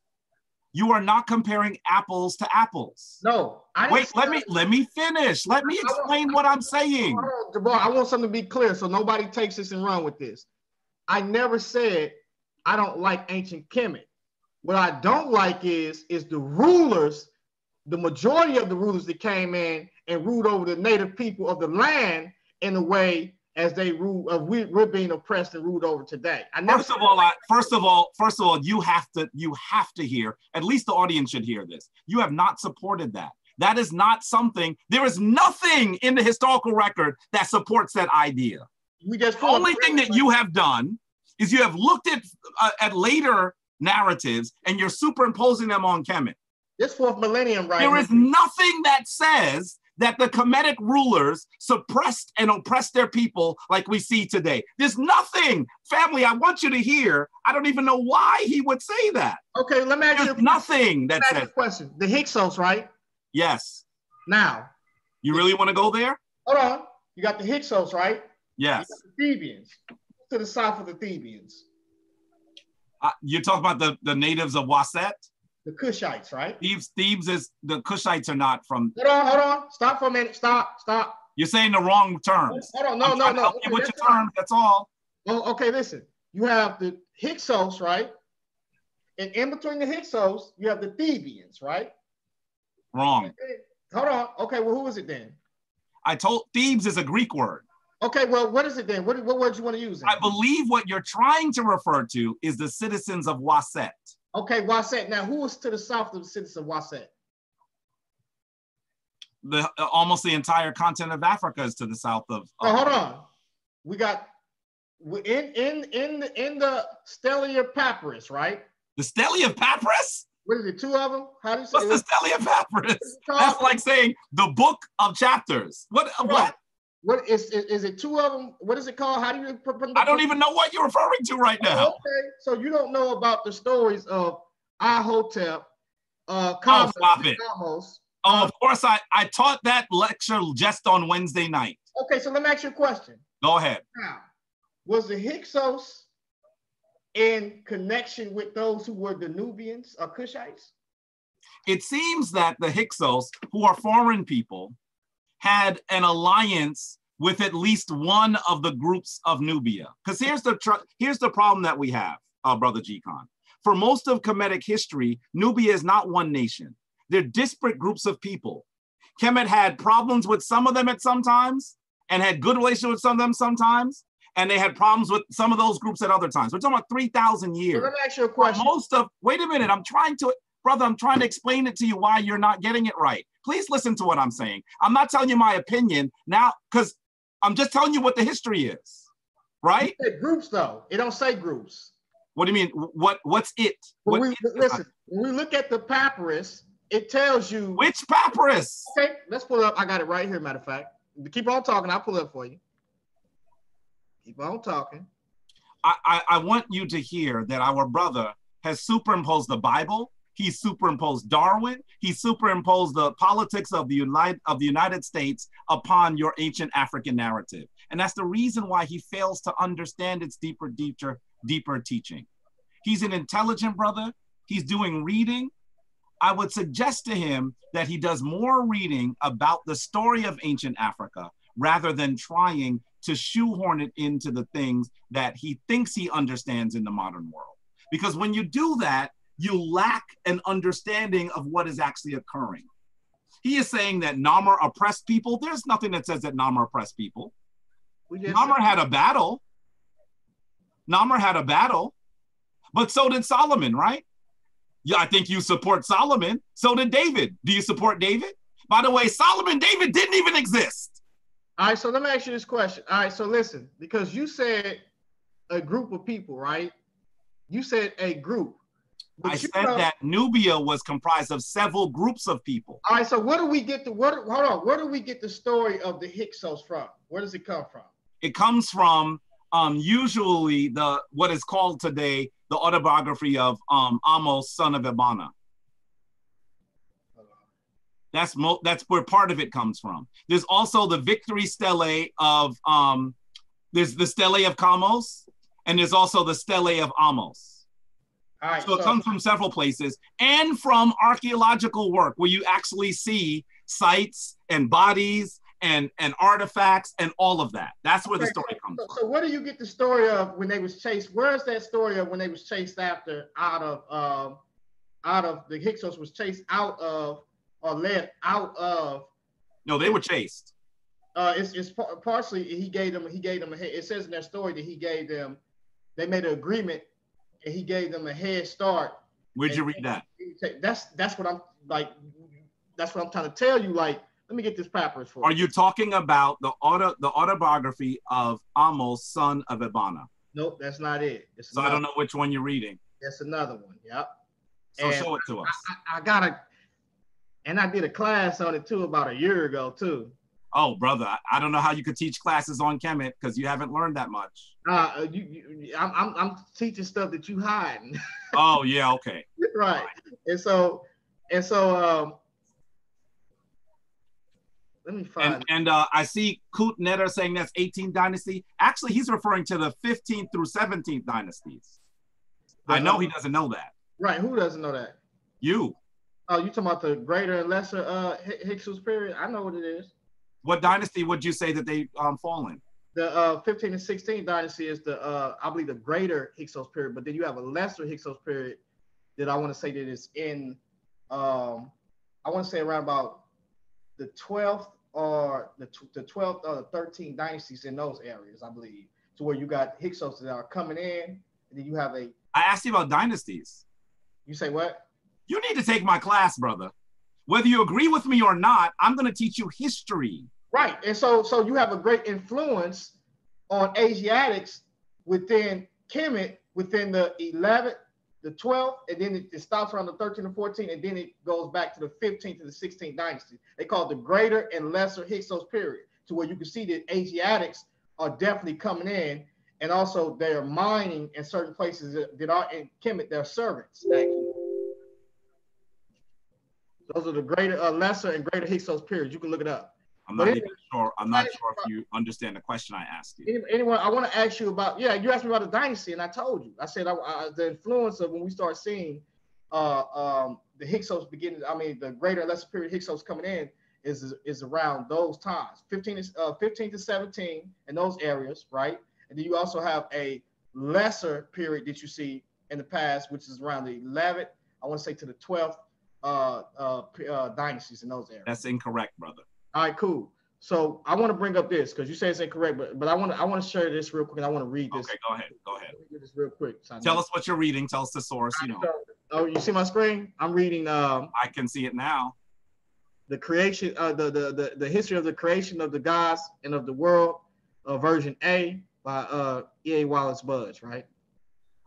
You are not comparing apples to apples. No, I Wait, let me let me finish. Let me explain what I'm saying. Hold I want something to be clear so nobody takes this and run with this. I never said I don't like ancient Kemet. What I don't like is is the rulers, the majority of the rulers that came in and ruled over the native people of the land in a way as they rule of we, we're being oppressed and ruled over today. I never First of all, I, first of all, first of all, you have to you have to hear. At least the audience should hear this. You have not supported that. That is not something. There is nothing in the historical record that supports that idea. We just The only thing that you have done is you have looked at uh, at later narratives and you're superimposing them on Kemet. this fourth millennium right There here. is nothing that says that the Kemetic rulers suppressed and oppressed their people like we see today. There's nothing. Family, I want you to hear. I don't even know why he would say that. okay. Let me ask you. There's nothing that says a question. The Hyksos, right? yes. Now, You really want to go there? hold on. You got the Hyksos, right? Yes. The Thebians. To the south of the Thebians. Uh, you're talking about the, the natives of Waset? The Cushites, right? Thebes, Thebes is the Cushites are not from. Hold on, hold on. Stop for a minute. Stop, stop. You're saying the wrong terms. Hold on, no, I'm no, no. you with Okay, your terms. That's all. Oh, okay, listen. You have the Hyksos, right? And in between the Hyksos, you have the Thebians, right? Wrong. Hold on. Okay, well, who is it then? I told Thebes is a Greek word. Okay, well, what is it then? What, what word you want to use? Then? I believe what you're trying to refer to is the citizens of Waset. Okay, Waset. Now, who is to the south of the citizens of Waset? The uh, almost the entire continent of Africa is to the south of. Oh, hold on. We got in in in the in the Stellia Papyrus, right? The Stele of Papyrus? What is it? Two of them? How do you say What's the it? Stele of Papyrus? That's like saying the book of chapters. What? What? What is, is is it? Two of them? What is it called? How do you? I don't even know what you're referring to right now. Okay, so you don't know about the stories of Ahotep, uh, Oh, stop it. Kamose. Oh, of course, I, I taught that lecture just on Wednesday night. Okay, so let me ask you a question. Go ahead. Now, was the Hyksos in connection with those who were the Nubians or Cushites? It seems that the Hyksos, who are foreign people, had an alliance with at least one of the groups of Nubia. Because here's the tr- here's the problem that we have, uh, brother G-Kon. For most of Kemetic history, Nubia is not one nation. They're disparate groups of people. Kemet had problems with some of them at some times, and had good relations with some of them sometimes, and they had problems with some of those groups at other times. We're talking about 3,000 So years let me ask you a for question. most of wait a minute i'm trying to brother i'm trying to explain it to you why you're not getting it right please listen to what i'm saying i'm not telling you my opinion now because i'm just telling you what the history is right groups though. It don't say groups. what do you mean what what's it When what we, listen, when we look at the papyrus, it tells you. which papyrus Okay, let's pull it up. I got it right here. Matter of fact, keep on talking. I'll pull it up for you. Keep on talking. I, I i want you to hear that our brother has superimposed the bible he superimposed darwin. He superimposed the politics of the united of the united states upon your ancient african narrative. And that's the reason why he fails to understand its deeper deeper deeper teaching. He's an intelligent brother. He's doing reading. I would suggest to him that he does more reading about the story of ancient africa rather than trying to shoehorn it into the things that he thinks he understands in the modern world. Because when you do that, you lack an understanding of what is actually occurring. He is saying that Narmer oppressed people. There's nothing that says that Narmer oppressed people. Narmer had a battle. Narmer had a battle, but so did Solomon, right? Yeah, I think you support Solomon. So did David. Do you support David? By the way, Solomon, David didn't even exist. All right, so let me ask you this question. All right, so listen, because you said a group of people, right? You said a group. But I said know- that Nubia was comprised of several groups of people. All right, so where do we get the where? Hold on, where do we get the story of the Hyksos from? Where does it come from? It comes from um, usually the what is called today the autobiography of um, Ahmose, son of Ibana. That's mo- that's where part of it comes from. There's also the victory stele of um, there's the stele of Kamose, and there's also the stele of Ahmose. Right, So it comes from several places and from archaeological work where you actually see sites and bodies and, and artifacts and all of that. That's where the Okay, story comes so, from. so where do you get the story of when they was chased? Where's that story of when they was chased after out of um out of the Hyksos was chased out of or led out of No, they were chased. uh it's, it's par- partially he gave them he gave them a it says in their story that he gave them they made an agreement and he gave them a head start Where'd you read that? that's that's what i'm like that's what i'm trying to tell you like let me get this papyrus for Are you talking about the auto the autobiography of Ahmose, son of Ibana? nope that's not it it's So I don't know which one you're reading. that's another one yep So And- show it to us. I, I got a and i did a class on it too about a year ago too Oh, brother, I- don't know how you could teach classes on Kemet because you haven't learned that much. uh you, you I'm, I'm i'm teaching stuff that you hiding Oh, yeah, okay. right. And so, and so, um, Let me find. And, and uh, I see Koot Netter saying that's 18th dynasty. Actually, he's referring to the 15th through 17th dynasties. I know he doesn't know that. right. Who doesn't know that? You. Oh, you talking about the greater and lesser uh Hyksos period? I know what it is. What dynasty would you say that they um, fall in? The uh 15 and 16 dynasty is the uh I believe the greater Hyksos period, but then you have a lesser Hyksos period that I want to say that is in um I want to say around about the 12th or the tw- the 12th or the 13th dynasties in those areas, I believe. To where you got Hyksos that are coming in, and then you have a I asked you about dynasties. you say what? You need to take my class, brother. Whether you agree with me or not, I'm going to teach you history. Right. And so so you have a great influence on Asiatics within Kemet within the 11th, the 12th, and then it, it stops around the 13th and 14th, and then it goes back to the 15th to the 16th dynasty. They call it the greater and lesser Hyksos period, to where you can see that Asiatics are definitely coming in, and also they're mining in certain places that, that are in Kemet, they're servants. Actually. Those are the greater, uh, lesser, and greater Hyksos periods. You can look it up. I'm not even sure. I'm not sure if you understand the question I asked you. Any- anyone i want to ask you about yeah you asked me about the dynasty and i told you i said I, I, the influence of when we start seeing uh um the hyksos beginning i mean the greater and lesser period hyksos coming in is is around those times 15 to uh, 15 to 17 in those areas right and then you also have a lesser period that you see in the past which is around the 11th i want to say to the 12th uh uh, uh dynasties in those areas That's incorrect, brother. All right, cool. So I want to bring up this because you say it's incorrect, but but I want to I want to share this real quick. and I want to read this. Okay, go ahead. Go ahead. Let me read this real quick. so Tell know. us what you're reading. Tell us the source. You know, Oh, you see my screen? I'm reading um I can see it now. the creation, uh, the, the the the history of the creation of the gods and of the world, uh, version A by uh E.A. Wallace Budge, right?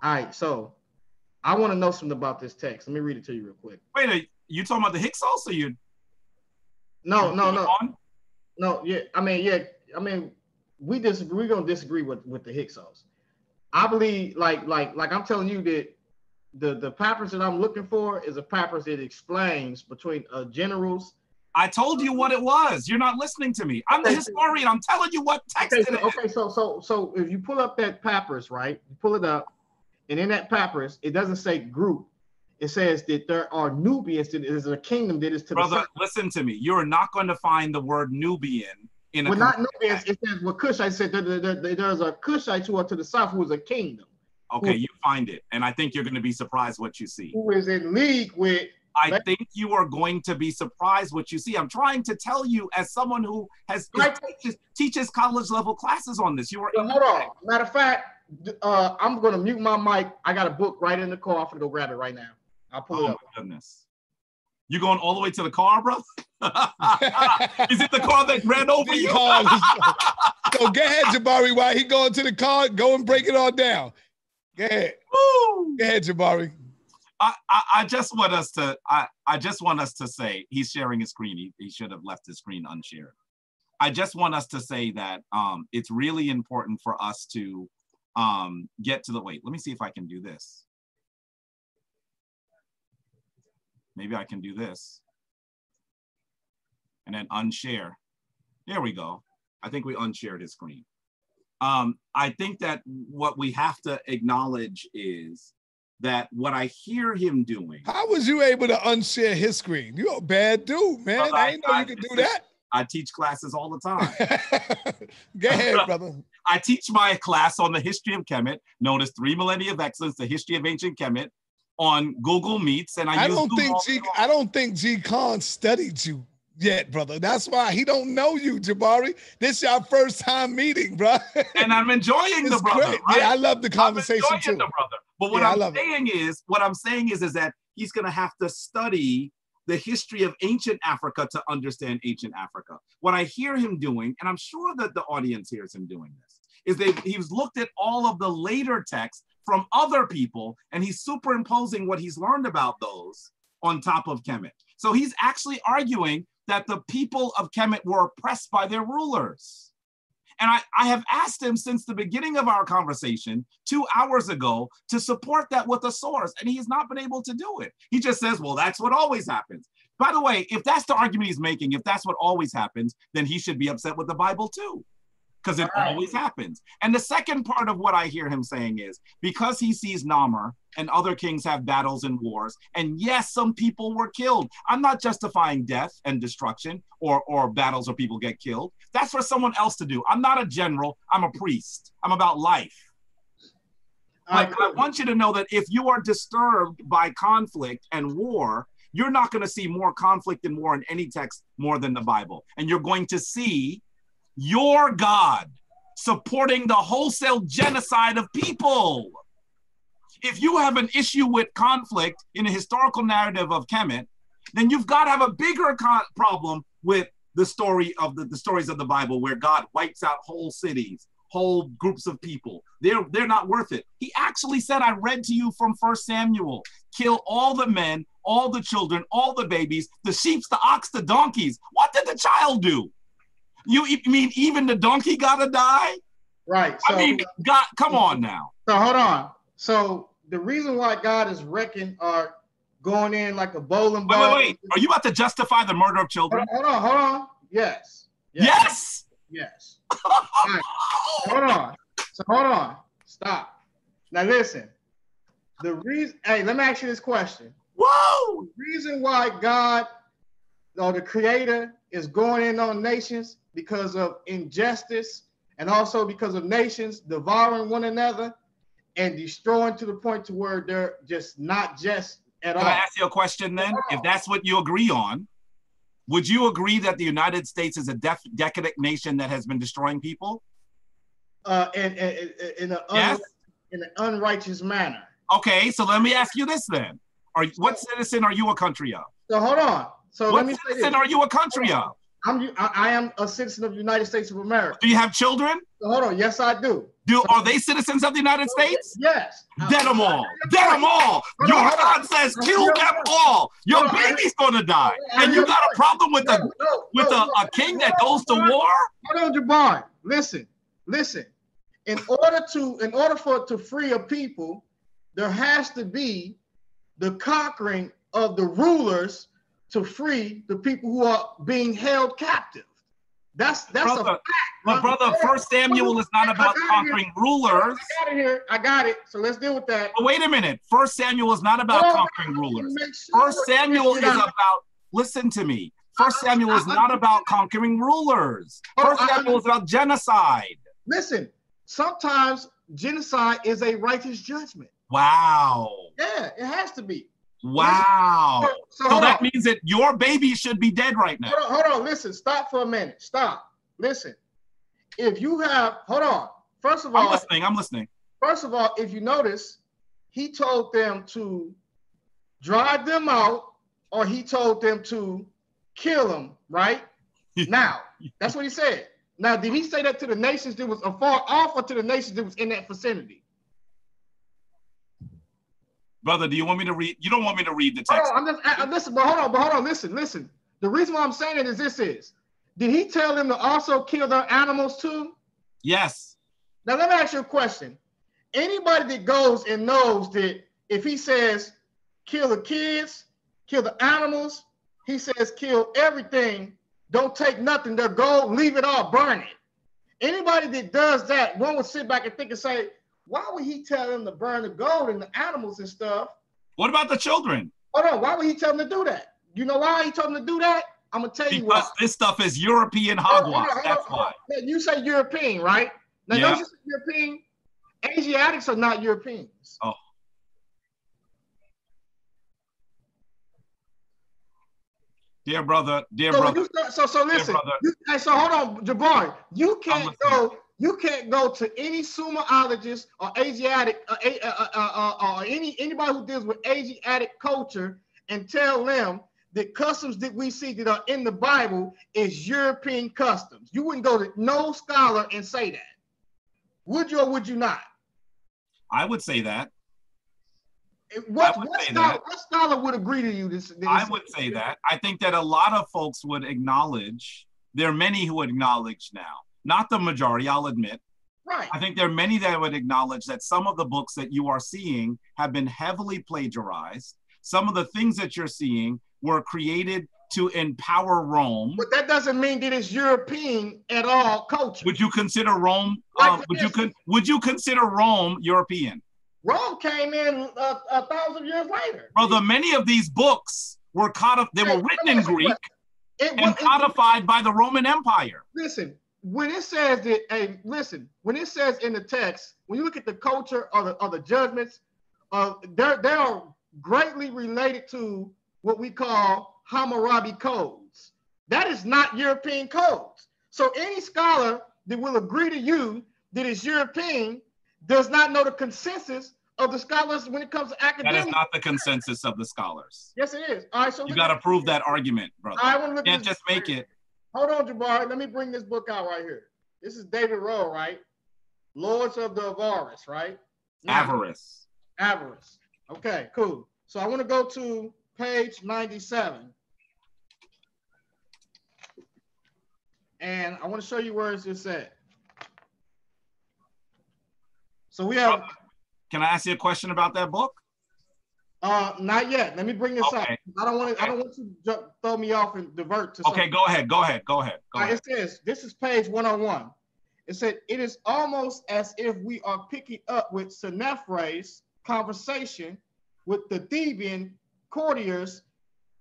All right, so I want to know something about this text. Let me read it to you real quick. Wait, are you talking about the Hyksos or you? No, no, no. No, yeah, I mean, yeah, I mean, we disagree. We're gonna disagree with with the Hyksos. I believe, like, like, like I'm telling you that the the papyrus that I'm looking for is a papyrus that explains between uh, generals. I told you what it was. You're not listening to me. I'm the historian. I'm telling you what text Okay, so, is. okay, so so so if you pull up that papyrus, right? You pull it up, and in that papyrus, it doesn't say group. It says that there are Nubians. That is a kingdom that is to Brother, the south. listen to me. You're not going to find the word Nubian in a Well, not Nubians. It says what Cushite said. There, there, there- there's a Cushite who are to the south who is a kingdom. Okay, you find it. And I think you're going to be surprised what you see. who is in league with I think you are going to be surprised what you see. I'm trying to tell you, as someone who has Right. teaches, teaches college level classes on this, you are Well, hold on. Matter of fact, uh, I'm gonna mute my mic. I got a book right in the car. I'm gonna go grab it right now. I'll pull Oh it my up. goodness. You going all the way to the car, bro? Is it the car that ran over you? car so go ahead, Jabari. While he going to the car, go and break it all down. Go ahead. Woo! Go ahead, Jabari. I, I, I just want us to I, I just want us to say he's sharing his screen. He, he should have left his screen unshared. I just want us to say that um, it's really important for us to um, get to the wait. Let me see if I can do this. Maybe I can do this. And then unshare. There we go. I think we unshared his screen. Um, I think that what we have to acknowledge is that what I hear him doing, How was you able to unshare his screen? You're a bad dude, man. Brother, I didn't know I- you could do that. I teach classes all the time. go ahead, brother. I teach my class on the history of Kemet, known as Three Millennia of Excellence, the history of ancient Kemet, on Google Meets, and I, I don't Google think G. I don't think G-Kon studied you yet, brother. That's why he don't know you, Jabari. This your first time meeting, bro. and I'm enjoying the brother. right? Yeah, I love the I'm conversation enjoying too. the brother. But what Yeah, I I'm love saying is, what I'm saying is, is that he's going to have to study the history of ancient Africa to understand ancient Africa. What I hear him doing, and I'm sure that the audience hears him doing this, is that he's looked at all of the later texts from other people, and he's superimposing what he's learned about those on top of Kemet. So he's actually arguing that the people of Kemet were oppressed by their rulers. And I, I have asked him since the beginning of our conversation two hours ago to support that with a source, and he has not been able to do it. He just says, well, that's what always happens. By the way, if that's the argument he's making, if that's what always happens, then he should be upset with the Bible too because it Right. always happens. And the second part of what I hear him saying is because he sees Narmer and other kings have battles and wars, and yes, some people were killed. I'm not justifying death and destruction or, or battles where people get killed. That's for someone else to do. I'm not a general, I'm a priest. I'm about life. Like, I want you to know that if you are disturbed by conflict and war, you're not going to see more conflict and war in any text more than the Bible. And you're going to see your God supporting the wholesale genocide of people. If you have an issue with conflict in a historical narrative of Kemet, then you've got to have a bigger con- problem with the story of the, the stories of the Bible where God wipes out whole cities, whole groups of people. They're they're not worth it. He actually said, I read to you from First Samuel, kill all the men, all the children, all the babies, the sheep, the ox, the donkeys. What did the child do? You mean even the donkey gotta die? right. So, I mean, God, come on now. so hold on. So the reason why God is wrecking or going in like a bowling Wait, ball. wait, wait. Are you about to justify the murder of children? hold on, hold on. Yes. Yes. Yes. right. Hold on. So hold on. Stop. Now listen. The reason. Hey, let me ask you this question. Whoa. The reason why God, or the Creator, is going in on nations because of injustice and also because of nations devouring one another and destroying to the point to where they're just not just at Can all. I ask you a question then? If that's what you agree on, would you agree that the United States is a def- decadent nation that has been destroying people? Uh, in, in, in, an Yes. in an unrighteous manner. Okay, so let me ask you this then. Are what citizen are you a country of? So hold on. So let What me say this. citizen are you a country of? I'm I, I am a citizen of the United States of America. Do you have children? So hold on. Yes, I do. Do are they citizens of the United States? Yes. Dead them all. Dead them all. Your on, hold on. God says kill them all. Your baby's gonna die. And you got a problem with a with a, a king that goes to war? Hold on, Jabbar. Listen, listen. In order to, in order for to free a people, there has to be the conquering of the rulers to free the people who are being held captive. That's that's a Brother, fact. But bro. brother, First Samuel is not about conquering rulers. I got it here. I got it. So let's deal with that. But wait a minute. First Samuel is not about conquering rulers. Sure First Samuel is about, listen to me. First Samuel is not about conquering rulers. Oh, First Samuel is about genocide. Listen, sometimes genocide is a righteous judgment. Wow. Yeah, it has to be. Wow. So, so So that on. means that your baby should be dead right now. hold on, hold on. Listen, stop for a minute. Stop. Listen. If you have, hold on. First of all, I'm listening. I'm listening. first of all, if you notice, he told them to drive them out, or he told them to kill them. Right now, that's what he said. Now, did he say that to the nations that was afar off, or to the nations that was in that vicinity? Brother, do you want me to read? You don't want me to read the Hold text. on, I'm just I- listen, but hold on, but hold on, listen, listen. The reason why I'm saying it is this is did he tell them to also kill their animals too? Yes. Now let me ask you a question. Anybody that goes and knows that if he says kill the kids, kill the animals, he says kill everything, don't take nothing, their gold, leave it all, burn it. Anybody that does that, one would sit back and think and say, why would he tell them to burn the gold and the animals and stuff? What about the children? Hold on, why would he tell them to do that? You know why he told them to do that? I'm gonna tell you why. Because this stuff is European Hold on, hogwash. hold on, That's why. You say European, right? Now, Yeah. don't you say European? Asiatics are not Europeans. Oh. Dear brother, dear So, brother. start, so, so listen. You, hey, so hold on, Jabari. You can't go. You can't go to any sumerologist or Asiatic uh, uh, uh, uh, uh, or any anybody who deals with Asiatic culture and tell them that customs that we see that are in the Bible is European customs. You wouldn't go to no scholar and say that. Would you or would you not? I would say that. What, would what, scholar, that. what scholar would agree to you? This, this I would say that. I think that a lot of folks would acknowledge, there are many who acknowledge now not the majority, I'll admit. Right. I think there are many that would acknowledge that some of the books that you are seeing have been heavily plagiarized. Some of the things that you're seeing were created to empower Rome. But that doesn't mean that it's European at all culture. Would you consider Rome? Like Um, would you con- would you consider Rome European? Rome came in a, a thousand years later. Brother, many of these books were codif- they Hey, were written in ask you a Greek It, and was- it- codified by the Roman Empire. listen, when it says that, hey, listen, when it says in the text, when you look at the culture or the, or the judgments, uh, they're, they are greatly related to what we call Hammurabi codes. That is not European codes. So any scholar that will agree to you that is European does not know the consensus of the scholars when it comes to That academic. is not the consensus of the scholars. yes, it is. All right, so You got to prove that argument, brother. I want to look You at can't just make it. Hold on, Jabari. Let me bring this book out right here. This is David Rohl, right? Lords of the Avaris, right? Now, Avaris. Avaris. Okay, cool. So I want to go to page 97. And I want to show you where it's just at. So we have Can I ask you a question about that book? Uh not yet. Let me bring this up. I don't want to I don't want you to jump, throw me off and divert to Okay, something. go ahead. Go ahead. Go ahead. Go ahead. it says, this is page 101. It said, it is almost as if we are picking up with Senephre's conversation with the Theban courtiers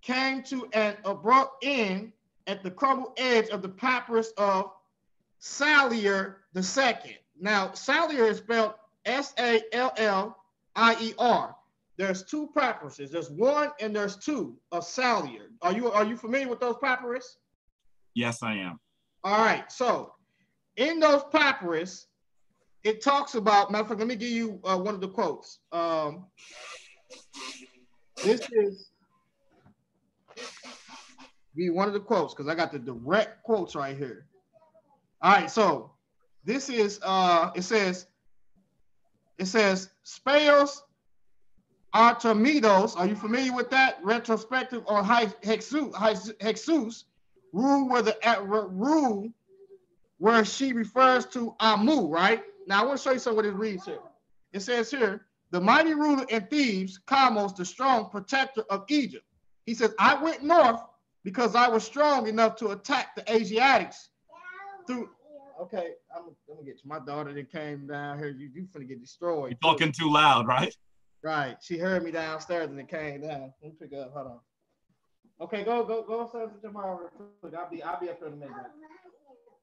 came to an abrupt end at the crumbled edge of the papyrus of Sallier II. Now, Sallier is spelled S-A-L-L-I-E-R. There's two papyruses. There's one and there's two of Sallier. Are you are you familiar with those papyrus? Yes, I am. All right, so in those papyrus, it talks about. Matter of fact, let me give you uh, one of the quotes. Um, this is be one of the quotes because I got the direct quotes right here. All right, so this is uh, it says it says Speos Artemidos. Are you familiar with that? Retrospective on Hyksos, rule where the rule where she refers to Amu, right? Now I want to show you some what it reads here. It says here, the mighty ruler in Thebes, Kamose, the strong protector of Egypt. He says, I went north because I was strong enough to attack the Asiatics through. Okay, I'm, I'm gonna get you. My daughter that came down here. You you finna get destroyed. You're talking too loud, right? Right. She heard me downstairs and it came down. Let me pick up. Hold on. Okay, go go go upstairs to tomorrow. real quick. I'll be I'll be up in a minute.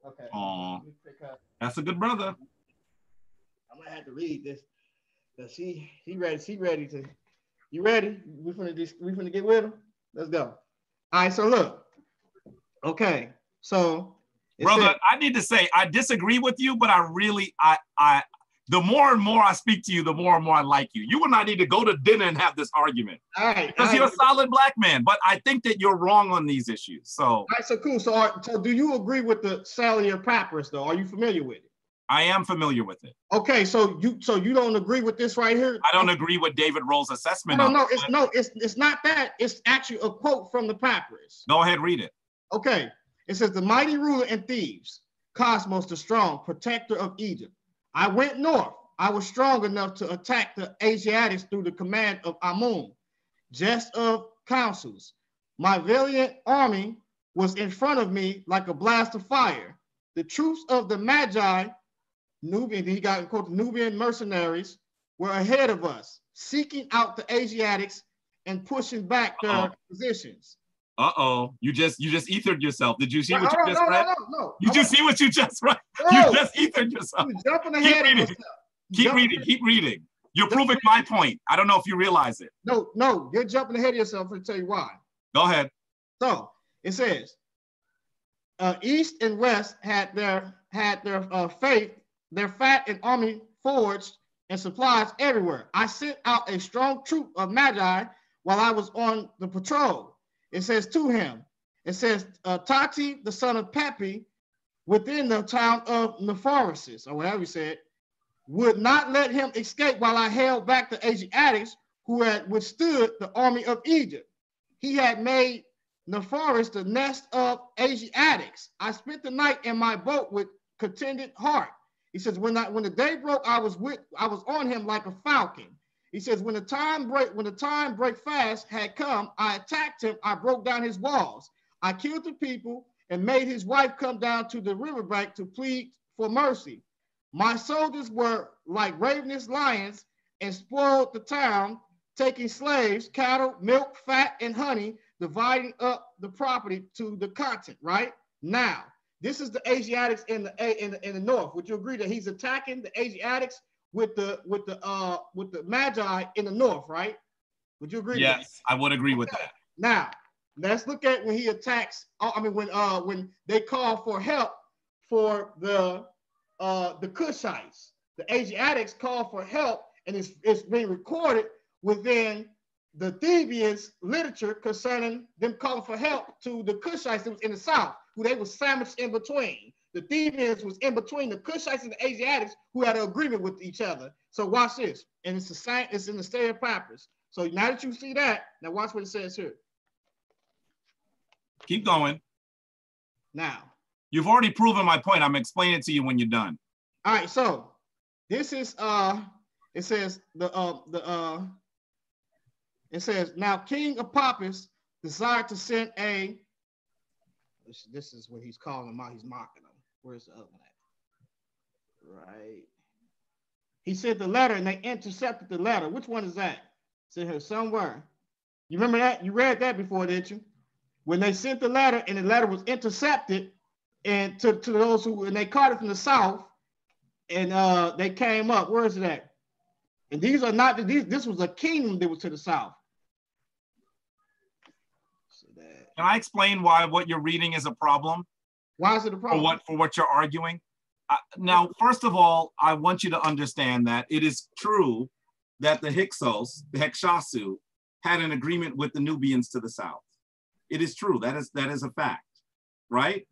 Okay. Aw. Let me pick up. That's a good brother. I'm gonna have to read this. Cause she he ready. She ready to. You ready? We finna just we finna get with him. Let's go. All right. So look. Okay. So. Brother, said- I need to say I disagree with you, but I really I I the more and more I speak to you, the more and more I like you. You and I need to go to dinner and have this argument all right. because you're a solid black man. But I think that you're wrong on these issues. So All right. So cool. So, are- so do you agree with the Sallier Papyrus though? Are you familiar with it? I am familiar with it. Okay. So you so you don't agree with this right here? I don't agree with David Rohl's assessment. No, no, it's no, it's it's not that. It's actually a quote from the papyrus. Go ahead, read it. Okay, it says the mighty ruler in Thebes, Cosmos the strong, protector of Egypt. I went north. I was strong enough to attack the Asiatics through the command of Amun, jest of councils. My valiant army was in front of me like a blast of fire. The troops of the Medjay, Nubian, he got in quote, Nubian mercenaries, were ahead of us, seeking out the Asiatics and pushing back their Uh-oh. positions. Uh oh, you just you just ethered yourself. Did you see No, what you no, just no, read? no, no, no. You just see what you just read? No, You just ethered yourself. you jumping Keep ahead of reading. yourself. Keep Jumping- reading. Keep reading. You're proving my point. I don't know if you realize it. No, no, you're jumping ahead of yourself. I'll tell you why. Go ahead. So it says, uh, East and West had their had their uh, faith, their fat and army forged and supplies everywhere. I sent out a strong troop of Medjay while I was on the patrol. It says to him, it says uh, Teti, the son of Pepi, within the town of Nepharisis, or whatever he said, would not let him escape while I held back the Asiatics who had withstood the army of Egypt. He had made Nepharis the nest of Asiatics. I spent the night in my boat with contented heart. He says, when I when the day broke, I was with I was on him like a falcon. He says, when the time break, when the time break fast had come, I attacked him, I broke down his walls. I killed the people and made his wife come down to the riverbank to plead for mercy. My soldiers were like ravenous lions and spoiled the town, taking slaves, cattle, milk, fat, and honey, dividing up the property to the content, right? Now, this is the Asiatics in the in the, in the north. Would you agree that he's attacking the Asiatics with the with the uh with the Medjay in the north, right? Would you agree? Yes, I would agree with that. Now, let's look at when he attacks. uh, I mean, when uh when they call for help for the uh the Cushites, the Asiatics call for help, and it's it's being recorded within the Thebians literature concerning them calling for help to the Cushites that was in the south who they were sandwiched in between. The Thebians was in between the Cushites and the Asiatics who had an agreement with each other. So watch this. And it's the same, it's in the state of Papyrus. So now that you see that, now watch what it says here. Keep going. Now, You've already proven my point. I'm explaining it to you when you're done. all right, so this is uh it says the uh the uh it says now King Apophis desired to send a this, this is what he's calling him out, he's mocking him. Where's the other one at? Right. He sent the letter and they intercepted the letter. Which one is that? It's in here somewhere. You remember that? You read that before, didn't you? When they sent the letter and the letter was intercepted, and to, to those who and they caught it from the south, and uh they came up. Where is it at? And these are not these. This was a kingdom that was to the south. So that, Can I explain why what you're reading is a problem why is it a for problem? what for what you're arguing? Uh, now, first of all, I want you to understand that it is true that the Hyksos, the Hexhasu, had an agreement with the Nubians to the south. It is true. That is that is a fact, right?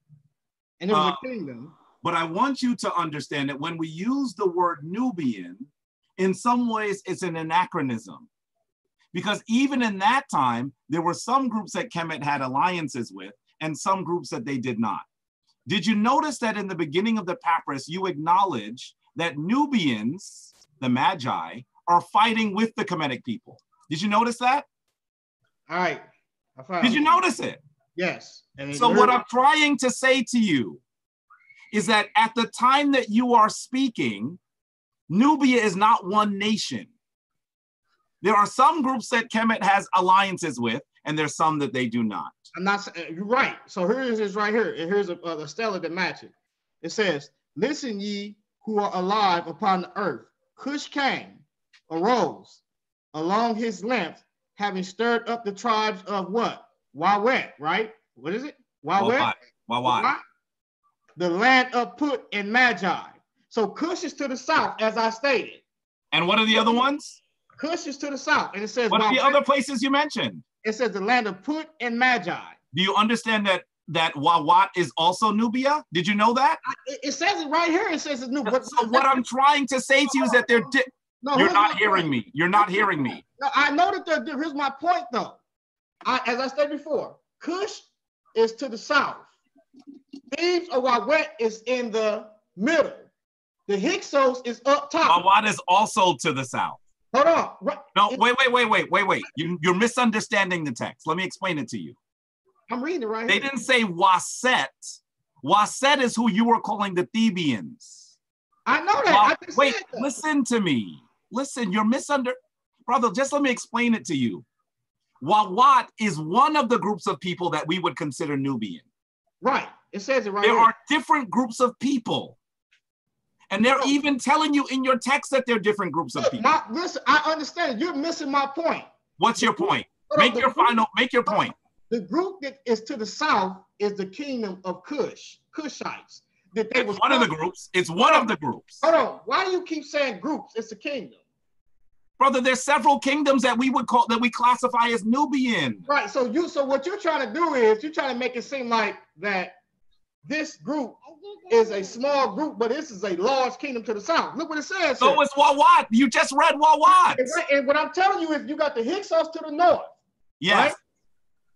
And it was uh, a kingdom. But I want you to understand that when we use the word Nubian, in some ways it's an anachronism. Because even in that time, there were some groups that Kemet had alliances with and some groups that they did not. Did you notice that in the beginning of the papyrus, you acknowledge that Nubians, the Medjay, are fighting with the Kemetic people? Did you notice that? All right. Did you notice it? Yes. And So what I'm trying to say to you is that at the time that you are speaking, Nubia is not one nation. There are some groups that Kemet has alliances with, and there's some that they do not. I'm not. Uh, you're right. So here is right here, and here's a, a stela that matches. it. Says, "Listen, ye who are alive upon the earth. Cush came, arose along his length, having stirred up the tribes of what? Wawet, right? What is it? Wawet. Wawat? The land of Put and Medjay. So Cush is to the south, as I stated. And what are the other ones? Cush is to the south, and it says What are the other places you mentioned? It says the land of Put and Medjay. Do you understand that that Wawat is also Nubia? Did you know that? It, it says it right here. It says it's Nubia. So what I'm trying to say to you is that they're di- no, you're not hearing point. me. You're not hearing me. No, I know that they're. Here's my point, though. I, as I said before, Kush is to the south. Thebes or Wawet is in the middle. The Hyksos is up top. Wawat is also to the south. Hold on. Right- No, wait, wait, wait, wait, wait, wait. You, you're misunderstanding the text. Let me explain it to you. I'm reading it right They here. didn't say Waset. Waset is who you were calling the Thebians. I know that. Wa- I wait, that. listen to me. Listen, you're misunder. Brother, just let me explain it to you. Wawat is one of the groups of people that we would consider Nubian. Right. It says it right There here. are different groups of people. And they're No. even telling you in your text that they're different groups of people. my, listen, I understand. You're missing my point. What's your point? Make your group- final, make your point. The group that is to the south is the kingdom of Cush, Cushites. That they It's was one of the groups. It's one of the groups. Hold on. Why do you keep saying groups? It's a kingdom. Brother, there's several kingdoms that we would call that we classify as Nubian. Right. So you so what you're trying to do is you're trying to make it seem like that this group is a small group, but this is a large kingdom to the south. Look what it says. So here. is Wawat. You just read Wawat. and, what- and what I'm telling you is you got the Hyksos to the north. Yes. Right?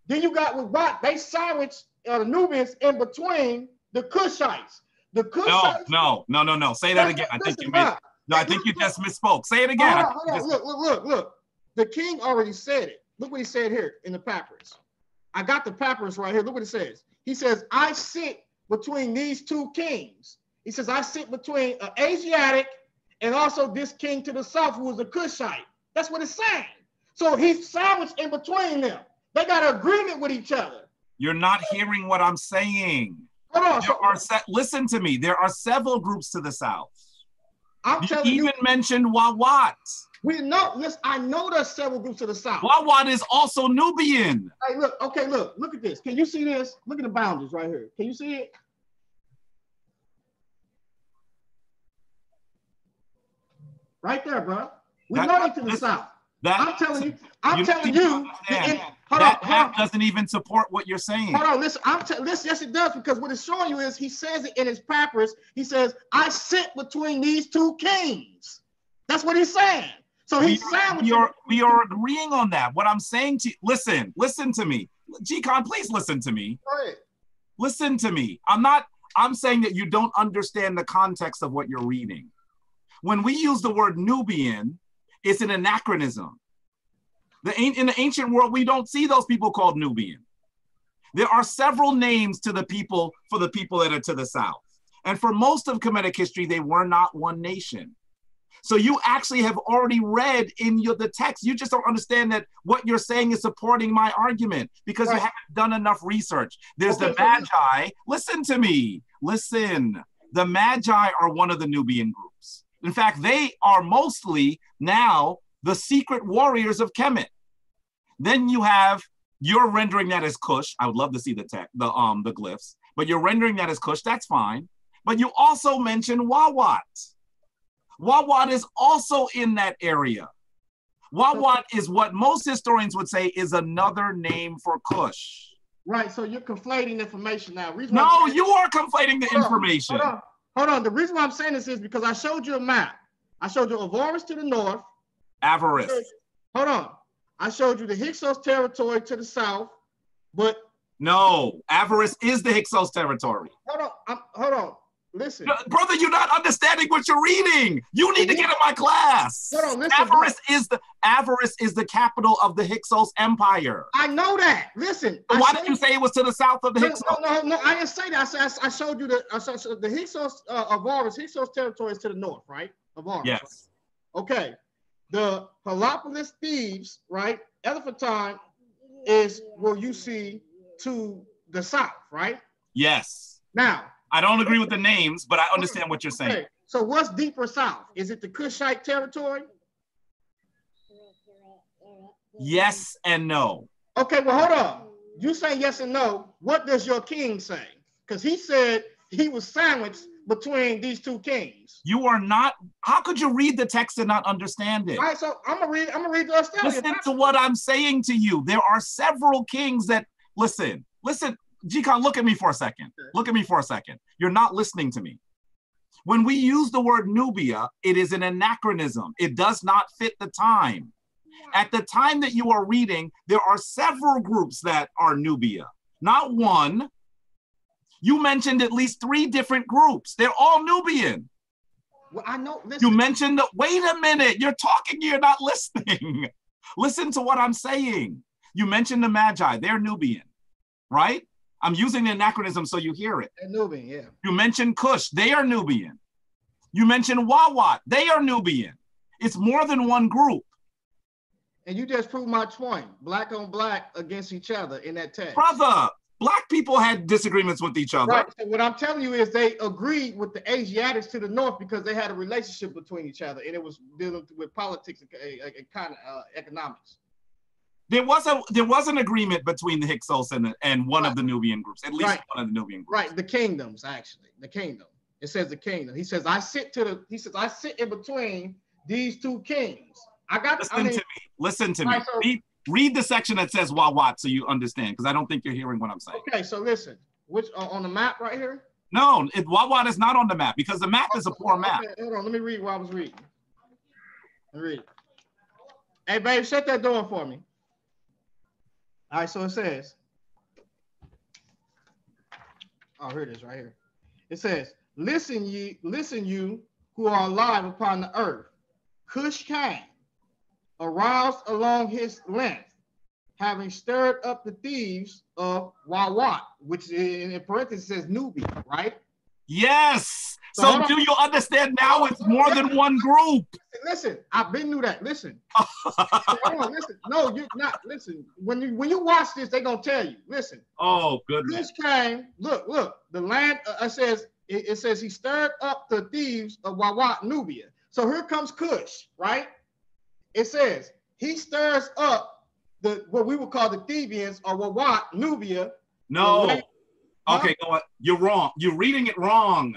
Then you got with what they sandwich uh, the Nubians in between the Cushites. The No, Cushites. no, no, no, no. Say that again. I think you missed. No, I think you just misspoke. Say it again. I on, hold on. just- Look, look, look, look. The king already said it. Look what he said here in the papyrus. I got the papyrus right here. Look what it says. He says, I sit between these two kings. He says, I sit between an Asiatic and also this king to the south who is a Cushite. That's what it's saying. So he's sandwiched in between them. They got an agreement with each other. You're not hearing what I'm saying. Hold on. There So are se- listen to me. There are several groups to the south. I'm You telling you, even mentioned Wawat. We know. Listen, I know there's several groups to the south. Wawat is also Nubian. Hey, look, okay, look, look at this. Can you see this? Look at the boundaries right here. Can you see it? Right there, bro. We That- know they to the south. That I'm telling you, I'm you telling you. the- hold that on, hold on. doesn't even support what you're saying. Hold on, listen. I'm te- listen. Yes, it does because what it's showing you is he says it in his papyrus. He says, "I sit between these two kings." That's what he's saying. So We, he's sandwiching. we are we are agreeing on that. What I'm saying to listen, listen to me. G-Kon, please listen to me. Ahead. Listen to me. I'm not, I'm saying that you don't understand the context of what you're reading. When we use the word Nubian, it's an anachronism. The, in the ancient world, we don't see those people called Nubian. There are several names to the people for the people that are to the south. And for most of Kemetic history, they were not one nation. So you actually have already read in your the text. You just don't understand that what you're saying is supporting my argument because you haven't done enough research. There's the Okay, so Medjay. Listen to me. Listen. The Medjay are one of the Nubian groups. In fact, they are mostly now the secret warriors of Kemet. Then you have you're rendering that as Kush. I would love to see the tech, the um the glyphs, but you're rendering that as Kush. That's fine. But you also mentioned Wawat. Wawat is also in that area. Wawat is what most historians would say is another name for Kush. Right. So you're conflating information now. Reason No, you are conflating the Hold on, information. Hold on, hold on. The reason why I'm saying this is because I showed you a map. I showed you Avaris to the north. Avaris. Hold on. I showed you the Hyksos territory to the south. But No, Avaris is the Hyksos territory. hold on. I'm, hold on. Listen. Brother, you're not understanding what you're reading. You need to get in my class. Hold on, listen, Avaris is the Avaris is the capital of the Hyksos Empire. I know that. Listen. Why did you say it was to the south of the No, Hyksos? no, no, no, I didn't say that. I, said, I showed you the I showed, the Hyksos uh, Avaris, Hyksos territory is to the north, right? Of Avaris. Yes. Okay. The Heliopolis Thieves, right? Elephantine is where you see to the south, right? Yes. Now, I don't agree with the names, but I understand what you're saying. okay. So what's deeper south? Is it the Kushite territory? Yes and no. Okay, well, hold on. You say yes and no. What does your king say? Because he said he was sandwiched between these two kings. You are not. How could you read the text and not understand it? All right, so I'm gonna read. I'm gonna read the Australia. Listen to what I'm saying to you. There are several kings that listen. Listen, G-Kon, look at me for a second. Look at me for a second. You're not listening to me. When we use the word Nubia, it is an anachronism. It does not fit the time. At the time that you are reading, there are several groups that are Nubia, not one. You mentioned at least three different groups. They're all Nubian. Well, I know. Listen, You mentioned the, wait a minute, you're talking, you're not listening. Listen to what I'm saying. You mentioned the Medjay, they're Nubian, right? I'm using the anachronism so you hear it. They're Nubian, yeah. You mentioned Cush, they are Nubian. You mentioned Wawat, they are Nubian. It's more than one group. And you just proved my point. Black on black against each other in that text. Brother, black people had disagreements with each other. Right. So what I'm telling you is they agreed with the Asiatics to the north because they had a relationship between each other, and it was dealing with politics and, and, and kind of uh, economics. There was a there was an agreement between the Hyksos and, and one of the Nubian groups, at least Right. one of the Nubian groups. Right. The kingdoms, actually, the kingdom. It says the kingdom. He says I sit to the. He says I sit in between these two kings. I got. Listen I mean, to me. Listen to me. So- read, read the section that says Wawat so you understand, because I don't think you're hearing what I'm saying. okay. So listen, which uh, on the map right here. No, it, Wawat is not on the map because the map is a poor map. Okay, hold on. Let me read what I was reading. Read. Hey, babe, shut that door for me. All right, so it says. Oh, here it is, right here. It says listen ye, listen you who are alive upon the earth. Cush came, aroused along his length, having stirred up the thieves of Wawat, which in, in parentheses says Nubia, right? Yes. So So do you understand now it's more than one group? Listen, I've been through that. Listen. On, listen. No, you're not. Listen. When you when you watch this, they're gonna tell you. Listen. Oh goodness. This came. Look, look. The land. Uh, it says. It, it says he stirred up the thieves of Wawat Nubia. So here comes Cush, right? It says he stirs up the what we would call the Thievians or Wawat Nubia. No. Okay, go on. You're wrong. You're reading it wrong.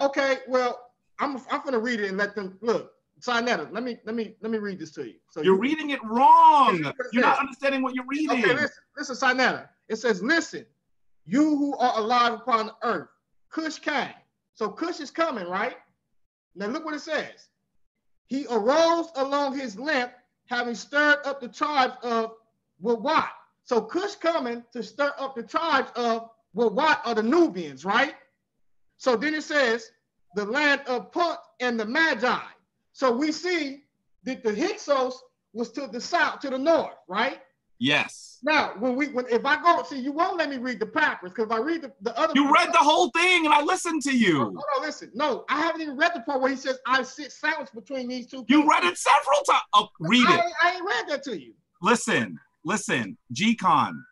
Okay, well, I'm I'm gonna read it and let them look. Sa Neter, let me let me let me read this to you. So You're you- reading it wrong. Listen, You're not understanding what you're reading. Okay, listen, listen, Sa Neter. It says, listen, you who are alive upon the earth, Cush came. So Cush is coming, right? Now look what it says. He arose along his length, having stirred up the tribes of well, what? So Cush coming to stir up the tribes of Wawat are the Nubians, right? So then it says, the land of Punt and the Medjay. So we see that the Hyksos was to the south, to the north, right? Yes. Now, when we when if I go, see, you won't let me read the papers because if I read the, the other You read the whole thing and I listened to you. on, listen. No, I haven't even read the part where he says I sit silence between these two. You people." read it several times. Oh, read I, it. ain't- I ain't read that to you. Listen, listen. G-Kon,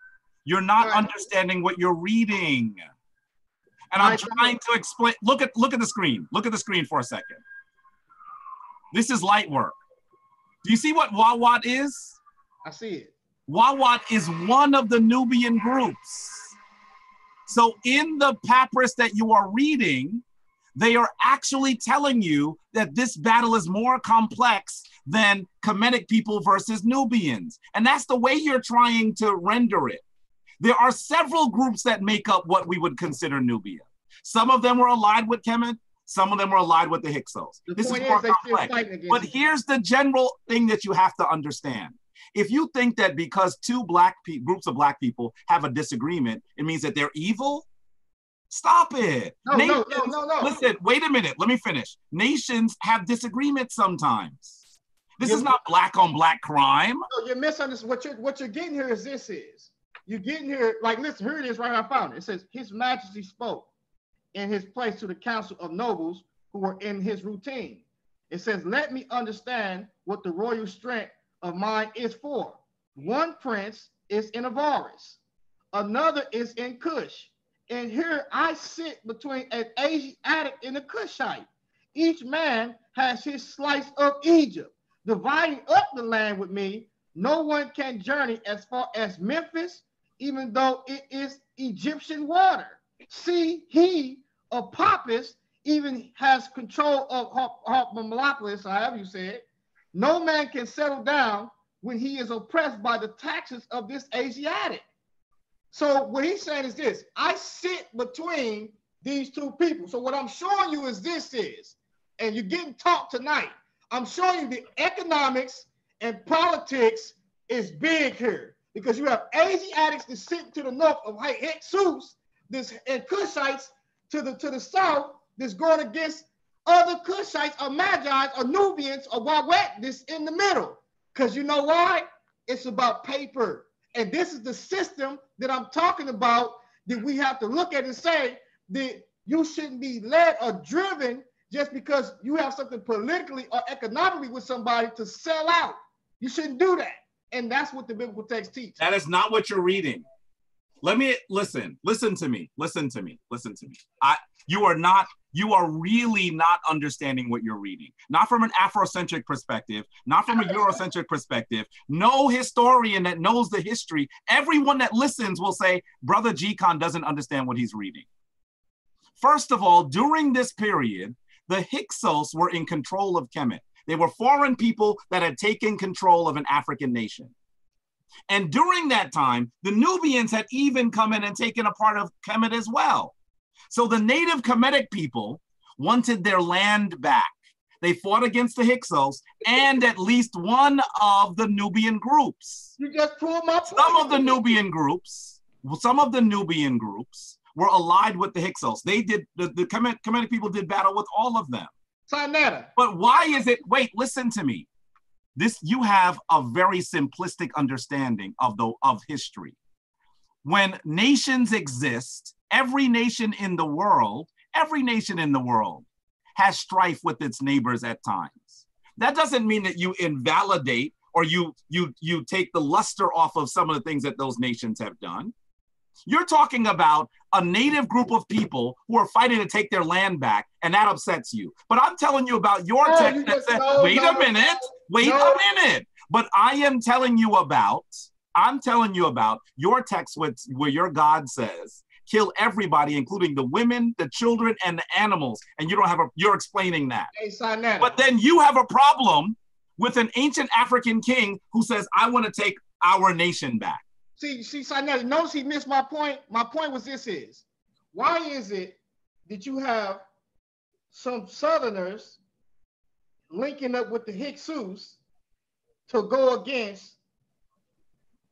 you're not right. understanding what you're reading. And I'm trying to explain. Look at look at the screen. Look at the screen for a second. This is light work. Do you see what Wawat is? I see it. Wawat is one of the Nubian groups. So in the papyrus that you are reading, they are actually telling you that this battle is more complex than Kemetic people versus Nubians. And that's the way you're trying to render it. There are several groups that make up what we would consider Nubia. Some of them were allied with Kemet, some of them were allied with the Hyksos. The This is more is complex. But here's the general thing that you have to understand. If you think that because two black pe- groups of black people have a disagreement, it means that they're evil, stop it. No, no, no, no, no. Listen, wait a minute. Let me finish. Nations have disagreements sometimes. This Yeah, is not black on black crime. No, you're misunderstanding. What you're what you're getting here is this is you're getting here like listen here it is right here, I found it. It says His Majesty spoke in his place to the council of nobles who were in his routine. It says, "Let me understand what the royal strength of mine is for. One prince is in Avaris, another is in Cush, and here I sit between an Asiatic and a Cushite. Each man has his slice of Egypt." dividing up the land with me, no one can journey as far as Memphis, even though it is Egyptian water. See, he, Apophis, even has control of Harpamalopolis, however you say it. No man can settle down when he is oppressed by the taxes of this Asiatic. So what he's saying is this: I sit between these two people. So what I'm showing you is this is, and you're getting taught tonight. I'm showing you the economics and politics is big here because you have Asiatics that sit to the north of Jesus, this and Cushites to the to the south that's going against other Cushites or Medjay's or Nubians or Wawat that's in the middle. Because you know why? It's about paper. And this is the system that I'm talking about that we have to look at and say that you shouldn't be led or driven just because you have something politically or economically with somebody to sell out. You shouldn't do that. And that's what the biblical text teach. That is not what you're reading. Let me listen. Listen to me. Listen to me. Listen to me. I you are not you are really not understanding what you're reading. Not from an Afrocentric perspective, not from a Eurocentric perspective. No historian that knows the history, everyone that listens will say, Brother G-Kon doesn't understand what he's reading. First of all, during this period, the Hyksos were in control of Kemet. They were foreign people that had taken control of an African nation. And during that time, the Nubians had even come in and taken a part of Kemet as well. So the native Kemetic people wanted their land back. They fought against the Hyksos and at least one of the Nubian groups. You just proved my point. Some of the Nubian groups, some of the Nubian groups were allied with the Hyksos. They did the, the Kemet- Kemetic people did battle with all of them. But why is it? Wait, listen to me. This you have a very simplistic understanding of the of history. When nations exist, every nation in the world, every nation in the world has strife with its neighbors at times. That doesn't mean that you invalidate or you you you take the luster off of some of the things that those nations have done. You're talking about a native group of people who are fighting to take their land back, and that upsets you. But I'm telling you about your No, text that no, wait no, a minute, wait a minute. But I am telling you about, I'm telling you about your text with, where your God says, kill everybody, including the women, the children, and the animals. And you don't have a, you're explaining that. Hey, But then you have a problem with an ancient African king who says, I want to take our nation back. See, see, Sa Neter, notice he missed my point. My point was this is, why is it that you have some Southerners linking up with the Hyksos to go against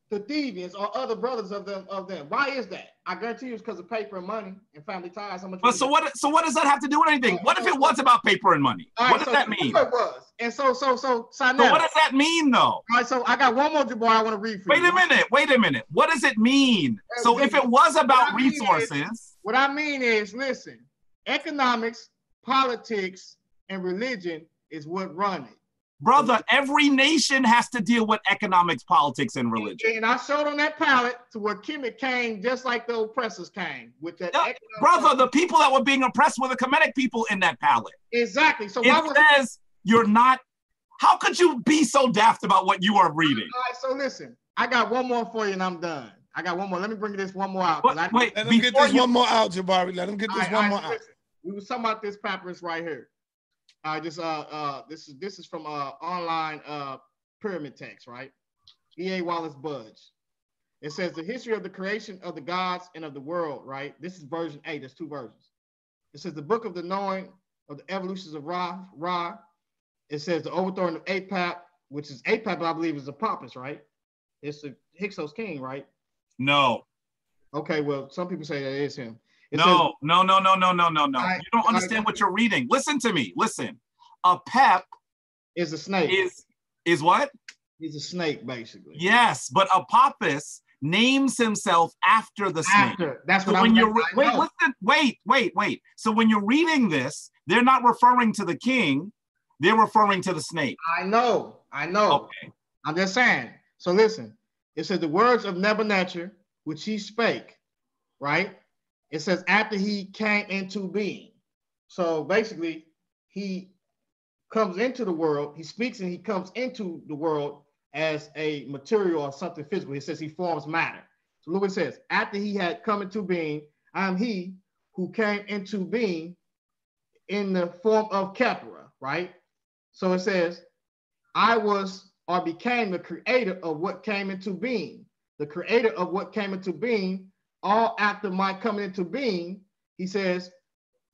the Deviants or other brothers of them of them? Why is that? I guarantee you it's because of paper and money and family ties. How much? But so what? So what does that have to do with anything? What if it was about paper and money? Right, What does so that mean? what It was. And so, so, so. So what does that mean, though? All right, so I got one more Jabbar I want to read for Wait you. a minute. Wait a minute. What does it mean? So if it was about What I mean is- resources, What I mean is, listen, economics, politics, and religion is what run it. Brother, every nation has to deal with economics, politics, and religion. And I showed on that palette to where Kemet came just like the oppressors came with that. Yeah, Brother, the people that were being oppressed were the Kemetic people in that palette. exactly. So why It was says you're not. How could you be so daft about what you are reading? all right? So listen, I got one more for you, and I'm done. I got one more. Let me bring this one more out. But I- wait, Let him get this you, one more out, Jabari. Let him get this All right, one all more right, out. We was talking about this papyrus right here. I just uh uh this is this is from uh online uh pyramid text, right? E.A. Wallace Budge. It says the history of the creation of the gods and of the world, right? This is version eight. There's two versions. It says the book of the knowing of the evolutions of Ra, Ra. It says the overthrowing of Apap, which is Apap, I believe, is a Apophis, right? It's the Hyksos king, right? no, Okay, well, some people say that is him. It no, no, no, no, no, no, no, no. I- You don't I- understand what you're reading. Listen to me. Listen. Apep is a snake. is is what? He's a snake, basically. Yes, but Apophis names himself after the snake. After that's So what when I'm you're re- wait, listen, wait, wait, wait. So when you're reading this, they're not referring to the king, they're referring to the snake. I know, I know. Okay. I'm just saying. So listen, it says the words of Nebuchadnezzar, which he spake, right? It says after he came into being. So basically, he comes into the world, he speaks and he comes into the world as a material or something physical. He says he forms matter. So look what it says. After he had come into being, I am he who came into being in the form of Kepra, right? So it says, I was or became the creator of what came into being. The creator of what came into being, all after my coming into being, he says,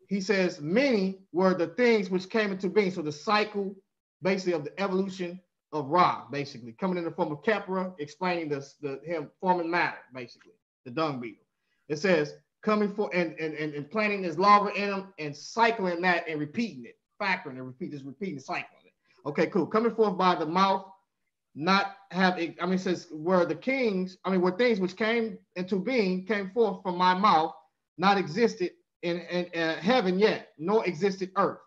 he says, many were the things which came into being. So the cycle, basically, of the evolution of Ra, basically, coming in the form of Kepra, explaining this, the him forming matter, basically, the dung beetle. It says, coming for and and, and, and planting this larva in him and cycling that and repeating it, factoring and repeat this, repeating, cycling it. Okay, cool. Coming forth by the mouth, not have I mean, it says where the kings, I mean, where things which came into being came forth from my mouth, not existed in, in uh, heaven yet, nor existed earth,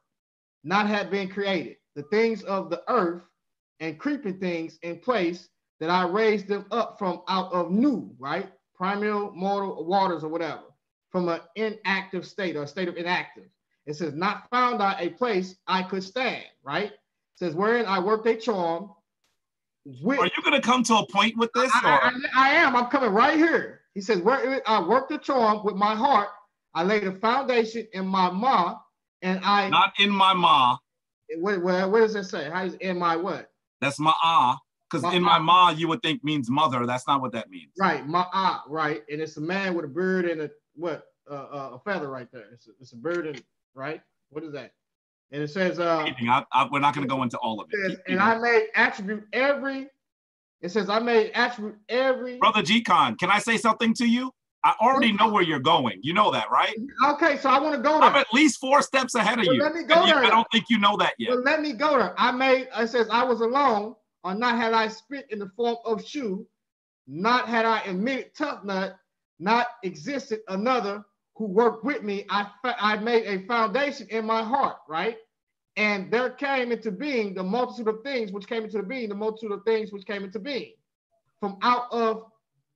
not had been created. The things of the earth and creeping things in place that I raised them up from out of Nu, right? Primal mortal waters or whatever, from an inactive state or a state of inactive. It says, not found I a place I could stand, right? It says, wherein I worked a charm. With, Are you going to come to a point with this? I, Or? I- I am. I'm coming right here. He says, where I worked the charm with my heart. I laid a foundation in my ma, and I, Not in my ma. where does it say? How is in my what? That's my ah. Because in my ma, you would think means mother. That's not what that means. Right, my ah, right. And it's a man with a bird and a, what? Uh, uh, a feather right there. It's a, it's a bird and, right? What is that? And it says, uh, I, I, we're not going to go into all of it. says, and. I made attribute every, it says, I made attribute every, Brother G-Kon, can I say something to you? I already know where you're going. You know that, right? Okay, so I want to go there. I'm at least four steps ahead of Well, you. let me go there. I don't think you know that yet. Well, let me go there. I made, it says, I was alone, or not had I spit in the form of Shu, not had I admitted Tefnut, not existed another who worked with me. I, I made a foundation in my heart, right? And there came into being the multitude of things which came into being, the multitude of things which came into being. From out of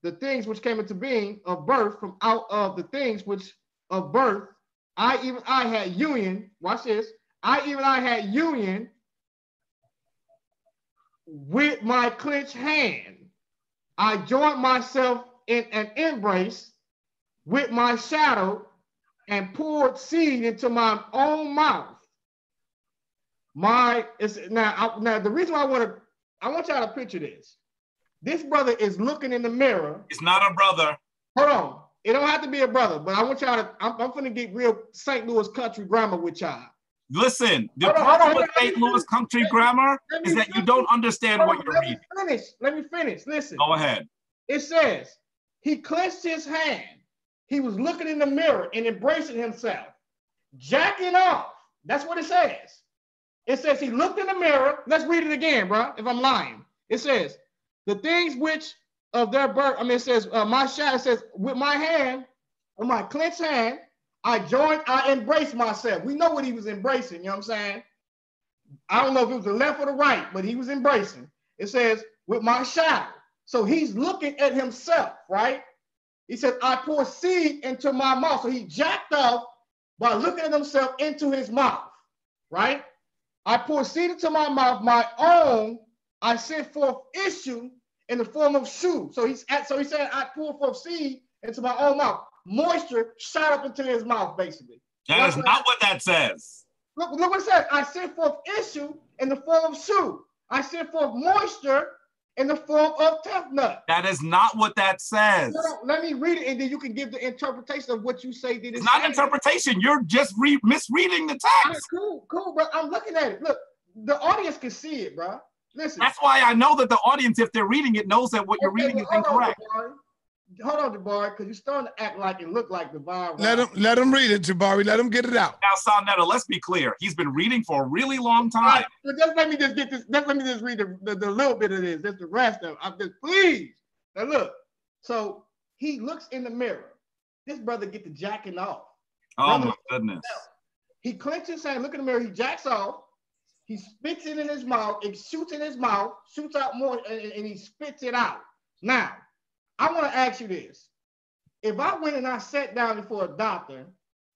the things which came into being of birth, from out of the things which of birth, I even I had union. Watch this. I even I had union with my clenched hand. I joined myself in an embrace with my shadow and poured seed into my own mouth. My is now I, now the reason why I want to I want y'all to picture this. This brother is looking in the mirror. It's not a brother. Hold on. It don't have to be a brother, but I want y'all to. I'm, I'm gonna get real St. Louis country grammar with y'all. Listen, the Hold problem on, with St. Louis country grammar is that you don't understand what you're Let reading. me finish. Let me finish. Listen. Go ahead. It says he clenched his hand. He was looking in the mirror and embracing himself, jacking off. That's what it says. It says he looked in the mirror. Let's read it again, bro. If I'm lying, it says the things which of their birth. I mean, it says uh, my shadow it says with my hand, with my clenched hand, I joined. I embraced myself. We know what he was embracing. You know what I'm saying? I don't know if it was the left or the right, but he was embracing. It says with my shadow. So he's looking at himself, right? He said, I pour seed into my mouth. So he jacked off by looking at himself into his mouth, right? I pour seed into my mouth, my own. I sent forth issue in the form of Shu. So he's at, so he said, I pour forth seed into my own mouth. Moisture shot up into his mouth, basically. That is not what that says. Look, look what it says. I sent forth issue in the form of Shu. I sent forth moisture in the form of Tefnut. That is not what that says. On, let me read it, and then you can give the interpretation of what you say did it It's not interpretation. You're just re- misreading the text. cool, cool, but I'm looking at it. Look, the audience can see it, bro. Listen. That's why I know that the audience, if they're reading it, knows that what you're reading is on, incorrect. Jabari. Hold on, Jabari, because you're starting to act like and look like Divine. Let him let him read it, Jabari. Let him get it out. Now, Sa Neter, let's be clear. He's been reading for a really long time. right, so just let me just get this. Just let me just read the, the, the little bit of this. Just the rest of it. I'm just please. Now look. So he looks in the mirror. This brother get to jacking off. Oh Brother- my goodness. He clenches his hand, look in the mirror, he jacks off, he spits it in his mouth, it shoots in his mouth, shoots out more, and, and he spits it out. Now, I want to ask you this. If I went and I sat down before a doctor,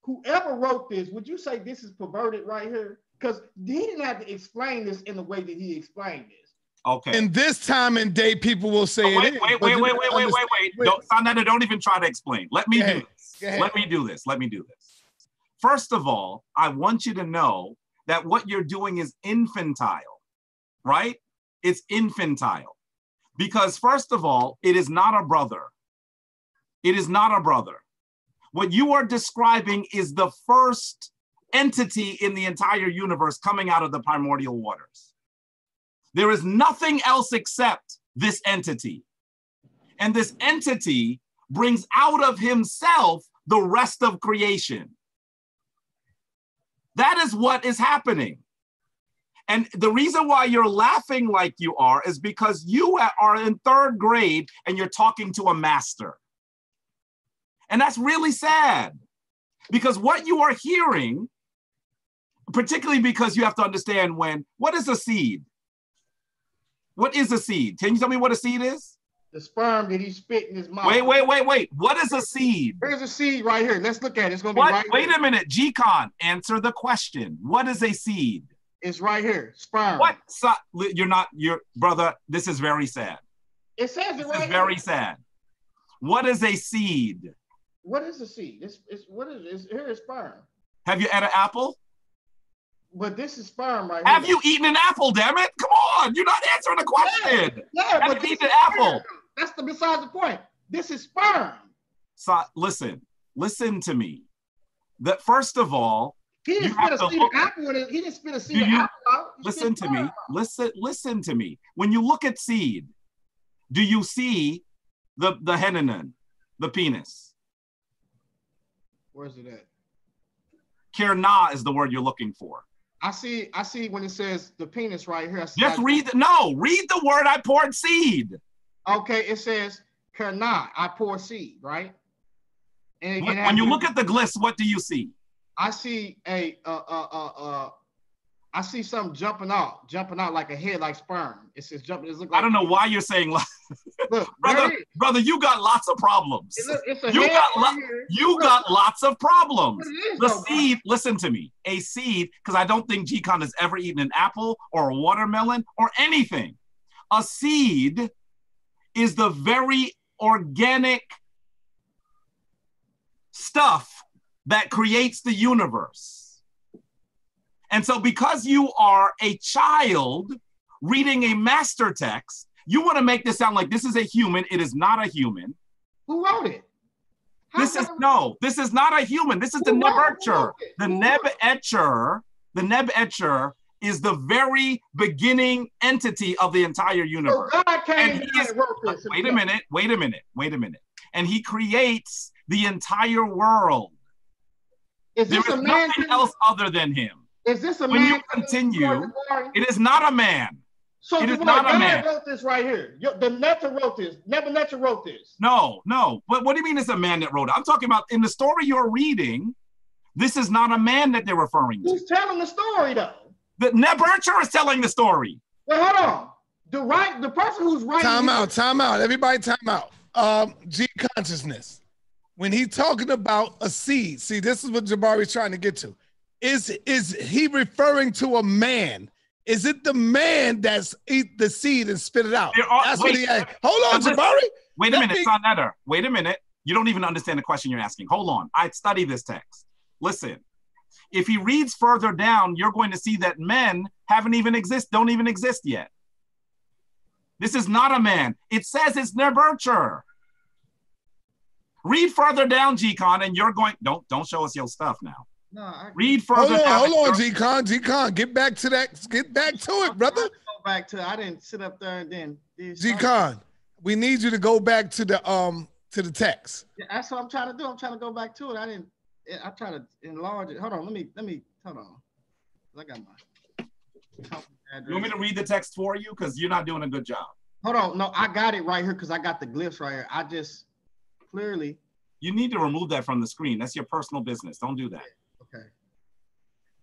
whoever wrote this, would you say this is perverted right here? Because he didn't have to explain this in the way that he explained this. Okay. In this time and day, people will say Oh, it wait, is, wait, but wait, you wait, wait, wait, wait, wait. Don't, Sa Neter, don't even try to explain. Let me do this. Let me do this. Let me do this. First of all, I want you to know that what you're doing is infantile, right? It's infantile. Because, first of all, it is not a brother. It is not a brother. What you are describing is the first entity in the entire universe coming out of the primordial waters. There is nothing else except this entity. And this entity brings out of himself the rest of creation. That is what is happening. And the reason why you're laughing like you are is because you are in third grade and you're talking to a master. And that's really sad because what you are hearing, particularly because you have to understand when, what is a seed? What is a seed? Can you tell me what a seed is? The sperm that he spit in his mouth. Wait, wait, wait, wait. What is a seed? Here's a seed right here. Let's look at it. It's gonna be What? right Wait here. a minute, G-Kon, answer the question. What is a seed? It's right here. Sperm. What? So, you're not, your brother. This is very sad. It says it right is very sad. What is a seed? What is a seed? It's, it's what is it? It's, here is sperm. Have you had an apple? But this is sperm right Have here. you eaten an apple? Damn it! Come on, you're not answering the question. Yeah, Have but you eaten an apple? That's the besides the point. This is sperm. So listen, listen to me. That first of all, He didn't spit a look- apple in it. He didn't spit a seed you- apple out. He listen to me. out. Listen, listen to me. When you look at seed, do you see the the hennenon, the penis? Where's it at? Kirna is the word you're looking for. I see. I see when it says the penis right here. Just read the, no, read the word I poured seed. Okay, it says Karna. I pour seed, right? And, When, and when you look at the glyphs, what do you see? I see a uh uh uh uh. I see something jumping out, jumping out like a head, like sperm. It's just jumping. It look like I don't know why you're saying, like, Look, brother, there it is. brother, you got lots of problems. It look- it's a You got lo-. You got lots of problems. The seed, listen to me, a seed, because I don't think G-Kon has ever eaten an apple or a watermelon or anything. A seed is the very organic stuff that creates the universe. And so, because you are a child reading a master text, you want to make this sound like this is a human. It is not a human. Who wrote it? How This is no, this is not a human. This is the Neb Etcher. The Neb? Etcher, the Neb Etcher is the very beginning entity of the entire So universe. God came And he is- and. Wait a minute, wait a minute, wait a minute. And he creates the entire world. Is There this is a man? nothing else other than him. Is this a When man? When you continue, It is not a man. So it is Jabari, not a man. wrote this right here. The Netter wrote this. Nebuchadnezzar wrote this. No, no. But what do you mean it's a man that wrote it? I'm talking about in the story you're reading, this is not a man that they're referring to. Who's telling the story though? The Neb is telling the story. Well, hold on. The right, the person who's writing. Time out, time out. Everybody time out. Um, G consciousness. When he talking about a seed, see, this is what Jabari's trying to get to. Is is he referring to a man? Is it the man that's eat the seed and spit it out? Are- that's what he asked. Hold on, listen. Jabari. Wait a minute, me- Sa Neter. Wait a minute. You don't even understand the question you're asking. Hold on. I study this text. Listen. If he reads further down, you're going to see that men haven't even exist, don't even exist yet. This is not a man. It says it's Nebercher. Read further down, G-Kon, and you're going. Don't don't show us your stuff now. No, I Read Hold on, down. hold on, G Kon, G Kon. Get back to that. Get back to it, brother. go back to. I didn't sit up there and then. G-Kon, We need you to go back to the um to the text. Yeah, that's what I'm trying to do. I'm trying to go back to it. I didn't. I try to enlarge it. Hold on. Let me. Let me. Hold on. I got my. company You want me to read the text for you? Because you're not doing a good job. Hold on. No, I got it right here because I got the glyphs right here. I just clearly. You need to remove that from the screen. That's your personal business. Don't do that. Okay.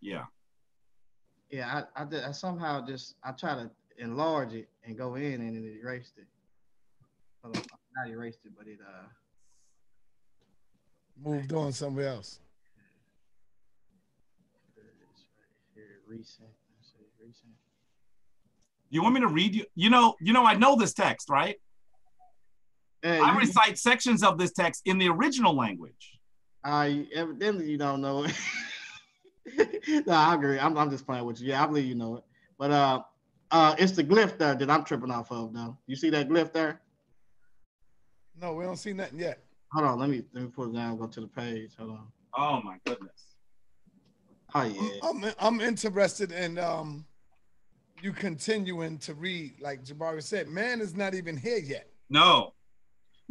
Yeah. Yeah, I, I did. I somehow just I try to enlarge it and go in and it erased it. Hold on, not erased it, but it uh. Moved on somewhere else. there it is right Here, recent. Let's recent. You want me to read you? You know, you know, I know this text, right? Hey, I you- recite sections of this text in the original language. I evidently you don't know it. no, I agree. I'm, I'm just playing with you. Yeah, I believe you know it. But uh, uh, it's the glyph there that I'm tripping off of though. You see that glyph there? No, we don't see nothing yet. Hold on, let me let me put it down. Go to the page. Hold on. Oh my goodness. Oh yeah. I'm I'm interested in um you continuing to read, like Jabari said. Man is not even here yet. No.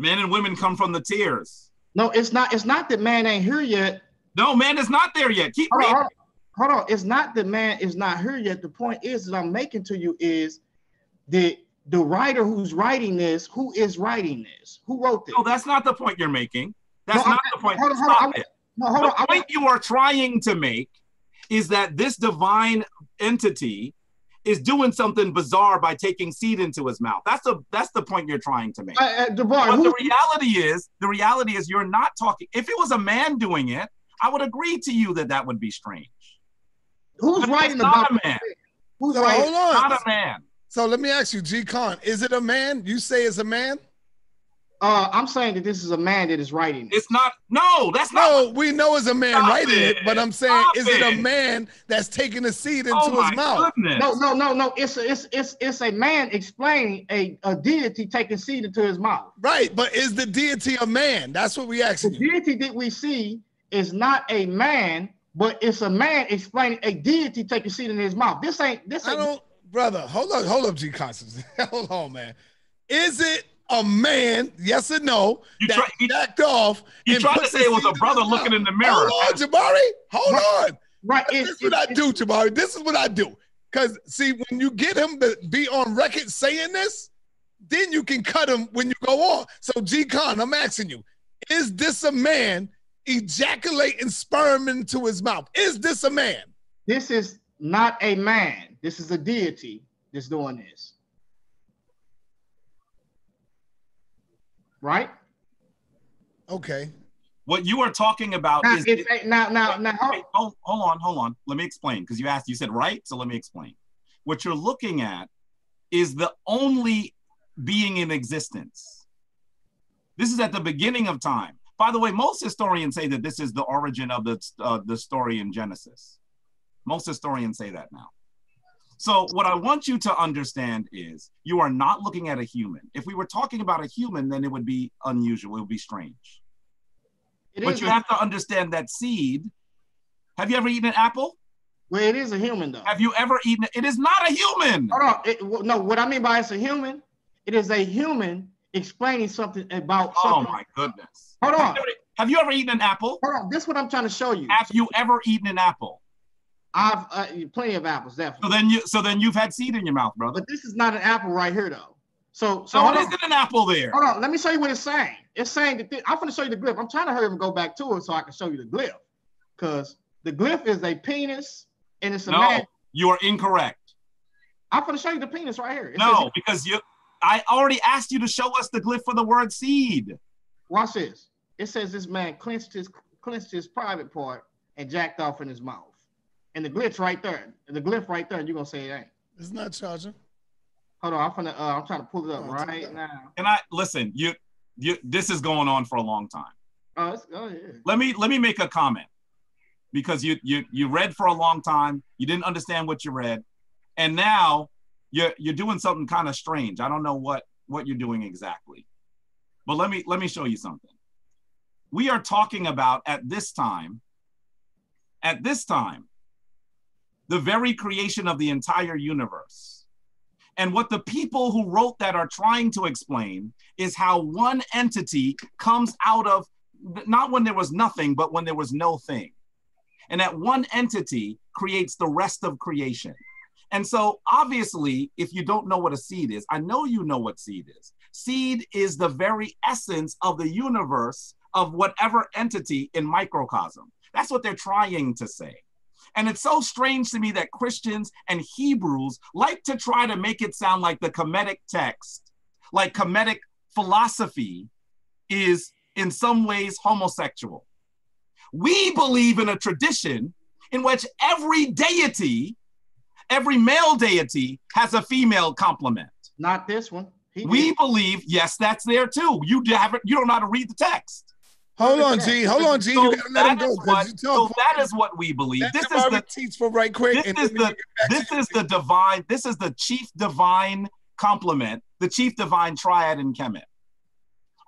Men and women come from the tears. No, it's not. It's not that man ain't here yet. No, man is not there yet. Keep Hold on, reading. on. Hold on. It's not that man is not here yet. The point is that I'm making to you is that the writer who's writing this, who is writing this, who wrote this? No, that's not the point you're making. That's No, not I- the point. hold on, hold on. Stop it. no, hold the on. I- point you are trying to make is that this divine entity is doing something bizarre by taking seed into his mouth. That's the that's the point you're trying to make. Uh, uh, DeBar, But who, the reality is, the reality is, you're not talking. If it was a man doing it, I would agree to you that that would be strange. who's But writing it's not about a man. Who's So writing? hold on. Not a man. So let me ask you, G Kon, is it a man? You say it's a man? Uh, I'm saying that this is a man that is writing. it. It's not. No, that's not. No, we know it's a man Stop writing it, it. but I'm saying, Stop is it a man that's taking the seed into oh my his mouth? goodness. No, no, no, no. It's a, it's it's it's a man explaining a, a deity taking seed into his mouth. Right, but is the deity a man? That's what we The you. deity that we see is not a man, but it's a man explaining a deity taking seed in his mouth. This ain't this I ain't don't, brother. Hold on, hold up, G Constance. hold on, man. Is it a man, yes or no, You that try- you- off. You and tried put to say it was a brother looking in the mirror. Hold on, Jabari. Hold on. Right. This It's, is what I it's- do, Jabari. This is what I do. Because see, when you get him to be on record saying this, then you can cut him when you go on. So, G Kon, I'm asking you, is this a man ejaculating sperm into his mouth? Is this a man? This is not a man. This is a deity that's doing this. Right? Okay. What you are talking about Now, is it's a- now, now, now, hold- Wait, hold, hold on, hold on. Let me explain because you asked, you said right, so let me explain. What you're looking at is the only being in existence. This is at the beginning of time. By the way, most historians say that this is the origin of the uh, the story in Genesis. Most historians say that now. So what I want you to understand is you are not looking at a human. If we were talking about a human, then it would be unusual. It would be strange. it But you a- have to understand that seed. Have you ever eaten an apple? well, it is a human though. Have you ever eaten it? It is not a human. Hold on. It, no, what I mean by it's a human, it is a human explaining something about Oh something. my goodness. Hold Have on. you ever- Have you ever eaten an apple? Hold on. This is what I'm trying to show you. Have you ever eaten an apple? I've uh, plenty of apples, definitely. So then you so then you've had seed in your mouth, brother. But this is not an apple right here, though. So, so So hold it isn't an apple there. Hold on, let me show you what it's saying. It's saying that thi- I'm going to show you the glyph. I'm trying to hurry up and go back to it so I can show you the glyph. Because the glyph is a penis and it's a No, man. you are incorrect. I'm going to show you the penis right here. It No, says- because you I already asked you to show us the glyph for the word seed. watch this. It says this man clenched his clenched his private part and jacked off in his mouth. And the glitch right there. The glyph right there, you're going to say it ain't. It's not charging. Hold on, I'm, finna, uh, I'm trying to pull it up Oh, right okay. now. And I listen, you you this is going on for a long time. Oh, it's, oh yeah. let me let me make a comment because you you you read for a long time you didn't understand what you read and now you're you're doing something kind of strange i don't know what what you're doing exactly but let me let me show you something we are talking about at this time at this time the very creation of the entire universe and what the people who wrote that are trying to explain is how one entity comes out of not when there was nothing, but when there was no thing. And that one entity creates the rest of creation. And so, obviously, if you don't know what a seed is, I know you know what seed is. Seed is the very essence of the universe of whatever entity in microcosm. That's what they're trying to say. And it's so strange to me that Christians and Hebrews like to try to make it sound like the Kemetic text, like Kemetic philosophy is in some ways homosexual. We believe in a tradition in which every deity, every male deity, has a female complement. Not this one. He We did. believe, yes, that's there too. You haven't, you don't know how to read the text. Hold on, G. Hold on, G. So you gotta let him go what, so talk. that is what we believe. Let This is the teach for right quick. this is the can get back this is the divine this is the chief divine complement the chief divine triad in kemet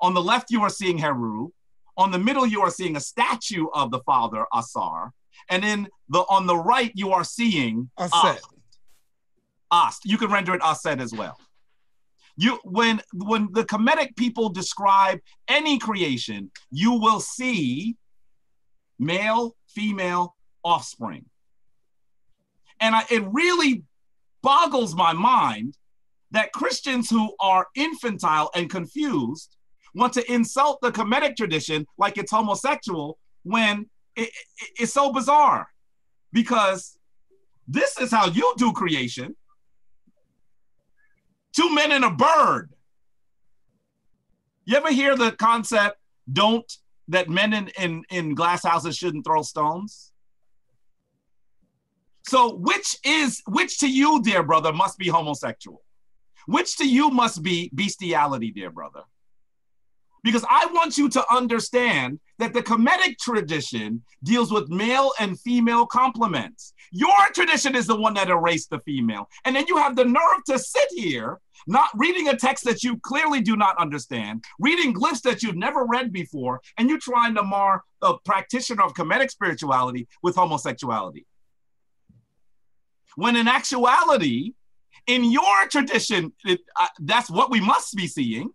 on the left you are seeing heru on the middle you are seeing a statue of the father asar and in the on the right you are seeing Aset. Ast. Ast. you can render it aset as well you when when the kemetic people describe any creation you will see male female offspring and I, it really boggles my mind that Christians who are infantile and confused want to insult the Kemetic tradition like it's homosexual when it, it- it's so bizarre. Because this is how you do creation two men and a bird. You ever hear the concept, don't, that men in, in, in glass houses shouldn't throw stones? So which is which to you, dear brother, must be homosexual? Which to you must be bestiality, dear brother? Because I want you to understand that the Kemetic tradition deals with male and female complements. Your tradition is the one that erased the female. And then you have the nerve to sit here, not reading a text that you clearly do not understand, reading glyphs that you've never read before, and you're trying to mar a practitioner of Kemetic spirituality with homosexuality. When in actuality, in your tradition, it, uh, that's what we must be seeing.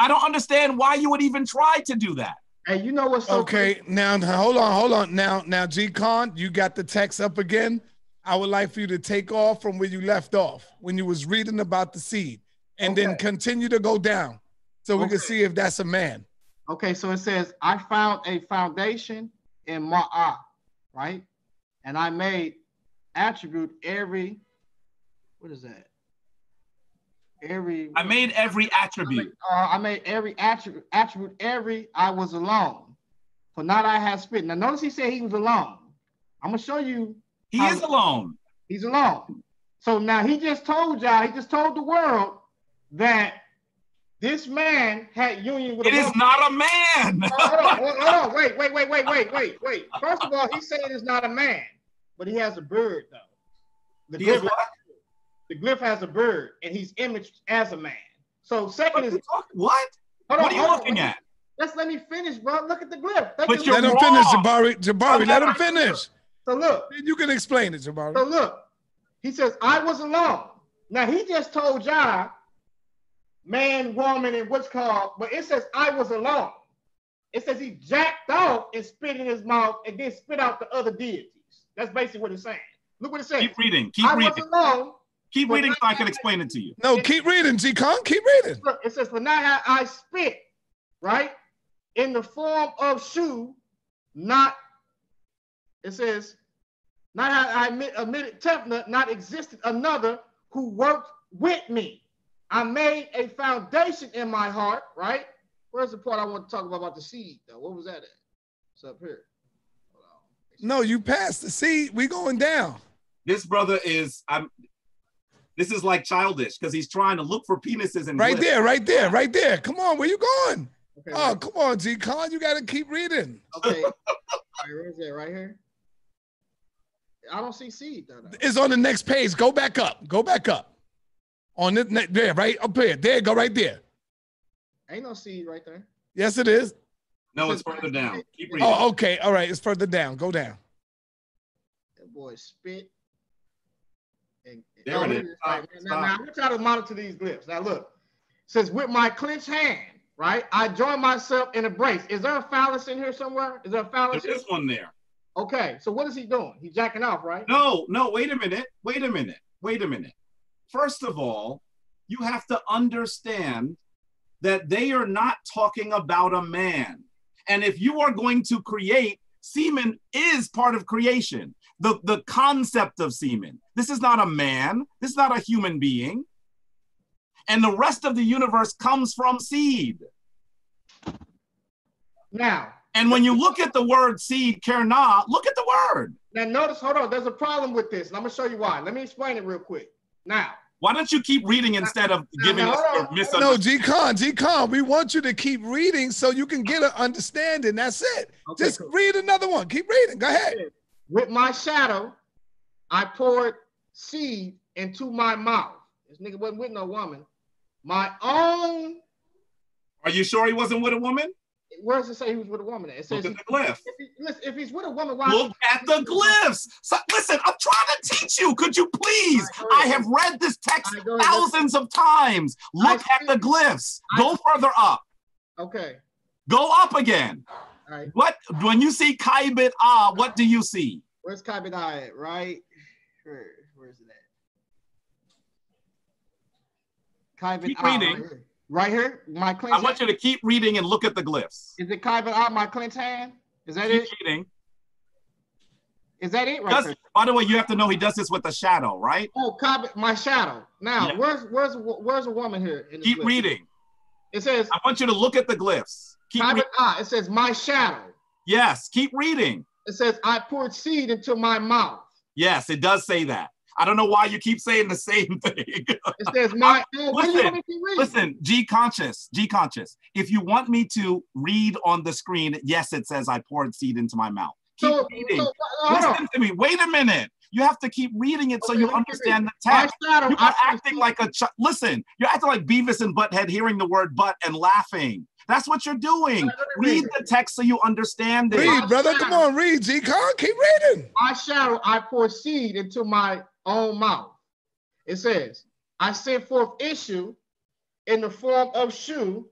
I don't understand why you would even try to do that. Hey, you know what's so Okay, now now, hold on, hold on. Now, now, G Kon, you got the text up again. I would like for you to take off from where you left off when you was reading about the seed, and then continue to go down, so we can see if that's a man. Okay, so it says, I found a foundation in Ma'ah, right? And I made attribute every, what is that? Every, I made every I attribute. made, uh, I made every attribute, attribute every, I was alone. For not I have spit. Now notice he said he was alone. I'm gonna show you He I- is alone. he's alone. So now he just told y'all, he just told the world that this man had union with It is woman. not a man. hold on, hold on, wait, wait, wait, wait, wait, wait, wait. First of all, he said it's not a man, but he has a bird though. The He is what? The glyph has a bird, and he's imaged as a man. So second is what? hold What are you looking let me- at? Let's let me finish, bro. Look at the glyph. They But Let him finish. Jabari. Jabari, let him finish. So look, You can explain it, Jabari. so look. He says, I was alone. Now he just told y'all, man, woman, and what's called, but it says I was alone. It says he jacked off and spit in his mouth and then spit out the other deities. That's basically what it's saying. Look what it says. Keep reading. Keep I was reading. alone. Keep but reading so I can explain it to you. No, keep reading, G Kon. Keep reading. Look, it says, for now I I spit, right? In the form of Shu, not, it says, not how I admit, admitted Tefnut, not existed another who worked with me. I made a foundation in my heart, right? Where's the part I want to talk about, about the seed, though? What was that at? It's up here. No, you passed the seed. We going down. This brother is I'm this is like childish because he's trying to look for penises and Right glyphs. there, right there, right there. Come on, where you going? Okay, Oh, right, come on, G Kon. You gotta keep reading. okay. All right, where's that? Right here? I don't see seed, though. though. It's on the next page. Go back up. Go back up. On the ne- there, right up here. There, go right there. Ain't no seed right there. Yes, it is. No, it's further down. Keep oh, reading. Oh, okay. All right. It's further down. Go down. That boy spit. And, There oh, it here is. Right. Now, now, I want y'all to monitor these glyphs. Now, look. It says, with my clenched hand, right, I join myself in a brace. Is there a phallus in here somewhere? Is there a phallus? There is one there. Okay, so what is he doing? He's jacking off, right? No, no, wait a minute. Wait a minute. Wait a minute. First of all, you have to understand that they are not talking about a man. And if you are going to create, semen is part of creation. The, the concept of semen. This is not a man. This is not a human being. And the rest of the universe comes from seed. Now, And when you look at the word seed, kerna, look at the word. now notice, hold on, there's a problem with this, and I'm gonna show you why. Let me explain it real quick. Now, Why don't you keep reading instead of Now, giving now, us hold your misunderstanding? No, G Kon, G Kon. We want you to keep reading so you can get an understanding. That's it. Okay, Just cool. read another one. Keep reading. Go ahead. With my shadow, I poured seed into my mouth. This nigga wasn't with no woman. My own Are you sure he wasn't with a woman? where does it say he was with a woman? at? It says Look at the glyph. if, he, listen, if he's with a woman, why? Look at the glyphs. So, listen, I'm trying to teach you. Could you please? Right, I have read this text All right, go ahead. thousands of times. Look I at the see. glyphs. I Go further up. Okay, Go up again. Right. What when you see khaibit ah, what do you see? Where's Khaibit at? Right? Where, where's it at? Khaibit Keep Ah, reading. Right here. Right here? My I clenched want you to keep reading and look at the glyphs. Is it Khaibit Ah, my clenched hand? Is that Keep it? reading. Is that it right Does- by the way, you have to know he does this with the shadow, right? Oh, Khaibit, my shadow. Now, Yeah. where's where's where's a woman here? In Keep glyph? reading. It says I want you to look at the glyphs. Keep re- Ah. It says my shadow. yes, keep reading. It says I poured seed into my mouth. Yes, it does say that. I don't know why you keep saying the same thing. It says my. You listen, want me to keep? Listen, G conscious, G conscious. If you want me to read on the screen, yes, it says I poured seed into my mouth. Keep So, reading. so on. Listen to me. Wait a minute. You have to keep reading it so you let me keep understand the text. shadow. You I are acting like a ch- listen. You're acting like Beavis and Butthead, hearing the word butt and laughing. That's what you're doing. Read read the text so you understand it. Read, brother. Come on, read. G Kon, keep reading. my shadow I proceed into my own mouth. It says, I sent forth issue in the form of Shu,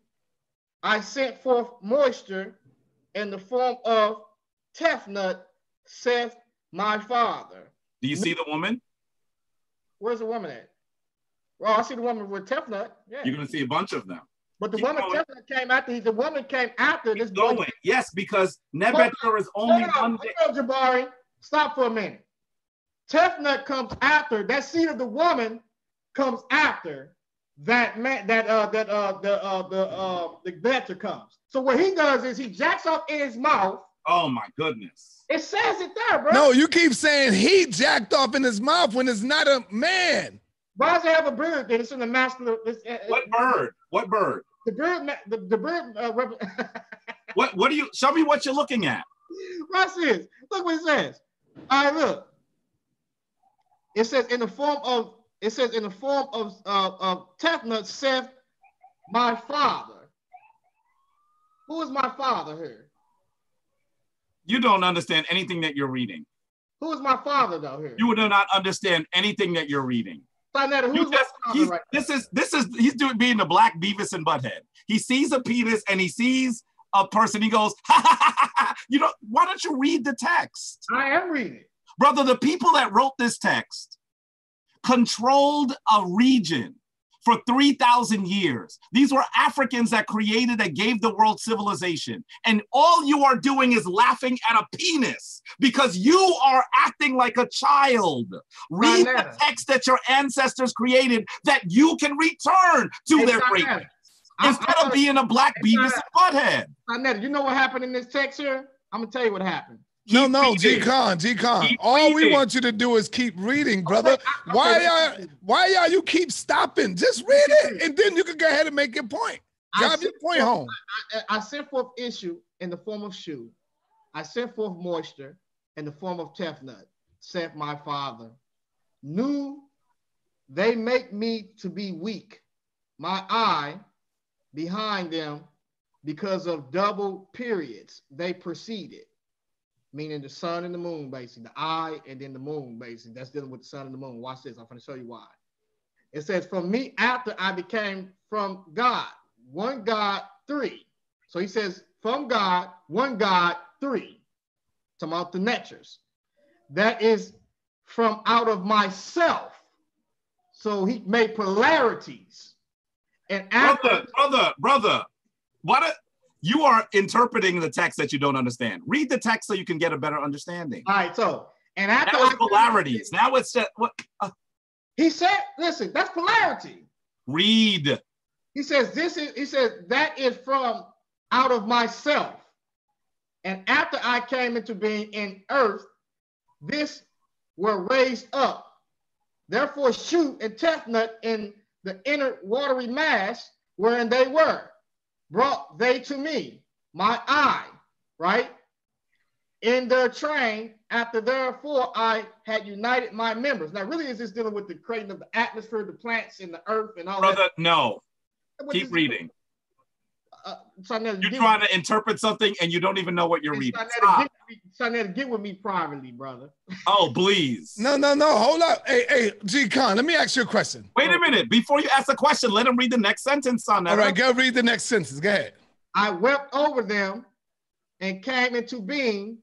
I sent forth moisture in the form of Tefnut, saith my father. Do you see the woman? Where's the woman at? Well, I see the woman with Tefnut. Yeah. You're gonna see a bunch of them. But the keep woman. Tefnut came after. The woman came after this boy. Going. Yes, because Nebuchadnezzar is only Hold on, one day. hold Jabari. Stop for a minute. Tefnut comes after that seed of the woman comes after that man that uh that uh the uh the uh the vector comes. So what he does is he jacks up in his mouth. Oh my goodness. It says it there, bro. No, you keep saying he jacked off in his mouth when it's not a man. Why does it have a bird? Then it's in the masculine. It's, uh, What bird? What bird? The bird. The, the bird. Uh, What what do you show me what you're looking at? Watch this. Look what it says. All right, look. It says in the form of it says in the form of uh, of Tefnut saith my father. Who is my father here? You don't understand anything that you're reading. Who is my father though here? You do not understand anything that you're reading. Sa Neter, You who's my just he's, right this is this is he's doing being the black Beavis and Butthead. He sees a penis and he sees a person. He goes, ha, ha, ha. you know, why don't you read the text? I am reading. Brother, the people that wrote this text controlled a region for 3,000 years. These were Africans that created that gave the world civilization. And all you are doing is laughing at a penis because you are acting like a child. Read the text that your ancestors created that you can return to Hey, their I'm- instead I'm of being a black Beavis and Butthead. Sa Neter, you know what happened in this text here? I'm gonna tell you what happened. No, no, G Kon, G Kon. All we want you to do is keep reading, brother. Okay, I- Why okay, are listen. why are you keep stopping? Just read it, and then you can go ahead and make your point. I Drive your sent point forth- home. I, I sent forth issue in the form of Shu. I sent forth moisture in the form of Tefnut, saith my father. Knew they make me to be weak, my eye behind them because of double periods they proceeded, meaning the sun and the moon, basically, the eye and then the moon, basically. That's dealing with the sun and the moon. Watch this. I'm going to show you why. It says, From me after I became from God, one God, three. So he says, From God, one God, three. Talking about the natures. That is from out of myself. So he made polarities. And after, brother, brother, brother, what you are interpreting the text that you don't understand. Read the text so you can get a better understanding. all right, so, and after That was I- polarities. Now it's just what uh, He said, listen, that's polarity. read. He says, this is, he says, that is from out of myself. And after I came into being in earth, this were raised up. Therefore, shoot and Tefnut in the inner watery mass wherein they were, brought they to me, my eye, right? In their train, after therefore I had united my members. Now, really, is this dealing with the creating of the atmosphere, the plants, and the earth, and all Brother, no. that? What Keep reading. Uh, Sa Neter, You're get- trying to interpret something and you don't even know what you're Hey, reading. Sa Neter, Stop. get, with me- Sa Neter, get with me privately, brother. Oh, please. No, no, no. Hold up. Hey, hey, G Kon, let me ask you a question. Wait a minute. Before you ask a question, let him read the next sentence, son. All right, go read the next sentence. Go ahead. I wept over them and came into being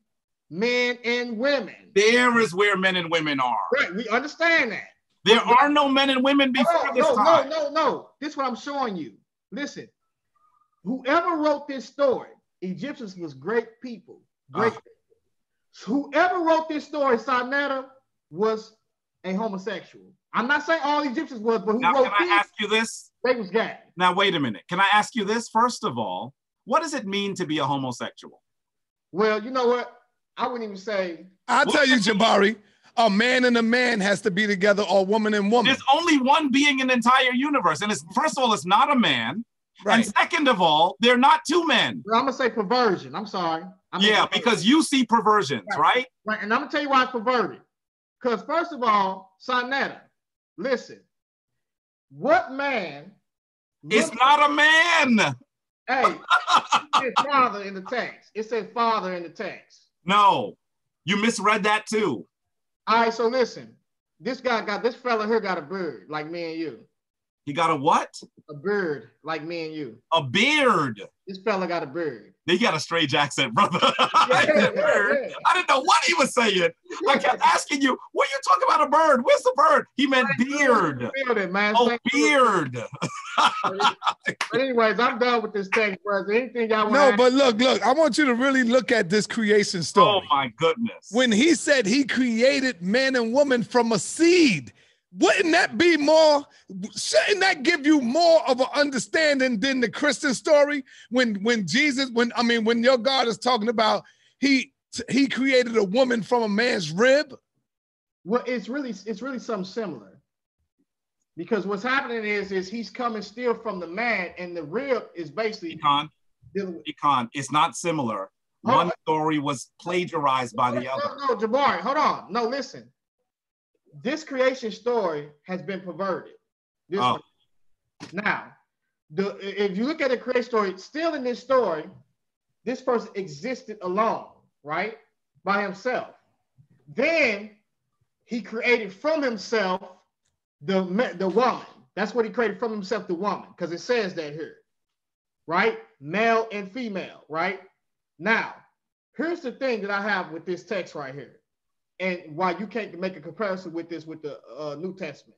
men and women. There is where men and women are. Right, we understand that. There are no men and women No, before this no, no, time. no, no. This is what I'm showing you. Listen, whoever wrote this story, Egyptians was great people. Great. Ah. People. Whoever wrote this story, Sa Neter, was a homosexual. I'm not saying all Egyptians was, but who Now, wrote can I this, ask you this? they was gay. Now, wait a minute. Can I ask you this? First of all, what does it mean to be a homosexual? Well, you know what? I wouldn't even say. I'll tell you, Jabari, a man and a man has to be together, or woman and woman. There's only one being in the entire universe. And it's first of all, it's not a man. Right. And second of all, they're not two men. Well, I'm gonna say perversion. I'm sorry. I'm yeah, because you see perversions, right? right, and I'm gonna tell you why it's perverted. Because first of all, Sa Neter, listen, what man? It's not a man. Hey, it says father in the text. It says father in the text. No, you misread that too. All right, so listen, this guy got this fella here got a bird like me and you. He got a what? A beard, like me and you. A beard. This fella got a beard. He got a strange accent, brother. Yeah, yeah, Bird. yeah. I didn't know what he was saying. I kept asking you, what are you talking about a bird? Where's the bird? He meant beard. Beard, man. Oh, beard. But anyways, I'm done with this text, brother. Anything y'all want? No, but look, look, I want you to really look at this creation story. Oh my goodness. when he said he created man and woman from a seed, wouldn't that be more? Shouldn't that give you more of an understanding than the Christian story? When when Jesus, when I mean, when your God is talking about he he created a woman from a man's rib. well, it's really it's really something similar. Because what's happening is is he's coming still from the man, and the rib is basically Econ, dealing with. Econ, it's not similar. One story was plagiarized by the no, other. no, Jabari, hold on. No, listen. This creation story has been perverted. This Oh. Now, the if you look at the creation story, still in this story, this person existed alone, right? By himself. Then he created from himself the, the woman. That's what he created from himself, the woman, because it says that here, right? Male and female, right? Now, here's the thing that I have with this text right here, and why you can't make a comparison with this with the uh, New Testament.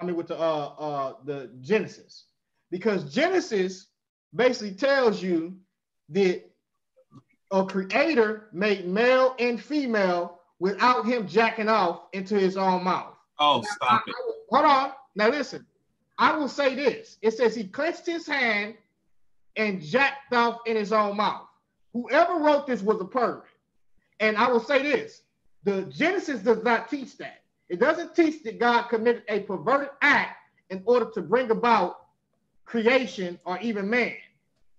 I mean, with the uh, uh, the Genesis, because Genesis basically tells you that a creator made male and female without him jacking off into his own mouth. Oh, stop I- it. I hold on. Now listen. I will say this. It says he clenched his hand and jacked off in his own mouth. Whoever wrote this was a pervert. And I will say this: the Genesis does not teach that. It doesn't teach that God committed a perverted act in order to bring about creation or even man.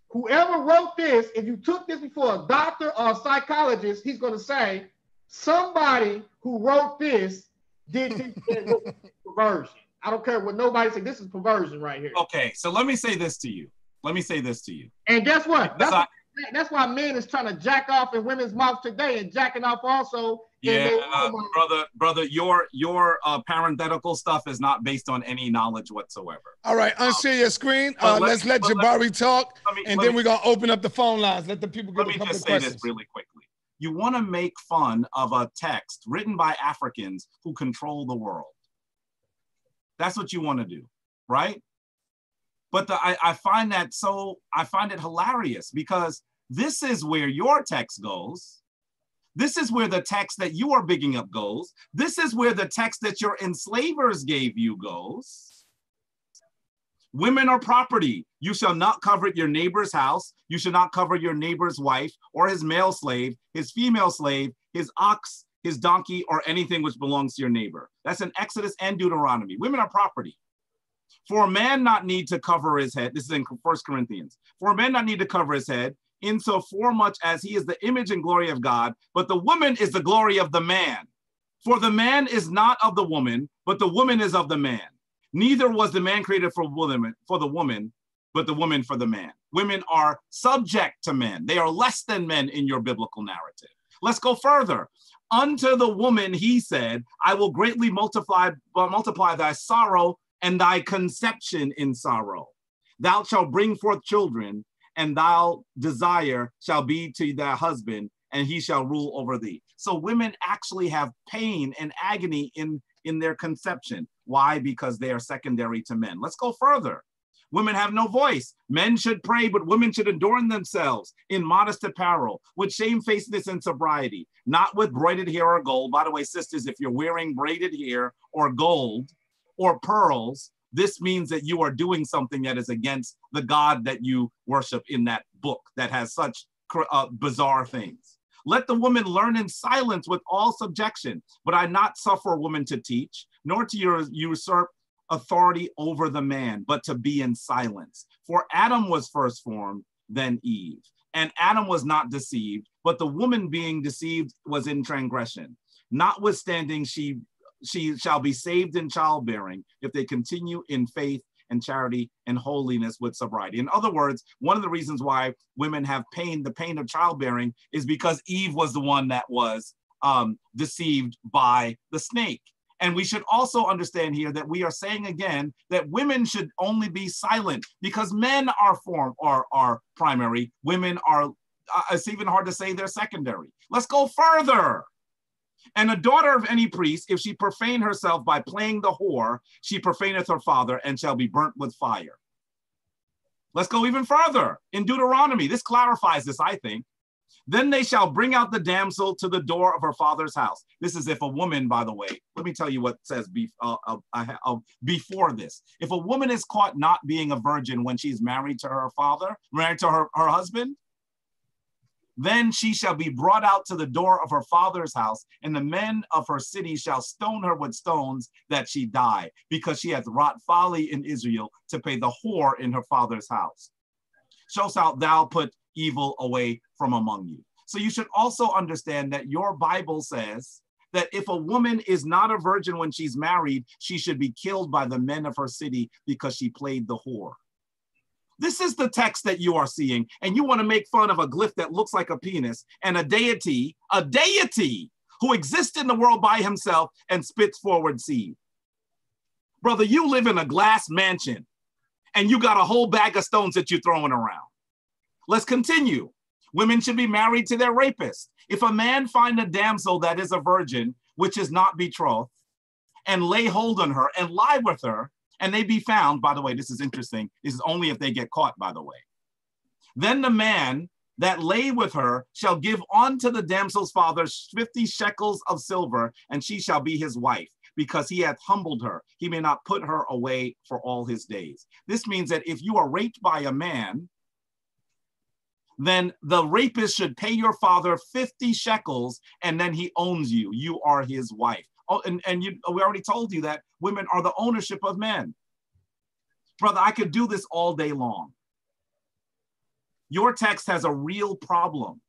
Whoever wrote this, if you took this before a doctor or a psychologist, he's going to say somebody who wrote this did this and it was perversion. I don't care what nobody say. This is perversion right here. Okay, so let me say this to you. Let me say this to you. And guess what? That's, That's that's why men is trying to jack off in women's mouths today and jacking off also. Yeah, uh, brother, brother, your your uh, parenthetical stuff is not based on any knowledge whatsoever. All right, unshare your screen. Uh, let- let's let but let- Jabari talk, Let me, and let then me- we're gonna open up the phone lines. Let the people let get a me just say questions. this really quickly. You want to make fun of a text written by Africans who control the world. That's what you want to do, right? But the, I, I find that so, I find it hilarious because this is where your text goes. This is where the text that you are bigging up goes. This is where the text that your enslavers gave you goes. Women are property. You shall not covet your neighbor's house. You shall not cover your neighbor's wife or his male slave, his female slave, his ox, his donkey, or anything which belongs to your neighbor. That's in Exodus and Deuteronomy. Women are property. For a man not need to cover his head, this is in First Corinthians. For a man not need to cover his head, in so for much as he is the image and glory of God, but the woman is the glory of the man. For the man is not of the woman, but the woman is of the man. Neither was the man created for woman for the woman, but the woman for the man. Women are subject to men. They are less than men in your biblical narrative. Let's go further. Unto the woman he said, I will greatly multiply uh, multiply thy sorrow and thy conception in sorrow. Thou shalt bring forth children, and thou desire shall be to thy husband, and he shall rule over thee. So women actually have pain and agony in, in their conception. Why? Because they are secondary to men. Let's go further. Women have no voice. Men should pray, but women should adorn themselves in modest apparel, with shamefacedness and sobriety, not with braided hair or gold. By the way, sisters, if you're wearing braided hair or gold or pearls, this means that you are doing something that is against the God that you worship in that book that has such uh, bizarre things. Let the woman learn in silence with all subjection, but I not suffer a woman to teach, nor to usurp authority over the man, but to be in silence. For Adam was first formed, then Eve. And Adam was not deceived, but the woman being deceived was in transgression. Notwithstanding, she she shall be saved in childbearing if they continue in faith and charity and holiness with sobriety. In other words, one of the reasons why women have pain, the pain of childbearing, is because Eve was the one that was um, deceived by the snake. And we should also understand here that we are saying again that women should only be silent because men are form are, are primary. Women are, uh, it's even hard to say they're secondary. Let's go further. And a daughter of any priest, if she profane herself by playing the whore, she profaneth her father and shall be burnt with fire. Let's go even further in Deuteronomy. This clarifies this, I think. Then they shall bring out the damsel to the door of her father's house. This is if a woman, by the way, let me tell you what says be, uh, uh, uh, before this. If a woman is caught not being a virgin when she's married to her father, married to her, her husband, then she shall be brought out to the door of her father's house, and the men of her city shall stone her with stones that she die, because she hath wrought folly in Israel to pay the whore in her father's house. So shalt thou put evil away from among you. So you should also understand that your Bible says that if a woman is not a virgin when she's married, she should be killed by the men of her city because she played the whore. This is the text that you are seeing, and you want to make fun of a glyph that looks like a penis and a deity, a deity who exists in the world by himself and spits forward seed. Brother, you live in a glass mansion and you got a whole bag of stones that you're throwing around. Let's continue. Women should be married to their rapist. If a man find a damsel that is a virgin, which is not betrothed, and lay hold on her and lie with her, and they be found, by the way, this is interesting. This is only if they get caught, by the way. Then the man that lay with her shall give unto the damsel's father 50 shekels of silver, and she shall be his wife, because he hath humbled her. He may not put her away for all his days. This means that if you are raped by a man, then the rapist should pay your father 50 shekels and then he owns you. You are his wife. Oh, and, and you, we already told you that women are the ownership of men. Brother, I could do this all day long. Your text has a real problem.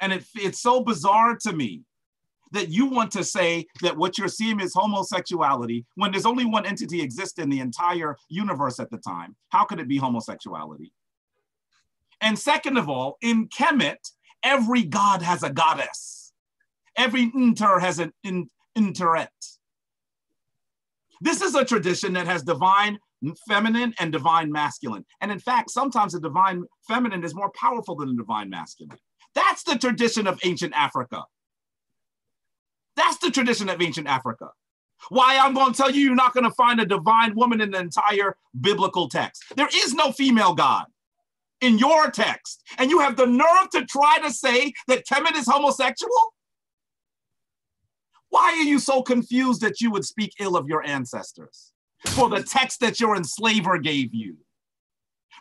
And it, it's so bizarre to me that you want to say that what you're seeing is homosexuality when there's only one entity exist in the entire universe at the time. How could it be homosexuality? And second of all, in Kemet, every god has a goddess. Every inter has an in, interet. This is a tradition that has divine feminine and divine masculine. And in fact, sometimes the divine feminine is more powerful than the divine masculine. That's the tradition of ancient Africa. That's the tradition of ancient Africa. Why I'm going to tell you, you're not going to find a divine woman in the entire biblical text. There is no female God in your text. And you have the nerve to try to say that Kemet is homosexual? Why are you so confused that you would speak ill of your ancestors for the text that your enslaver gave you?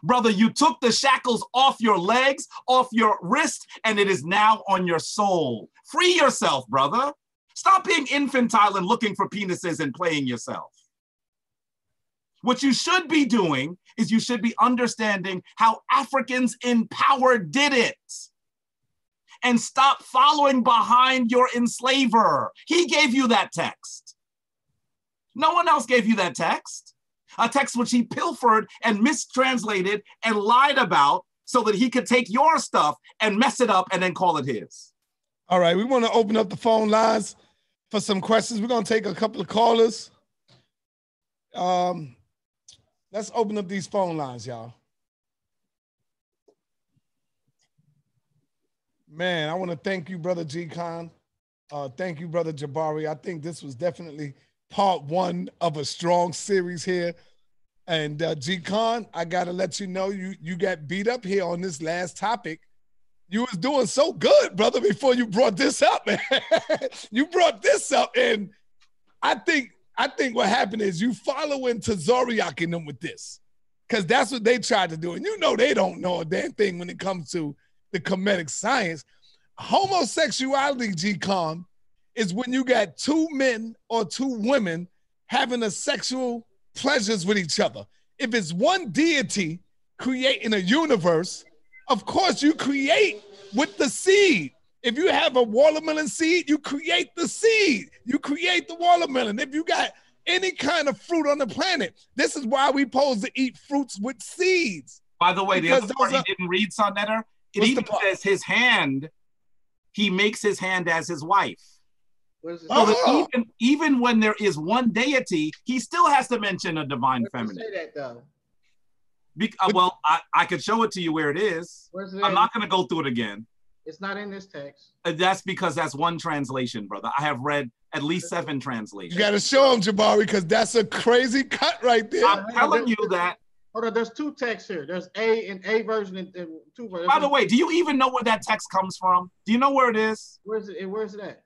Brother, you took the shackles off your legs, off your wrist, and it is now on your soul. Free yourself, brother. Stop being infantile and looking for penises and playing yourself. What you should be doing is you should be understanding how Africans in power did it and stop following behind your enslaver. He gave you that text. No one else gave you that text. A text which he pilfered and mistranslated and lied about so that he could take your stuff and mess it up and then call it his. All right, we want to open up the phone lines for some questions. We're going to take a couple of callers. Um, let's open up these phone lines, y'all. Man, I want to thank you, brother G Kon. Uh, thank you, brother Jabari. I think this was definitely part one of a strong series here. And uh, G Kon, I gotta let you know you you got beat up here on this last topic. You was doing so good, brother, before you brought this up. you brought this up, and I think I think what happened is you following Tazariak in them with this, because that's what they tried to do, and you know they don't know a damn thing when it comes to the Kemetic science. Homosexuality, G-Kon, is when you got two men or two women having a sexual pleasures with each other. If it's one deity creating a universe, of course you create with the seed. If you have a watermelon seed, you create the seed. You create the watermelon. If you got any kind of fruit on the planet, this is why we pose to eat fruits with seeds. By the way, because the other part are, he didn't read, Sa Neter, it even says his hand, he makes his hand as his wife. What is it? So Oh. even even when there is one deity, he still has to mention a divine Where feminine. say that though? Be- uh, well, I, I could show it to you where it is. Where's it? I'm not going to go through it again. It's not in this text. Uh, That's because that's one translation, brother. I have read at least seven translations. You got to show him, Jabari, because that's a crazy cut right there. I'm telling you that. Hold on, there's two texts here. There's A and A version and, and two versions. By the way, do you even know where that text comes from? Do you know where it is? where's it? Where's it at?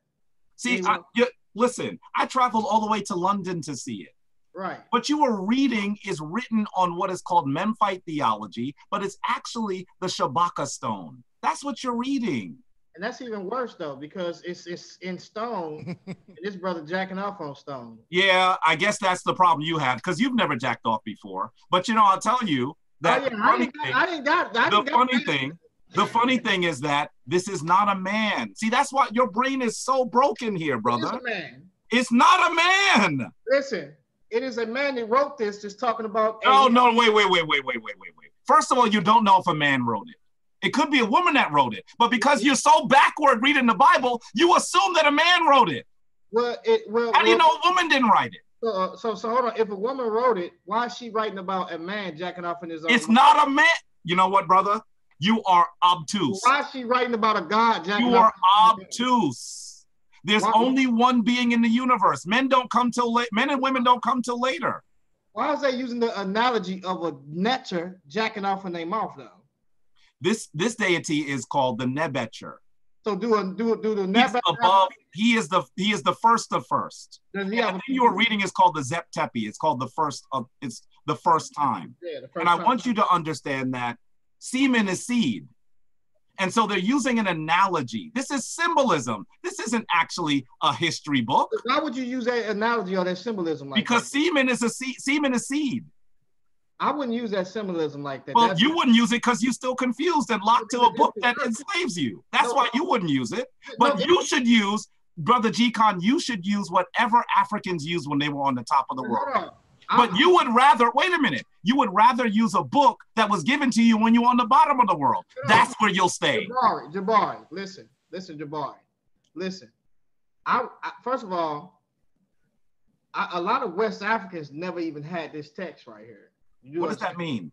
See, I, you, listen, I traveled all the way to London to see it. Right. What you were reading is written on what is called Memphite theology, but it's actually the Shabaka stone. That's what you're reading. And that's even worse though, because it's it's in stone. this brother jacking off on stone. Yeah, I guess that's the problem you have because you've never jacked off before. But you know, I'll tell you oh, that oh, yeah, funny thing, I got, I the funny thing. The funny thing is that this is not a man. See, that's why your brain is so broken here, brother. It is a man. It's not a man. Listen, it is a man that wrote this, just talking about. Oh a- no! Wait, wait, wait, wait, wait, wait, wait, wait. First of all, you don't know if a man wrote it. It could be a woman that wrote it, but because you're so backward reading the Bible, you assume that a man wrote it. Well, it well. How do you well, know a woman didn't write it? So, uh, so, so hold on. If a woman wrote it, why is she writing about a man jacking off in his own? It's mouth? not a man. You know what, brother? You are obtuse. Why is she writing about a god jacking You off? are in his own mouth? obtuse. There's Why- only one being in the universe. Men don't come till late. Men and women don't come till later. Why is they using the analogy of a netcher jacking off in their mouth though? This this deity is called the Nebetcher. So do a do do the He's above. He is the he is the first of first. Does he have the a, thing you are reading is called the Zep Tepi. It's called the first of it's the first time. Yeah, the first And I time. want you to understand that semen is seed. And so they're using an analogy. This is symbolism. This isn't actually a history book Why would you use that analogy or that symbolism like because that? semen is a seed. Semen is seed. I wouldn't use that symbolism like that. Well, That's- you wouldn't use it because you're still confused and locked to a book that enslaves you. That's why you wouldn't use it. But No, you should use, Brother G Kon, you should use whatever Africans used when they were on the top of the world. But you would rather, wait a minute, you would rather use a book that was given to you when you were on the bottom of the world. That's where you'll stay. Jabari, Jabari, listen, listen, Jabari, listen. I, I first of all, I, a lot of West Africans never even had this text right here. You What does that mean?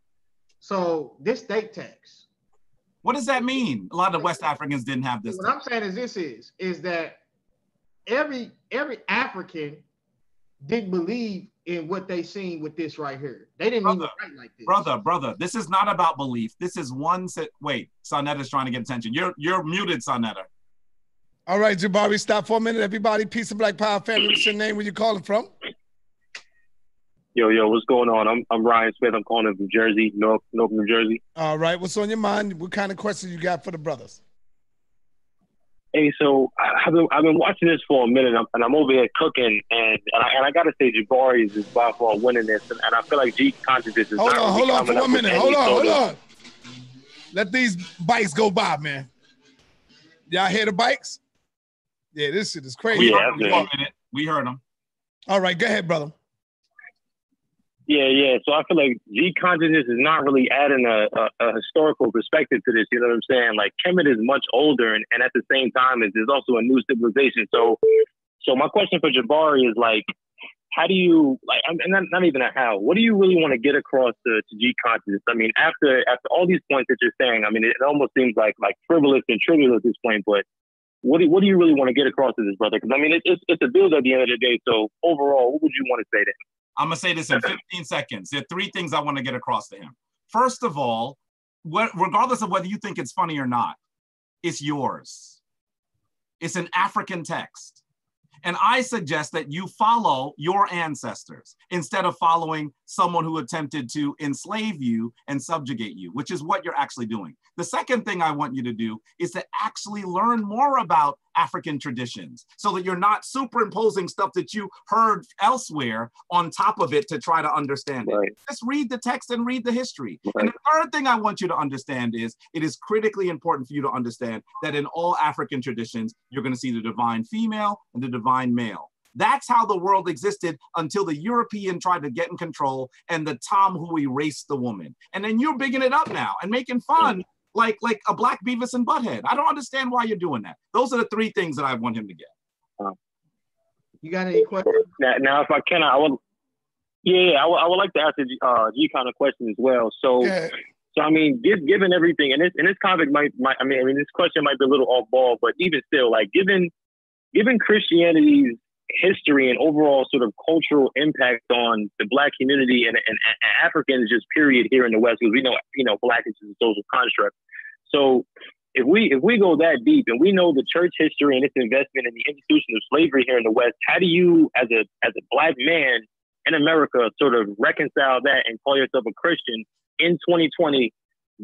So this state tax. What does that mean? A lot of West Africans didn't have this. What I'm saying is this is is that every every African didn't believe in what they seen with this right here. They didn't even Brother, write like this. Brother, brother, this is not about belief. This is one set. Wait, Sa Neter's trying to get attention. You're you're muted, Sa Neter. All right, Jabari, stop for a minute. Everybody, peace of Black Power family. What's your name? Where you calling from? Yo, yo, what's going on? I'm I'm Ryan Smith. I'm calling from Jersey, North, North New Jersey. All right, what's on your mind? What kind of questions you got for the brothers? Hey, so I- I've been I've been watching this for a minute, and I'm, and I'm over here cooking, and and I, and I gotta say, Jabari is just by far winning this, and, and I feel like G consciousness is Hold not on, really hold on for coming one minute. Hold on, sort hold on. Let these bikes go by, man. Y'all hear the bikes? Yeah, this shit is crazy. Yeah, we, heard it. we heard them. All right, go ahead, brother. Yeah, yeah. So I feel like G consciousness is not really adding a, a, a historical perspective to this. You know what I'm saying? Like Kemet is much older, and, and at the same time, is there's also a new civilization. So, so my question for Jabari is like, how do you like? I'm and not, not even a how. What do you really want to get across to, to G consciousness? I mean, after after all these points that you're saying, I mean, it almost seems like like frivolous and trivial at this point. But what do what do you really want to get across to this brother? Because I mean, it, it's it's a build at the end of the day. So overall, what would you want to say to him? I'm gonna say this in 15 seconds. There are three things I want to get across to him. First of all, what, regardless of whether you think it's funny or not, it's yours. It's an African text. And I suggest that you follow your ancestors instead of following someone who attempted to enslave you and subjugate you, which is what you're actually doing. The second thing I want you to do is to actually learn more about African traditions so that you're not superimposing stuff that you heard elsewhere on top of it to try to understand it. Just read the text and read the history. Right. And the third thing I want you to understand is it is critically important for you to understand that in all African traditions, you're going to see the divine female and the divine male. That's how the world existed until the European tried to get in control and the Tom who erased the woman. And then you're bigging it up now and making fun like like a black Beavis and Butthead. I don't understand why you're doing that. Those are the three things that I want him to get. You got any questions? Now, now if I can, I would. Yeah, I would, I would like to ask the uh, G kind of question as well. So, Yeah. so I mean, give, given everything, and this and this topic might, might, I mean, I mean, this question might be a little off ball, but even still, like given, given Christianity's history and overall sort of cultural impact on the Black community and, and, and Africans just period here in the West, because we know, you know, Black is a social construct. So, if we if we go that deep and we know the church history and its investment in the institution of slavery here in the West, how do you, as a as a Black man in America, sort of reconcile that and call yourself a Christian in 2020,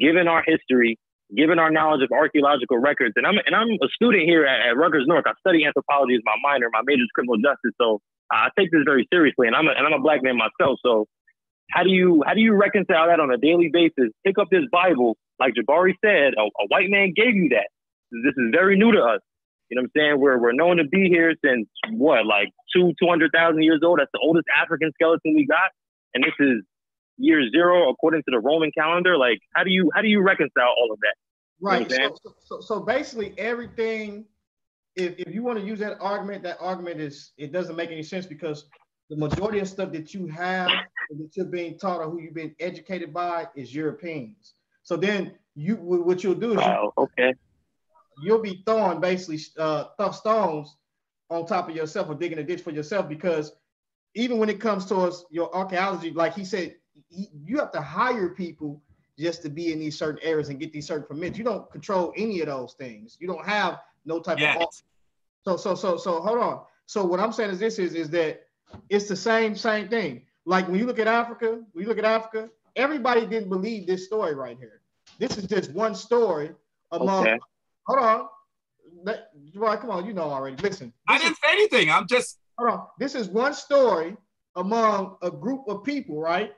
given our history, given our knowledge of archaeological records? And I'm and I'm a student here at, at Rutgers North. I study anthropology as my minor. My major is criminal justice, so I take this very seriously. And I'm a, and I'm a Black man myself, so. How do you how do you reconcile that on a daily basis? Pick up this Bible, like Jabari said, a, a white man gave you that. This is very new to us. You know what I'm saying? We're we're known to be here since what, like two two hundred thousand years old. That's the oldest African skeleton we got, and this is year zero according to the Roman calendar. Like, how do you how do you reconcile all of that? Right. You know So, so, so basically, everything. If, if you want to use that argument, that argument is it doesn't make any sense because the majority of stuff that you have that you're being taught or who you've been educated by is Europeans. So then you what you'll do is you, Oh, okay. you'll be throwing basically uh, tough stones on top of yourself or digging a ditch for yourself because even when it comes towards your archaeology, like he said, he, you have to hire people just to be in these certain areas and get these certain permits. You don't control any of those things. You don't have no type Yet. of so so so so hold on. So what I'm saying is this is is that it's the same same thing. Like when you look at Africa, when you look at Africa, everybody didn't believe this story right here. This is just one story among. Okay. Hold on, Let, Gerard, come on, you know already. Listen, I this is- didn't say anything. I'm just hold on. This is one story among a group of people, right?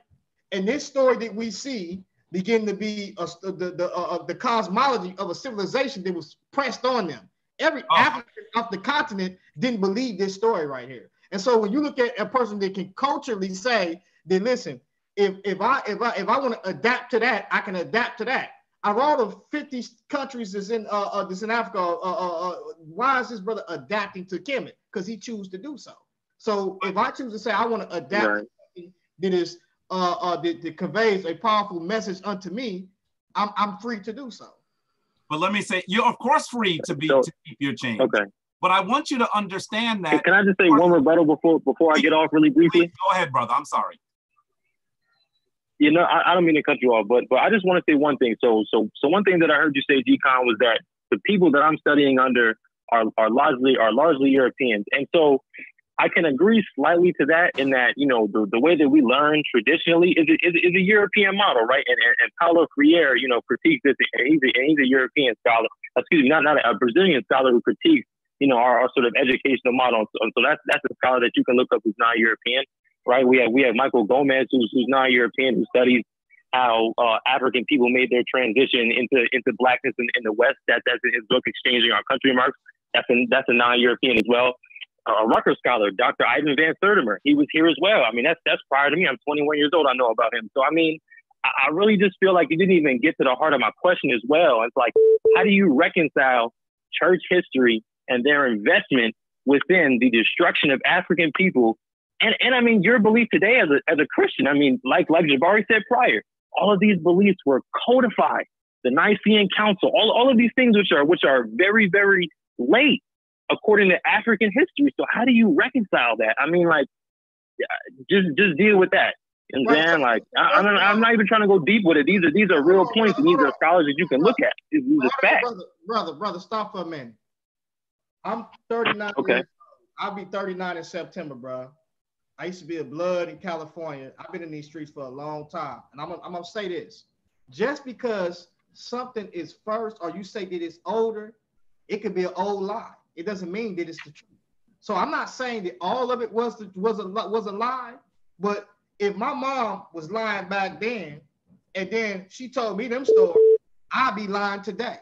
And this story that we see begin to be a, the the uh, uh, the cosmology of a civilization that was pressed on them. Every Oh. African off the continent didn't believe this story right here. And so when you look at a person that can culturally say, then listen, if if I if I if I want to adapt to that, I can adapt to that. Out of all the 50 countries that's in uh, uh that's in Africa, uh, uh, uh, why is this brother adapting to Kemet? Because he chooses to do so. So if I choose to say I want to adapt Right. to something that is uh, uh that, that conveys a powerful message unto me, I'm I'm free to do so. but let me say you're of course free to be So- to keep your change. Okay. But I want you to understand that Can I just say one rebuttal before before I get off really briefly? Please, go ahead, brother. I'm sorry. You know, I, I don't mean to cut you off, but but I just want to say one thing. So so so one thing that I heard you say, G-Kon, was that the people that I'm studying under are are largely are largely Europeans, and so I can agree slightly to that in that you know the, the way that we learn traditionally is a, is, a- is a European model, right? And and, and Paulo Freire, you know, critiques this, and he's a, and he's a European scholar. Excuse me, not not a, a Brazilian scholar who critiques you know our, our sort of educational model. So, so that's that's a scholar that you can look up who's non-European right? We have we have Michael Gomez, who's who's non-European, who studies how uh, African people made their transition into into blackness in, in the West. That that's in his book, Exchanging Our Country Marks. That's that's a non-European as well. A Rutgers scholar, Dr. Ivan Van Sertima, he was here as well. I mean, that's that's prior to me. I'm 21 years old. I know about him. So I mean, I, I really just feel like you didn't even get to the heart of my question as well. It's like, how do you reconcile church history and their investment within the destruction of African people and and I mean your belief today as a as a Christian. I mean, like like Jabari said prior, all of these beliefs were codified. The Nicene Council, all, all of these things which are which are very very late according to African history. So how do you reconcile that? I mean, like just just deal with that. Know what I'm? Like I, don't, I'm not even trying to go deep with it. These are these are real points, and these are scholars that you can look at. These, these are facts. brother, brother, brother, stop for a minute. I'm 39. Okay. I'll be 39 in September, bro. I used to be a blood in California. I've been in these streets for a long time. And I'm, I'm gonna say this. Just because something is first or you say that it's older, it could be an old lie. It doesn't mean that it's the truth. So I'm not saying that all of it was the, was a was a lie, but if my mom was lying back then, and then she told me them stories, I'd be lying today.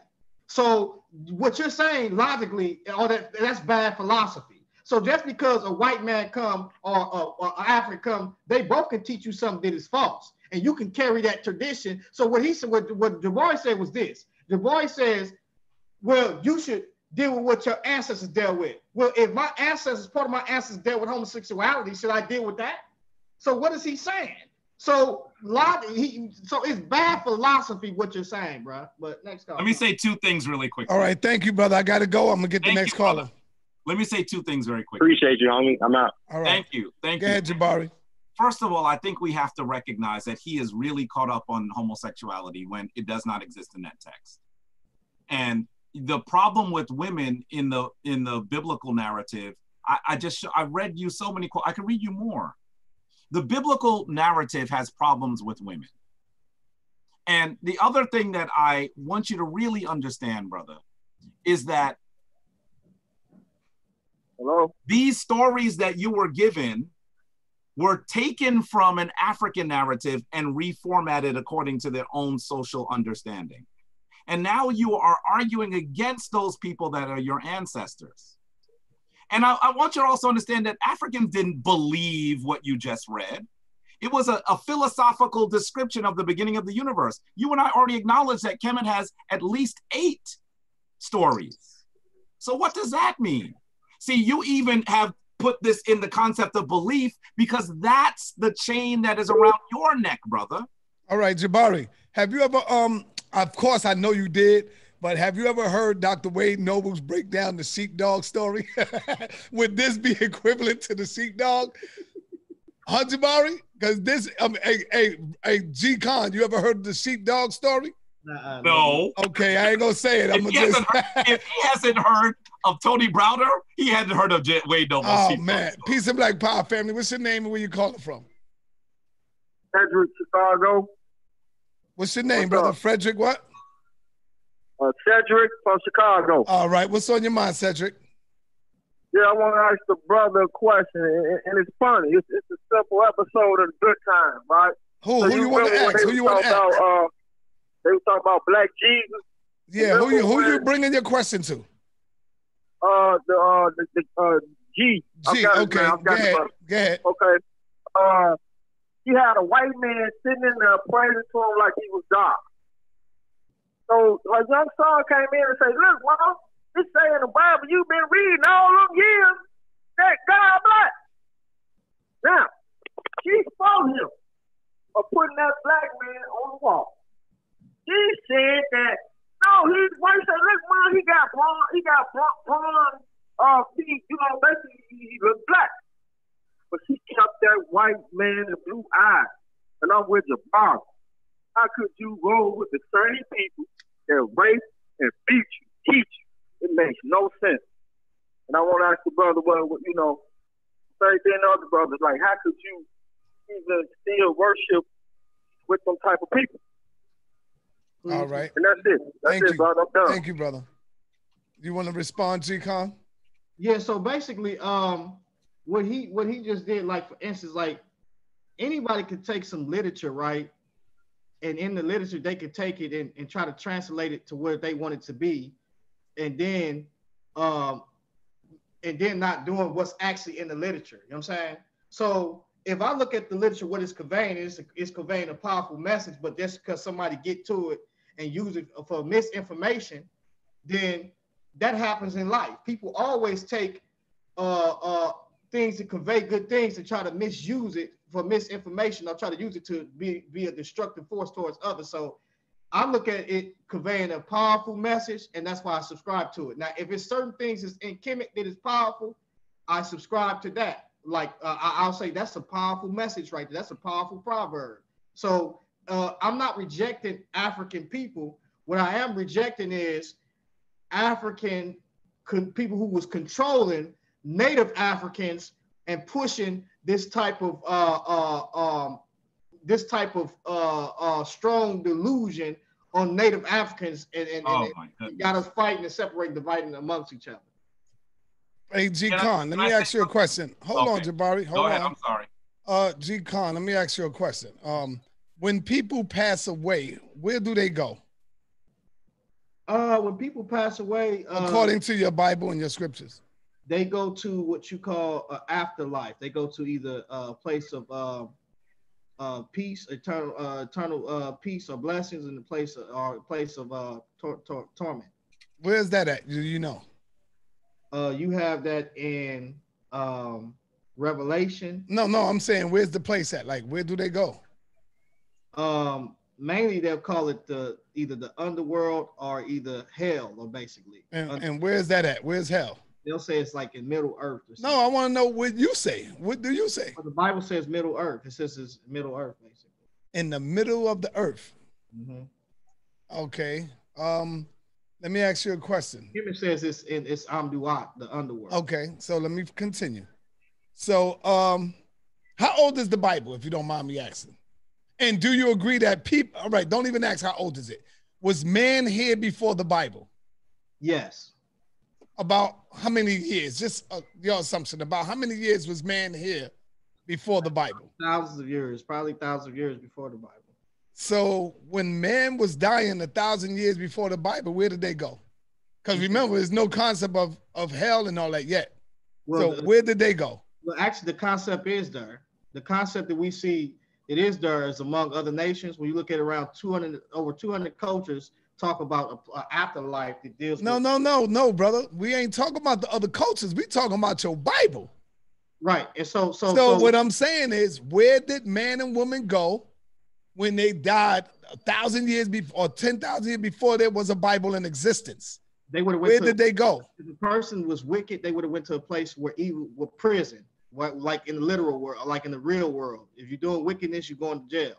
So what you're saying logically, oh, that that's bad philosophy. So just because a white man come or, or, or an African come, they both can teach you something that is false, and you can carry that tradition. So what he said, what what Du Bois said was this: Du Bois says, well, you should deal with what your ancestors dealt with. Well, if my ancestors, part of my ancestors dealt with homosexuality, should I deal with that? So what is he saying? So lot he so it's bad philosophy what you're saying, bro. But next call. Let me say two things really quick. All right, thank you, brother. I gotta go. I'm gonna get Thank the next you, caller. brother. Let me say two things very quick. Appreciate you, homie. I'm out. All right. Thank you. Thank Go you. ahead, Jabari. First of all, I think we have to recognize that he is really caught up on homosexuality when it does not exist in that text. And the problem with women in the in the biblical narrative, I, I just I read you so many. qu- I can read you more. The biblical narrative has problems with women. And the other thing that I want you to really understand, brother, is that Hello. these stories that you were given were taken from an African narrative and reformatted according to their own social understanding. And now you are arguing against those people that are your ancestors. And I, I want you to also understand that Africans didn't believe what you just read. It was a, a philosophical description of the beginning of the universe. You and I already acknowledged that Kemet has at least eight stories. So, what does that mean? See, you even have put this in the concept of belief because that's the chain that is around your neck, brother. All right, Jabari. Have you ever um of course I know you did, but have you ever heard Dr. Wade Nobles break down the sheepdog story? Would this be equivalent to the sheepdog? Huh, Jabari? Because this um a a a G Kon, you ever heard the sheepdog story? Nuh-uh, No. Okay, I ain't gonna say it. I'm If gonna he, just hasn't heard, if he hasn't heard of Tony Browder, he hadn't heard of J- Wade Noble. Oh man. Peace and black power family. What's your name and where you calling from? Cedric Chicago. What's your name, What's brother? up? Frederick what? Uh, Cedric from Chicago. All right, what's on your mind, Cedric? Yeah, I want to ask the brother a question, and, and it's funny. It's, it's a simple episode of Good Time, right? Who So who you want to ask? Who you want to ask? About, uh, they were talking about Black Jesus. Yeah, who you who you bringing your question to? Uh, the uh, the, the uh, G. G, okay. Go ahead, go ahead. Okay. Uh, he had a white man sitting in there praising to him like he was God. So her young son came in and said, "Look, mom, it say in the Bible you've been reading all them years that God black." Now, she fought him for putting that black man on the wall. She said that no, he's white. Said, "Look, mom, he got blonde, he got blonde, blonde uh, feet. You know, basically he look black." But she kept that white man in blue eyes. And I'm with your father. How could you roll with the same people that rape and beat you, teach you? It makes no sense. And I want to ask the brother, well, you know, same thing to other brothers, like, how could you even still worship with them type of people? All right. And that's it. That's Thank it, you. brother. I'm done. Thank you, brother. You want to respond, G Kon? Yeah, so basically, um, what he what he just did, like for instance, like anybody could take some literature, right? And in the literature, they could take it and, and try to translate it to where they want it to be, and then um and then not doing what's actually in the literature. You know what I'm saying? So if I look at the literature, what it's conveying is it's conveying a powerful message, but just because somebody get to it and use it for misinformation, then that happens in life. People always take uh, uh, things to convey good things and try to misuse it for misinformation or try to use it to be, be a destructive force towards others. So I look at it conveying a powerful message, and that's why I subscribe to it. Now, if it's certain things that's in Kemet that is powerful, I subscribe to that. Like uh, I- I'll say that's a powerful message right there. That's a powerful proverb. So uh, I'm not rejecting African people. What I am rejecting is African people who was controlling Native Africans and pushing this type of uh, uh, um, this type of uh, uh, strong delusion on Native Africans and, and, Oh and got us fighting and separating, dividing amongst each other. Hey, G Can I- Con, let me I ask you a question. Hold on, Okay. Jabari. Go Hold ahead. on. I'm sorry. Uh, G Kon, let me ask you a question. Um, when people pass away, where do they go? Uh, when people pass away, uh, According to your Bible and your scriptures. They go to what you call uh, afterlife. They go to either a place of uh, uh, peace, eternal, uh, eternal uh, peace or blessings, in the place of, or a place of uh, tor- tor- torment. Where's that at? Do you know? Uh, you have that in um, Revelation. No, no, I'm saying where's the place at? Like, where do they go? Um, mainly they'll call it the either the underworld or either hell, or basically. And, and where's that at? Where's hell? They'll say it's like in Middle Earth. Or No, I want to know what you say. What do you say? But the Bible says Middle Earth. It says it's Middle Earth, basically. In the middle of the earth. Mm-hmm. Okay. Um, let me ask you a question. Human says it's in it's Amduat, the underworld. Okay, so let me continue. So, um, how old is the Bible, if you don't mind me asking? And do you agree that people? All right, don't even ask how old is it. Was man here before the Bible? Yes. About how many years? Just uh, your assumption. About how many years was man here before the Bible? Thousands of years, probably thousands of years before the Bible. So when man was dying a thousand years before the Bible, where did they go? Because remember, there's no concept of of hell and all that yet. Well, so the- where did they go? Well, actually, the concept is there. The concept that we see it is there is among other nations. When you look at around 200 over 200 cultures talk about afterlife that deals No, with no, no, no, brother. We ain't talking about the other cultures. We talking about your Bible. right. And so so So, what I'm saying is, where did man and woman go when they died a thousand years before, or ten thousand years before there was a Bible in existence? they would have Where did they go? if the person was wicked, they would have went to a place where evil, where prison, like in the literal world, like in the real world. If you're doing wickedness, you're going to jail.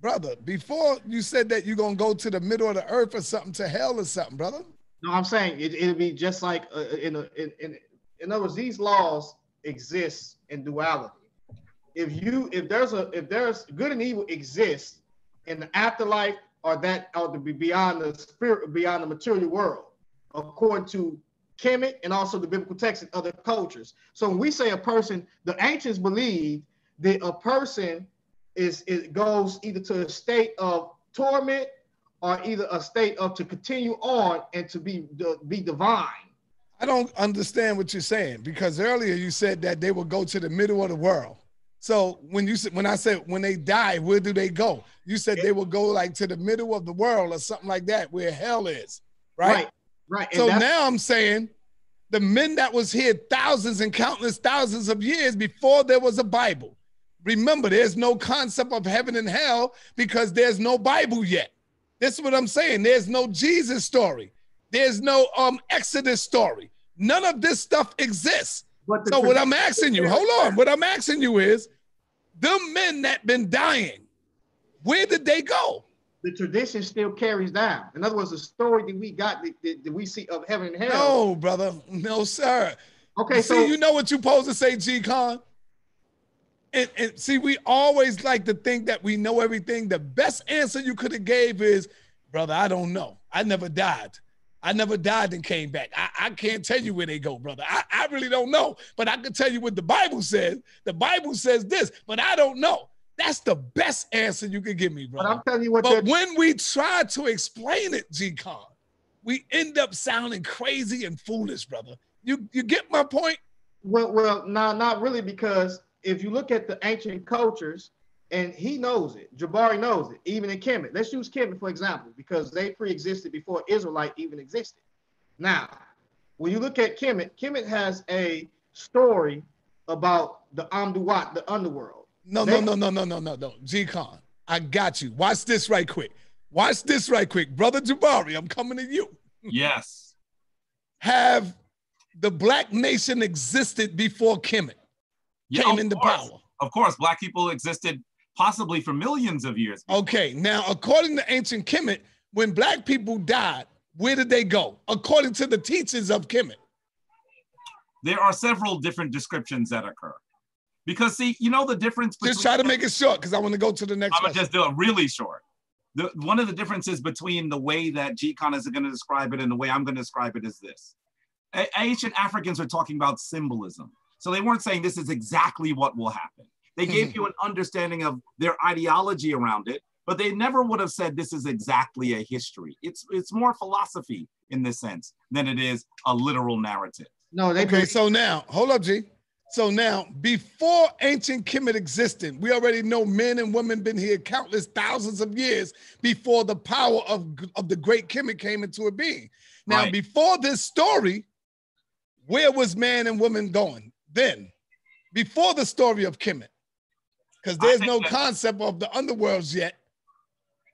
Brother, before you said that you're gonna go to the middle of the earth or something, to hell or something, brother. No, I'm saying it, it'll be just like uh, in, a, in in in other words, these laws exist in duality. If you if there's a if there's good and evil exists in the afterlife or that or to be beyond the spirit beyond the material world, according to Kemet and also the biblical text and other cultures. So when we say a person, the ancients believed that a person is it goes either to a state of torment or either a state of to continue on and to be be divine. I don't understand what you're saying because earlier you said that they will go to the middle of the world. So when you said when I said when they die, where do they go? You said they will go like to the middle of the world or something like that, where hell is, right? Right. Right. So now I'm saying the men that was here thousands and countless thousands of years before there was a Bible. Remember, there's no concept of heaven and hell because there's no Bible yet. This is what I'm saying. There's no Jesus story. There's no um Exodus story. None of this stuff exists. So what I'm asking you, hold on. What I'm asking you is, the men that been dying, where did they go? the tradition still carries down. In other words, the story that we got that, that, we see of heaven and hell. No, brother. No, sir. Okay, see, so you know what you're supposed to say, G Kon? And, and see, we always like to think that we know everything. The best answer you could have gave is, brother, I don't know. I never died. I never died and came back. I, I can't tell you where they go, brother. I, I really don't know. But I can tell you what the Bible says. The Bible says this, but I don't know. That's the best answer you could give me, brother. but. I'm telling you what But when we try to explain it, G-Kon, we end up sounding crazy and foolish, brother. You you get my point? Well, well, no, not really, because if you look at the ancient cultures, and he knows it, Jabari knows it, even in Kemet. Let's use Kemet for example, because they pre-existed before Israelite even existed. Now, when you look at Kemet, Kemet has a story about the Amduat, the underworld. No, no, no, no, no, no, no, no. G-Kon, I got you. Watch this right quick. Watch this right quick. Brother Jabari, I'm coming to you. Yes. Have the black nation existed before Kemet Yeah, came of into course. power? Of course, black people existed possibly for millions of years. Okay, now according to ancient Kemet, when black people died, where did they go? According to the teachings of Kemet. There are several different descriptions that occur. Because see, you know the difference Just try to make it short because I want to go to the next I'm gonna just do it really short. The, one of the differences between the way that G-Kon is going to describe it and the way I'm going to describe it is this. A- ancient Africans are talking about symbolism. So they weren't saying this is exactly what will happen. They gave you an understanding of their ideology around it, but they never would have said this is exactly a history. It's it's more philosophy in this sense than it is a literal narrative. No, they Okay, so now hold up, G. So now, before ancient Kemet existed, we already know men and women been here countless thousands of years before the power of, of the great Kemet came into a being. Now, Right. before this story, where was man and woman going then? Before the story of Kemet, because there's no that- concept of the underworlds yet,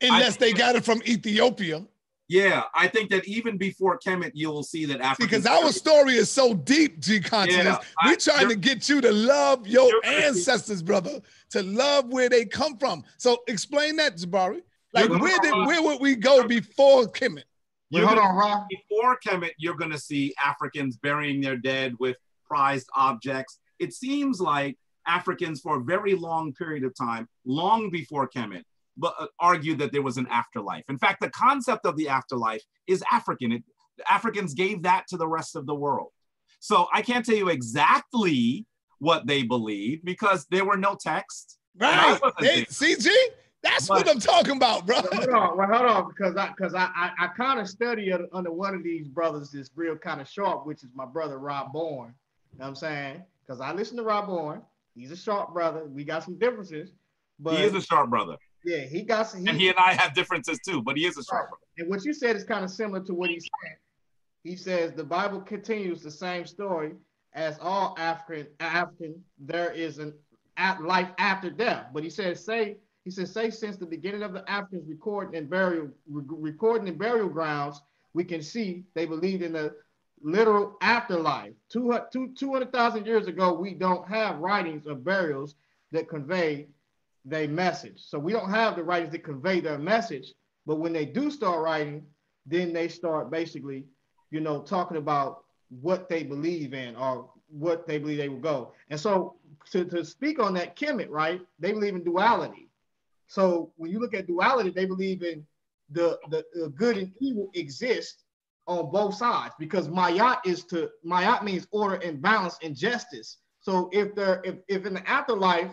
unless they got it from Ethiopia. Yeah, I think that even before Kemet, you will see that Africa. Because our story is so deep, G consciousness. Yeah, I- we trying to get you to love your you're gonna see- ancestors, brother, to love where they come from. So explain that, Jabari. Like where did where would we go before Kemet? Wait, hold on, Rob. Before Kemet, you're going to see Africans burying their dead with prized objects. It seems like Africans, for a very long period of time, long before Kemet, but uh, argued that there was an afterlife. In fact, the concept of the afterlife is African. It, Africans gave that to the rest of the world. So I can't tell you exactly what they believed because there were no texts. Right. wasn't They, there. CG? That's But- what I'm talking about, bro. Well, hold on, well, hold on, because I because I I, I kind of study under, under one of these brothers that's real kind of sharp, which is my brother Rob Bourne. You know what I'm saying? Because I listen to Rob Bourne. He's a sharp brother. We got some differences, but he is a sharp brother. yeah, he got some. And he and I have differences too, but he is a sharp brother. And what you said is kind of similar to what he said. He says the Bible continues the same story as all African African. There is an at life after death. But he says, say he says, say since the beginning of the Africans recording and burial re- recording and burial grounds, we can see they believed in the literal afterlife. Two, two, 200,000 years ago, we don't have writings of burials that convey their message. So we don't have the writings that convey their message. But when they do start writing, then they start basically, you know, talking about what they believe in or what they believe they will go. And so to, to speak on that Kemet, right? They believe in duality. So when you look at duality, they believe in the, the, the good and evil exist on both sides because Mayat is to Mayat means order and balance and justice. So if there if, if in the afterlife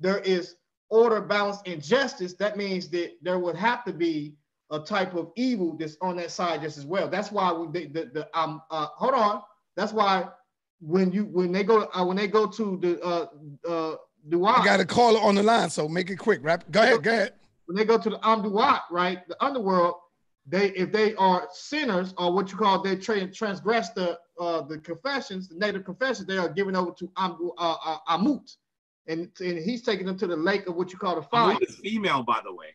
there is order, balance, and justice, that means that there would have to be a type of evil that's on that side just as well. That's why we the, the, the um uh hold on. That's why when you when they go uh, when they go to the uh uh Duat, I got a caller on the line, so make it quick. Rap. Go ahead, go ahead. when they go to the Amduat, right, the underworld, they if they are sinners or what you call they tra- transgress the uh the confessions, the native confessions, they are given over to Amdu, uh, uh, Amut, and and he's taking them to the lake of what you call the fire. Amut is female, by the way.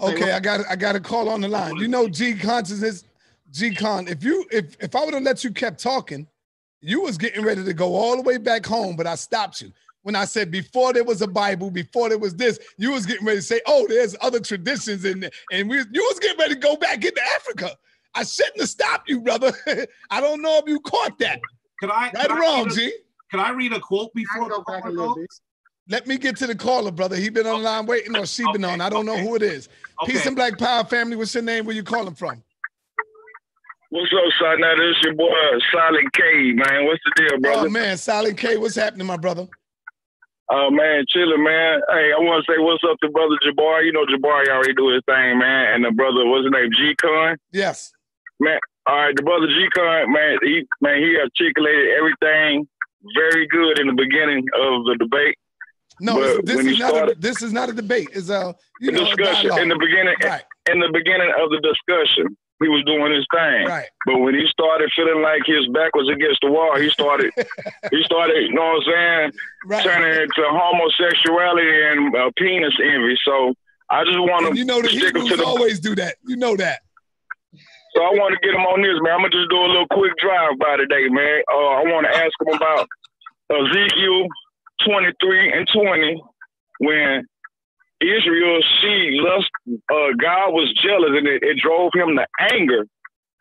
Okay, I got I got a call on the line. You know, G consciousness, G Kon. If you if if I would have let you kept talking, you was getting ready to go all the way back home, but I stopped you. When I said before there was a Bible, before there was this, you was getting ready to say, "Oh, there's other traditions in there," and we you was getting ready to go back into Africa. I shouldn't have stopped you, brother. I don't know if you caught that. Could I? Right could or I wrong, read a- G? Could I read a quote I before go the back a little bit. Let me get to the caller, brother. He been on the line waiting, or she been Okay, on. I don't know who it is. Peace and Black Power family. What's your name? Where you calling from? What's up, son? Now this your boy Silent K, man. What's the deal, oh, brother? Oh man, Silent K, what's happening, my brother? Oh man, chilling, man. Hey, I want to say what's up to brother Jabari. You know Jabari already do his thing, man. And the brother, what's his name, G Kon. Yes. Man, all right, the brother G Kon, man, he man, he articulated everything very good in the beginning of the debate. No, But this is not a, started- this is not a debate. It's a you know a discussion in the beginning, Right, in the beginning of the discussion, he was doing his thing. right. But when he started feeling like his back was against the wall, he started, he started, you know what I'm saying, Right. turning into homosexuality and uh, penis envy. So I just want to you know the him to the. always do that. You know that. So I want to get him on this, man. I'm gonna just do a little quick drive by today, man. Uh, I want to ask him about Ezekiel 23 and 20 when Israel see lust. Uh, God was jealous, and it, it drove him to anger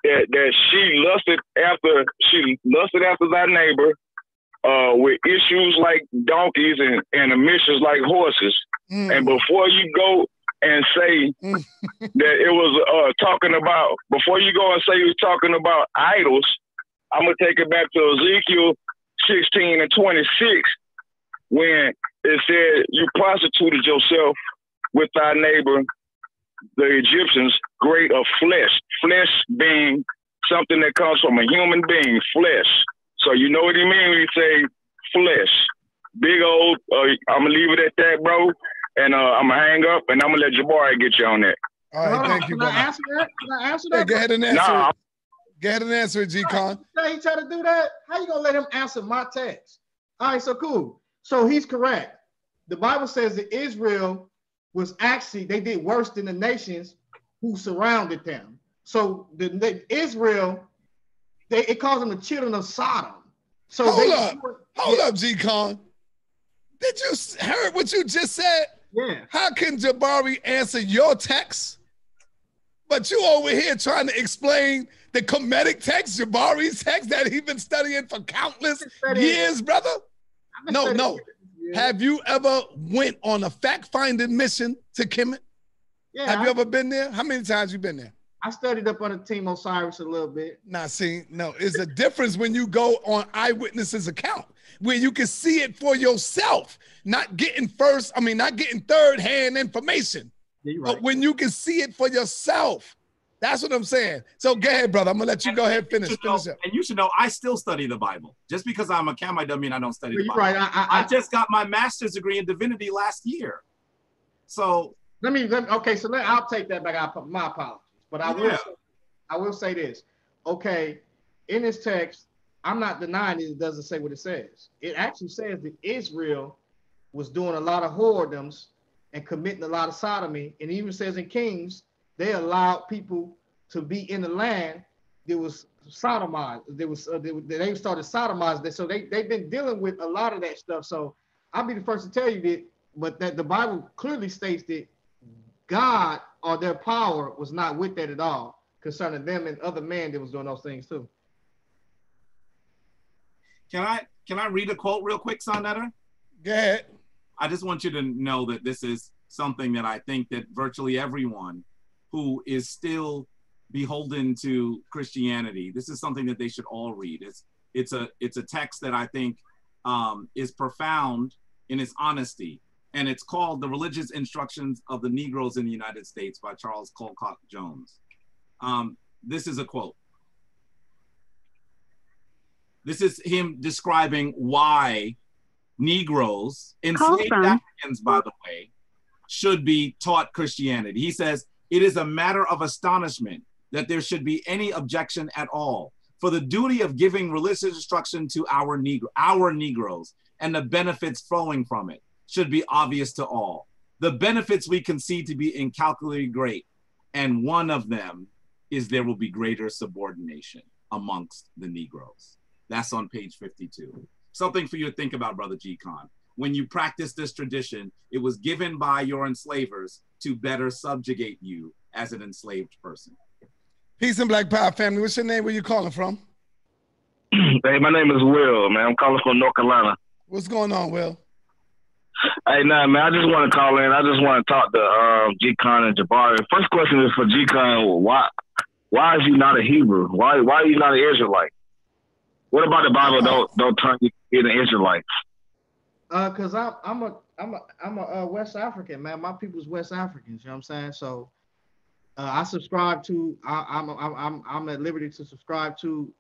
that that she lusted after she lusted after thy neighbor uh, with issues like donkeys and and emissions like horses. Mm. And before you go and say Mm. that it was uh, talking about, before you go and say you're talking about idols, I'm gonna take it back to Ezekiel 16 and 26 when it said you prostituted yourself with thy neighbor, the Egyptians, great of flesh. Flesh being something that comes from a human being, flesh. So you know what he mean when he say flesh. Big old. Uh, I'm gonna leave it at that, bro. And uh, I'm gonna hang up, and I'm gonna let Jabari get you on that. All right, Hold on, thank you, Can I answer that? Can I answer Hey, that? go ahead and answer Nah, it. Go ahead and answer G-Kon. Now he try to do that. How you gonna let him answer my text? All right, so cool. So he's correct. The Bible says that Israel was actually they did worse than the nations who surrounded them. So the, the Israel, they it calls them the children of Sodom. So Hold they up. Hold up, G-Kon. Did you heard what you just said? Yeah. How can Jabari answer your text? But you over here trying to explain the Kemetic text, Jabari's text that he's been studying for countless studying- years, brother? No, no. Have you ever went on a fact-finding mission to Kemet? Yeah, Have you ever been there? How many times you been there? I studied up on the team Osiris a little bit. Now, see, no, it's a difference when you go on eyewitnesses account where you can see it for yourself, not getting first, I mean, not getting third hand information, Yeah, you're but when you can see it for yourself. That's what I'm saying. So go ahead, brother. I'm gonna let you go ahead and finish. You should know- up. and you should know I still study the Bible. Just because I'm a Camite doesn't mean I don't study the You're Bible. right. I, I, I just got my master's degree in divinity last year. So Let me, let me okay, so let, I'll take that back. I, my apologies. But I will Yeah. say, I will say this. Okay, in this text, I'm not denying it doesn't say what it says. It actually says that Israel was doing a lot of whoredoms and committing a lot of sodomy. And it even says in Kings, they allowed people to be in the land that was sodomized. There was uh, they, they started sodomizing. So they they've been dealing with a lot of that stuff. So I'll be the first to tell you that, but that the Bible clearly states that God or their power was not with that at all concerning them and other men that was doing those things too. can I can I read a quote real quick, Sa Neter? Go ahead. I just want you to know that this is something that I think that virtually everyone who is still beholden to Christianity, this is something that they should all read. It's it's a it's a text that I think um, is profound in its honesty, and it's called "The Religious Instructions of the Negroes in the United States" by Charles Colcock Jones. Um, this is a quote. This is him describing why Negroes, enslaved Africans, by the way, should be taught Christianity. He says, It is a matter of astonishment that there should be any objection at all. For the duty of giving religious instruction to our Negro, our Negroes, and the benefits flowing from it should be obvious to all. The benefits we concede to be incalculably great, and one of them is there will be greater subordination amongst the Negroes. That's on page 52. Something for you to think about, Brother G. Kon. When you practice this tradition, it was given by your enslavers to better subjugate you as an enslaved person. Peace and Black Power family. What's your name? Where you calling from? Hey, my name is Will, man. I'm calling from North Carolina. What's going on, Will? Hey, nah, man. I just want to call in. I just want to talk to um, G Kon and Jabari. First question is for G Kon. Why, why is you not a Hebrew? Why, why are you not an Israelite? What about the Bible? Don't don't turn you into Israelites. Uh, cause I'm I'm a I'm a I'm a uh, West African man. My people's West Africans. You know what I'm saying? So, uh, I subscribe to. I, I'm I'm I'm I'm at liberty to subscribe to,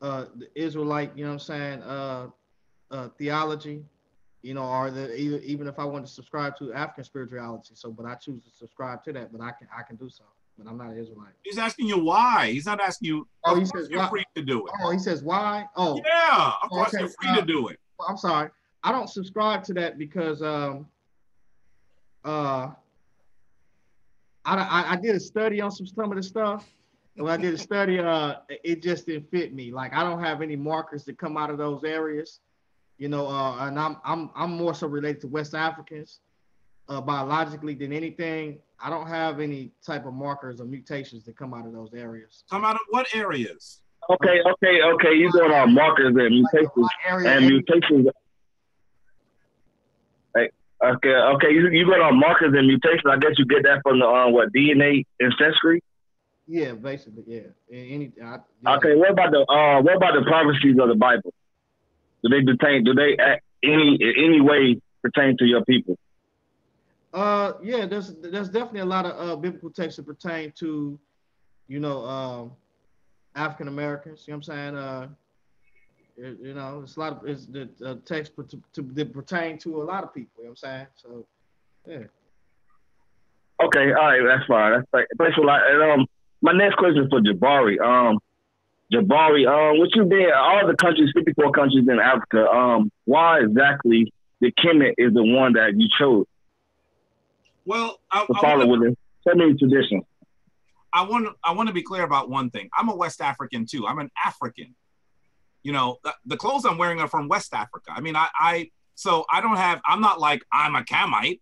uh, the Israelite. You know what I'm saying? Uh, uh, theology. You know, or the even even if I want to subscribe to African spirituality. So, but I choose to subscribe to that. But I can I can do so. But I'm not an Israelite. He's asking you why. He's not asking you. Oh, he says you're why- free to do it. Oh, he says why? Oh, Yeah, of course Okay, you're free to do it. I'm sorry. I don't subscribe to that because um uh I, I, I did a study on some some of the stuff. And when I did a study, uh it just didn't fit me. Like I don't have any markers that come out of those areas, you know, uh and I'm I'm I'm more so related to West Africans uh biologically than anything. I don't have any type of markers or mutations that come out of those areas. Come out of what areas? Okay, okay, okay. You're going on markers and mutations area and mutations. Okay, okay. You you going on markers and mutations. I guess you get that from the uh, what DNA ancestry. Yeah, basically, yeah. Any I, yeah. Okay, what about the uh, what about the prophecies of the Bible? Do they pertain? Do they act any in any way pertain to your people? Uh, yeah, there's there's definitely a lot of uh, biblical texts that pertain to, you know, um, African Americans. You know what I'm saying? Uh, It- you know, it's a lot of it's the uh, text per- to, to, that pertain to a lot of people. You know what I'm saying? So, yeah. Okay, all right, that's fine. That's fine. Thanks a lot. And um, my next question is for Jabari. Um, Jabari, um, what you been all the countries, fifty four countries in Africa. Um, why exactly the Kemet is the one that you chose Well, I, to I follow wanna- within so many traditions? I want to I want to be clear about one thing. I'm a West African too. I'm an African. You know, the, the clothes I'm wearing are from West Africa. I mean, I, I so I don't have. I'm not like I'm a Camite.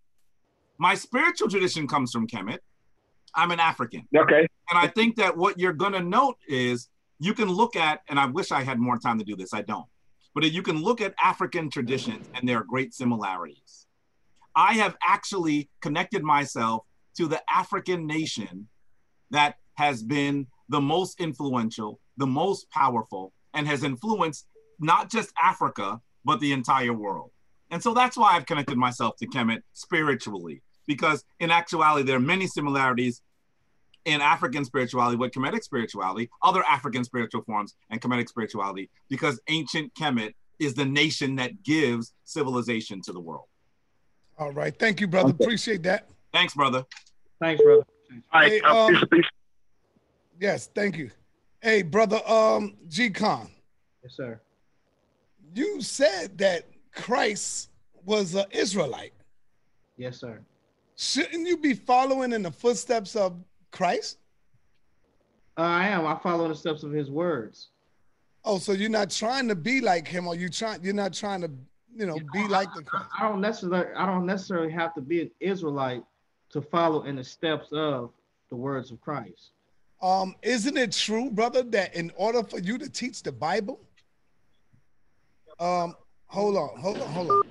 My spiritual tradition comes from Kemet. I'm an African. Okay. And I think that what you're going to note is you can look at, and I wish I had more time to do this. I don't. But you can look at African traditions, and there are great similarities. I have actually connected myself to the African nation that has been the most influential, the most powerful, and has influenced not just Africa, but the entire world. And so that's why I've connected myself to Kemet spiritually, because in actuality, there are many similarities in African spirituality with Kemetic spirituality, other African spiritual forms, and Kemetic spirituality, because ancient Kemet is the nation that gives civilization to the world. All right. Thank you, brother. Appreciate that. Thanks, brother. Thanks, brother. All right, Hey, um, peace, peace. Yes, thank you. Hey, brother, um, G Kon, Yes, sir. you said that Christ was an Israelite. Yes, sir. Shouldn't you be following in the footsteps of Christ? Uh, I am. I follow the steps of his words. Oh, so you're not trying to be like him, or you trying you're not trying to, you know, be like the Christ. I don't necessarily I don't necessarily have to be an Israelite to follow in the steps of the words of Christ. Um, isn't it true, brother, that in order for you to teach the Bible, um, hold on, hold on, hold on.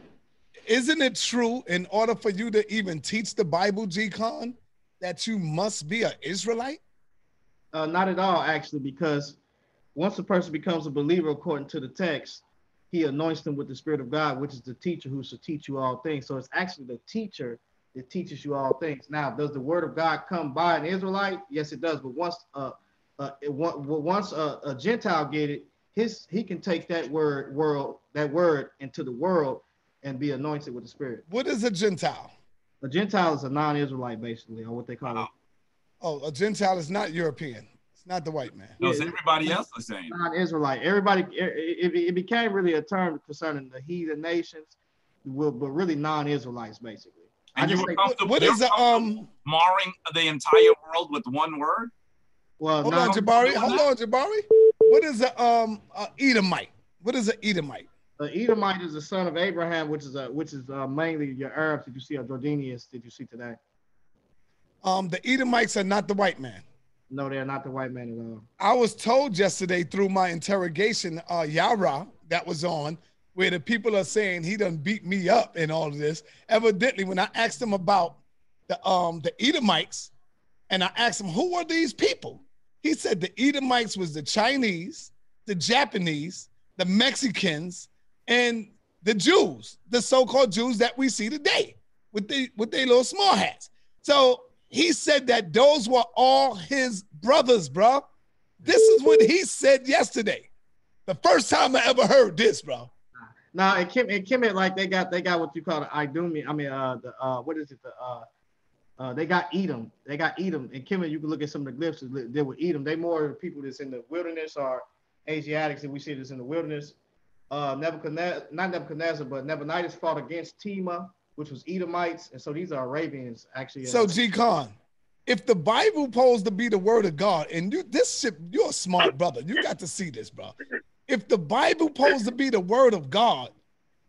Isn't it true in order for you to even teach the Bible, G Kon, that you must be an Israelite? Uh, not at all, actually, because once a person becomes a believer according to the text, he anoints them with the Spirit of God, which is the teacher who should teach you all things. So it's actually the teacher that teaches you all things. Now, does the word of God come by an Israelite? Yes, it does. But once uh, uh, it, once a, a Gentile get it, his he can take that word world that word into the world and be anointed with the Spirit. What is a Gentile? A Gentile is a non-Israelite, basically, or what they call it. Oh, a Gentile is not European. It's not the white man. Knows Yeah. everybody else the same. non-Israelite. Everybody, it, it, it became really a term concerning the heathen nations, but really non-Israelites, basically. I And you were think, comfortable, What you're is a um? marring the entire world with one word? well, Hold non- on, Jabari. Hold on, Jabari. What is a um a Edomite? What is an Edomite? a Edomite is the son of Abraham, which is a which is uh, mainly your Arabs that you see, or Jordanians that you see today. Um, the Edomites are not the white man. No, they're not the white man at all. I was told yesterday through my interrogation, uh, Yara, that was on, where the people are saying he done beat me up and all of this. Evidently, when I asked him about the um the Edomites, and I asked him who are these people, he said the Edomites was the Chinese, the Japanese, the Mexicans, and the Jews, the so-called Jews that we see today with the with their little small hats. So he said that those were all his brothers, bro. This is what he said yesterday. The first time I ever heard this, bro. Now, in Kim, in like they got they got what you call the Idumi. I mean, uh, the uh, what is it? The uh, uh, they got Edom. They got Edom. In Kemet, you can look at some of the glyphs that they were Edom. They more people that's in the wilderness or Asiatics that we see that's in the wilderness. Uh, Nebuchadnezzar, not Nebuchadnezzar, but Nebuchadnezzar fought against Tema, which was Edomites, and so these are Arabians actually. So G. Kon, if the Bible posed to be the word of God, and you this shit, you're a smart brother. You got to see this, bro. If the Bible posed to be the word of God,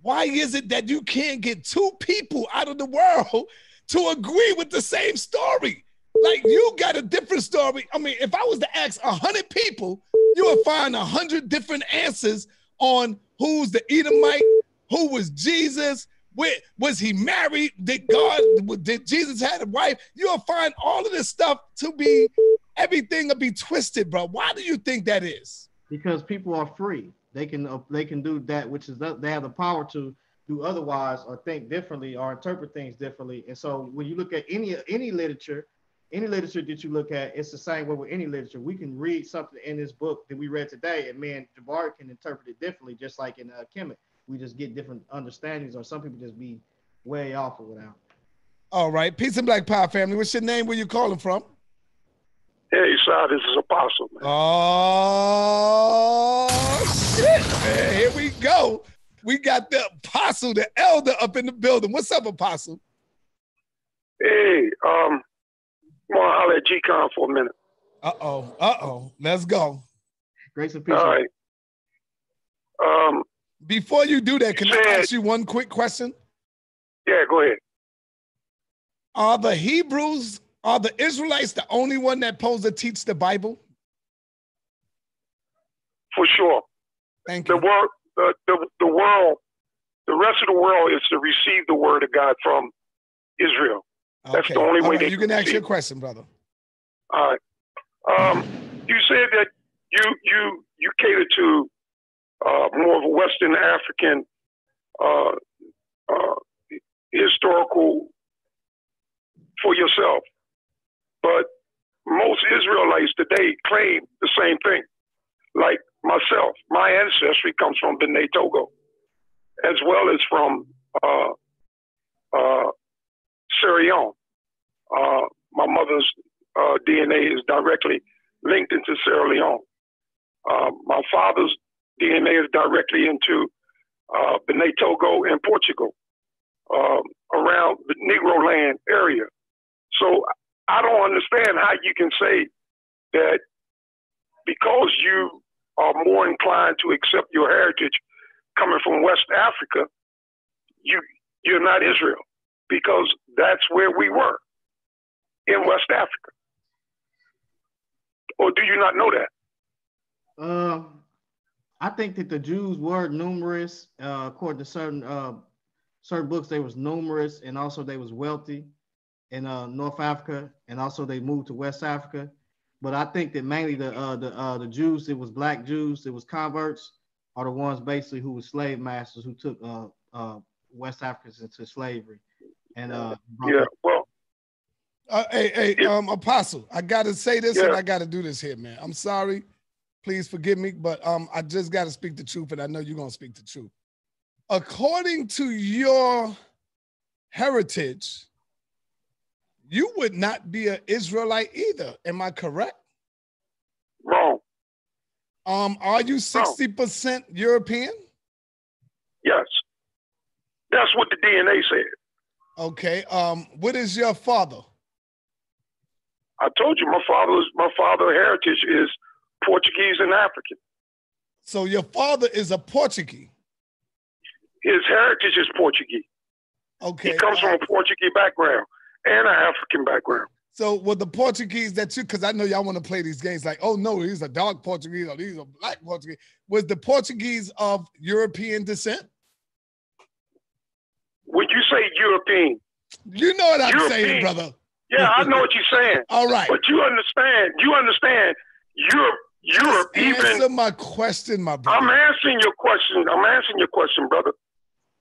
why is it that you can't get two people out of the world to agree with the same story? Like you got a different story. I mean, if I was to ask a hundred people, you would find a hundred different answers on who's the Edomite, who was Jesus, where was he married? Did God did Jesus had a wife? You'll find all of this stuff to be everything to be twisted, bro. Why do you think that is? Because people are free. They can uh, they can do that which is they have the power to do otherwise or think differently or interpret things differently. And so when you look at any any literature, any literature that you look at, it's the same way with any literature. We can read something in this book that we read today, and man, Jabari can interpret it differently, just like in uh, Kemet. We just get different understandings, or some people just be way off or whatever. All right. Peace and Black Power family. What's your name? Where you calling from? Hey, sir, this is Apostle, man. Oh shit, man. Here we go. We got the apostle, the elder up in the building. What's up, apostle? Hey, um, I'm gonna holler at G-Kon for a minute. Uh-oh. Uh-oh. Let's go. Grace and peace. All right. Um, Before you do that, can I ask you one quick question? yeah, go ahead. Are the Hebrews, are the Israelites the only one that supposed to teach the Bible? For sure. Thank The you. world, the, the the world, the rest of the world is to receive the word of God from Israel. That's the only All way right, they you can can ask your question, brother. All right. Um, you said that you you you cater to uh, more of a Western African uh, uh, historical for yourself, but most Israelites today claim the same thing. Like myself, my ancestry comes from B'nai Togo, as well as from uh, uh, Sierra Leone. Uh, my mother's uh, DNA is directly linked into Sierra Leone. Uh, my father's DNA is directly into uh, Togo and Portugal, um, around the Negro land area. So I don't understand how you can say that because you are more inclined to accept your heritage coming from West Africa, you you're not Israel because that's where we were in West Africa. Or do you not know that? Um, I think that the Jews were numerous. Uh, according to certain uh, certain books, they was numerous, and also they was wealthy in uh, North Africa, and also they moved to West Africa. But I think that mainly the uh, the uh, the Jews, it was black Jews, it was converts, are the ones basically who were slave masters who took uh, uh, West Africans into slavery. And uh, Yeah. Well, Uh, hey, hey, um, Apostle, I gotta say this and I gotta do this here, man. I'm sorry. Please forgive me, but um, I just gotta speak the truth, and I know you're gonna speak the truth. According to your heritage, you would not be an Israelite either. Am I correct? wrong. Um, are you 60% European? Yes. That's what the DNA said. Okay. Um, what is your father? I told you my father's my father heritage is Portuguese and African. So your father is a Portuguese. His heritage is Portuguese. Okay. He comes from a Portuguese background and an African background. So were the Portuguese that you, because I know y'all want to play these games like, oh no, he's a dark Portuguese or he's a black Portuguese. Was the Portuguese of European descent? When you say European, You know what I'm European. saying, brother. yeah, I know what you're saying. All right. But you understand, you understand Europe, Europe, even Answer my question, my brother. I'm answering your question. I'm answering your question, brother.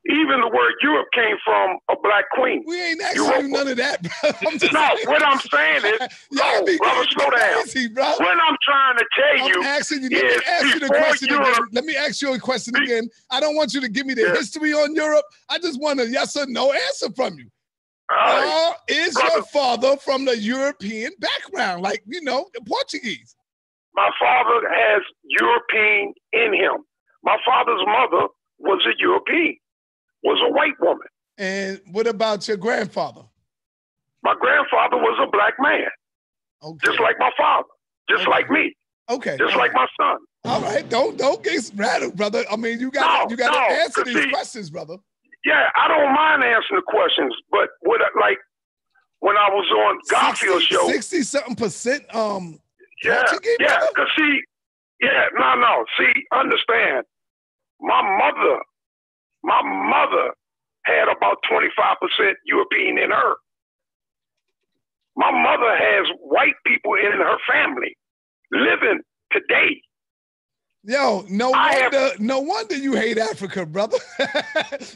Even the word Europe came from a black queen. We ain't asking you none of that, bro. I'm just No, saying- what I'm saying is, no, brother, slow down. crazy, bro. What I'm trying to tell you I'm asking you. Let me ask you the question Europe, again. Let me ask you a question again. I don't want you to give me the Yeah. history on Europe. I just want a yes or no answer from you. Right. Or is Brother. your father from the European background, like you know, the Portuguese? my father has European in him. My father's mother was a European, was a white woman. And what about your grandfather? My grandfather was a black man, Okay. just like my father, just Okay. like me, okay. just all like right. my son. All right. Don't don't get rattled, brother. I mean, you got No, you got to no, answer these see- questions, brother. Yeah, I don't mind answering the questions, but what like when I was on Garfield show, sixty something percent. Um, yeah, yeah, brother? cause see, yeah, no, no, see, understand, my mother, my mother had about twenty five percent European in her. My mother has white people in her family living today. Yo, no I have- wonder, no wonder you hate Africa, brother.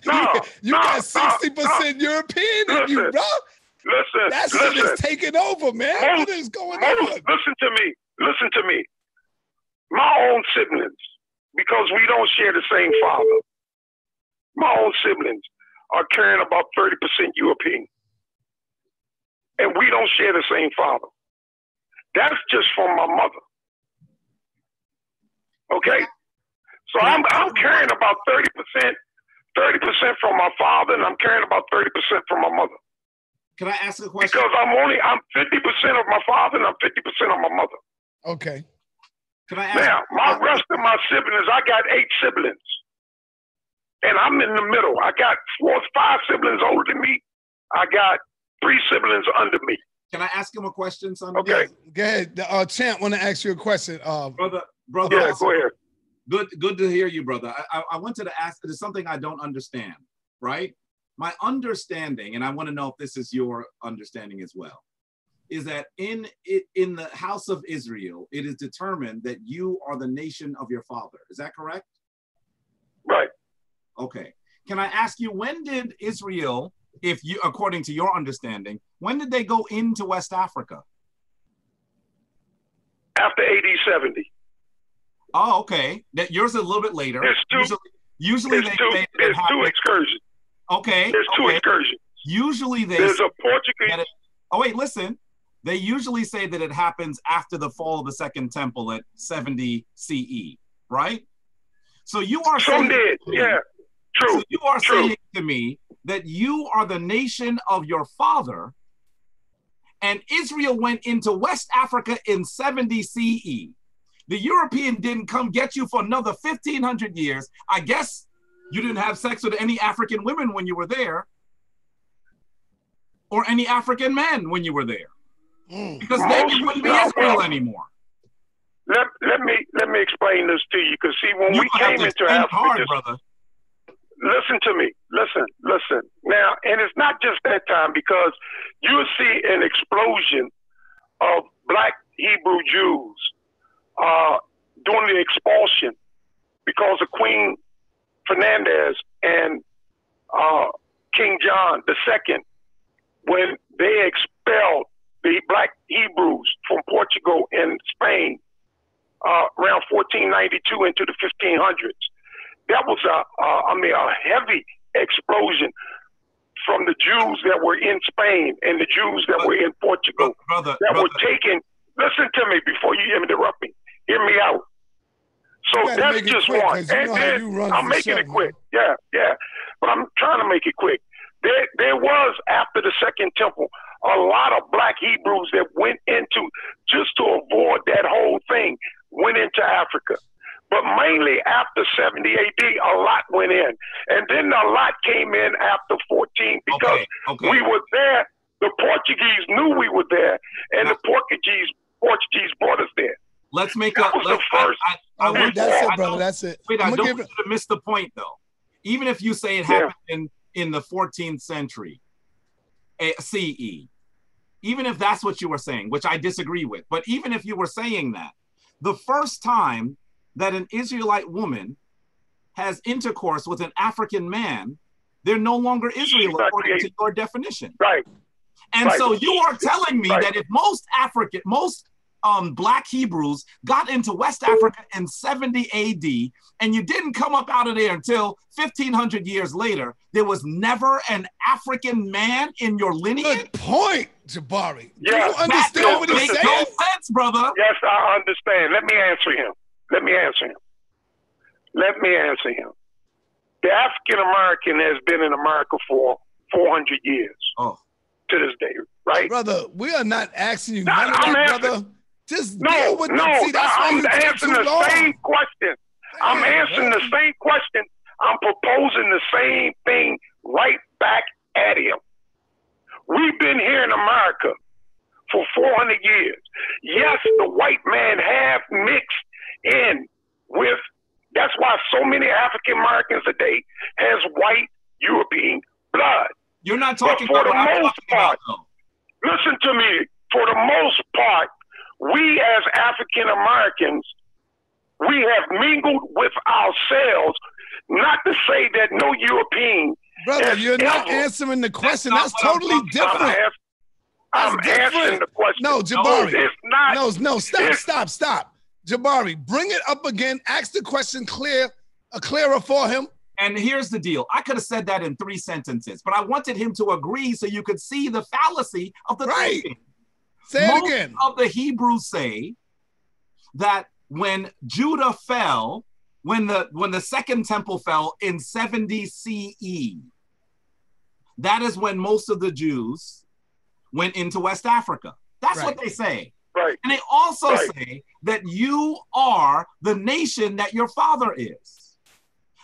No, you no, got no, sixty percent European in you, bro. listen, That shit listen. is taking over, man. What is going most- on? Listen to me. Listen to me. My own siblings, because we don't share the same father. My own siblings are carrying about 30% European. And we don't share the same father. That's just from my mother. Okay? So I'm I'm carrying about 30%, 30% from my father, and I'm carrying about 30% from my mother. Can I ask a question? Because I'm only I'm 50% of my father and I'm 50% of my mother. Okay. Can I ask? Now, my rest of my siblings, I got eight siblings. And I'm in the middle. I got four, five siblings older than me. I got three siblings under me. Can I ask him a question, son? Okay. Go ahead. Uh, Champ, want to ask you a question. Uh, brother, brother. Yeah, go ahead. Good, good to hear you, brother. I, I, I wanted to ask. There's something I don't understand, right? My understanding, and I want to know if this is your understanding as well, is that in it in the house of Israel, it is determined that you are the nation of your father. Is that correct? Right. Okay. Can I ask you when did Israel, if you according to your understanding, when did they go into West Africa? After AD 70. Oh, okay. That yours is a little bit later. There's two- usually, usually There's they, two, they, there's two excursions. Okay. There's two okay. excursions. Usually they There's a Portuguese. it- oh wait, listen. They usually say that it happens after the fall of the second temple at 70 CE, right? So you are Some saying did. Yeah. True. So you are True. saying to me that you are the nation of your father, and Israel went into West Africa in 70 CE. The European didn't come get you for another 1500 years. I guess you didn't have sex with any African women when you were there, or any African men when you were there, mm. because then you wouldn't be Israel well, anymore. Let, let me let me explain this to you. Because see, when You we have came to into explain Africa, hard, brother. Listen to me. Listen, listen. Now, and it's not just that time because you'll see an explosion of black Hebrew Jews uh, during the expulsion because of Queen Fernandez and uh, King John II when they expelled the black Hebrews from Portugal and Spain uh, around 1492 into the 1500s that was a, a I mean, a heavy explosion from the Jews that were in Spain and the Jews that were in Portugal brother, that were taken. Listen to me before you interrupt me. Hear me out. So that's just quick, one. 'cause you And then I'm making show, it quick. Yeah, yeah. But I'm trying to make it quick. There, there was after the Second Temple a lot of black Hebrews that went into just to avoid that whole thing went into Africa. But mainly after 70 AD, a lot went in. And then a lot came in after 14 because Okay, okay. we were there. The Portuguese knew we were there, and the Portuguese Portuguese brought us there. Let's make That a. was Let's, the first I, I, I want that's I it, brother. That's it. Wait, I I'ma don't give want it- you to miss the point though. Even if you say it Yeah. happened in, in the 14th century eh, CE, even if that's what you were saying, which I disagree with, but even if you were saying that, the first time that an Israelite woman has intercourse with an African man, they're no longer Israel not according to your definition. Right. And Right. so you are telling me Right. that if most African, most um, black Hebrews got into West Africa in 70 AD, and you didn't come up out of there until 1500 years later, there was never an African man in your lineage? Good point, Jabari. Do Yeah, you that understand don't what he's saying? no sense, brother. Yes, I understand. Let me answer him. Let me answer him. Let me answer him. The African American has been in America for 400 years Oh, to this day, right? Brother, we are not asking you No, none I'm that, answering- brother. Just No, deal with no, see, that's I'm answering the long. same question. I'm Damn, answering the same question. I'm proposing the same thing right back at him. We've been here in America for 400 years. Yes, the white man have mixed in with. That's why so many African Americans today has white European blood. you're not But talking for about the what I'm most talking about, part- listen to me. For the most part, we as African Americans, we have mingled with ourselves. Not to say that no European. Brother, you're not answering the question. not That's, what I'm totally talking. I'm different. ask- I'm different. answering the question. No, Jabari. No, it's not. No, no, stop, it's- stop, stop. Jabari, bring it up again. Ask the question clear, uh, clearer for him. And here's the deal. I could have said that in three sentences, but I wanted him to agree so you could see the fallacy of the Right. thinking. Say it again. of the Hebrews say that when Judah fell, when the when the second temple fell in 70 CE, that is when most of the Jews went into West Africa. That's what they say. Right. And they also Right. say that you are the nation that your father is.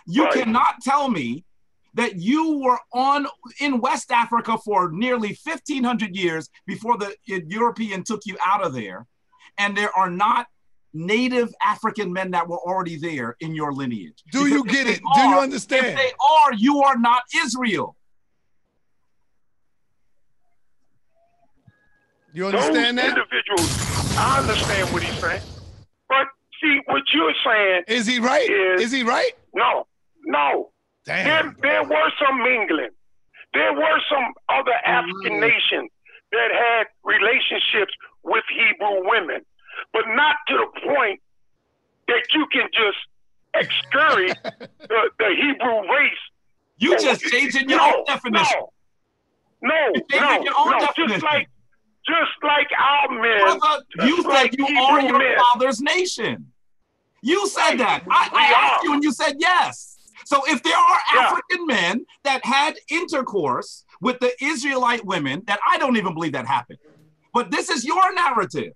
You Right. cannot tell me that you were on in West Africa for nearly 1500 years before the European took you out of there and there are not native African men that were already there in your lineage. Do you Because if get they it? Do you understand? If they are, you are not Israel. You Those understand that? individuals, I understand what he's saying. But see, what you're saying Is he right? is, Is he right? no, no. Damn. There, there were some mingling. There were some other African mm. nations that had relationships with Hebrew women, but not to the point that you can just excurry the, the Hebrew race. You just changing your no, own definition. No, no, You're changing no, your own no. definition. Just like, just like our men. Brother, you just said like you Hebrew are your men. father's nation. You said Right. that. I, I asked are. you and you said yes. So if there are Yeah. African men that had intercourse with the Israelite women, that I don't even believe that happened. But this is your narrative.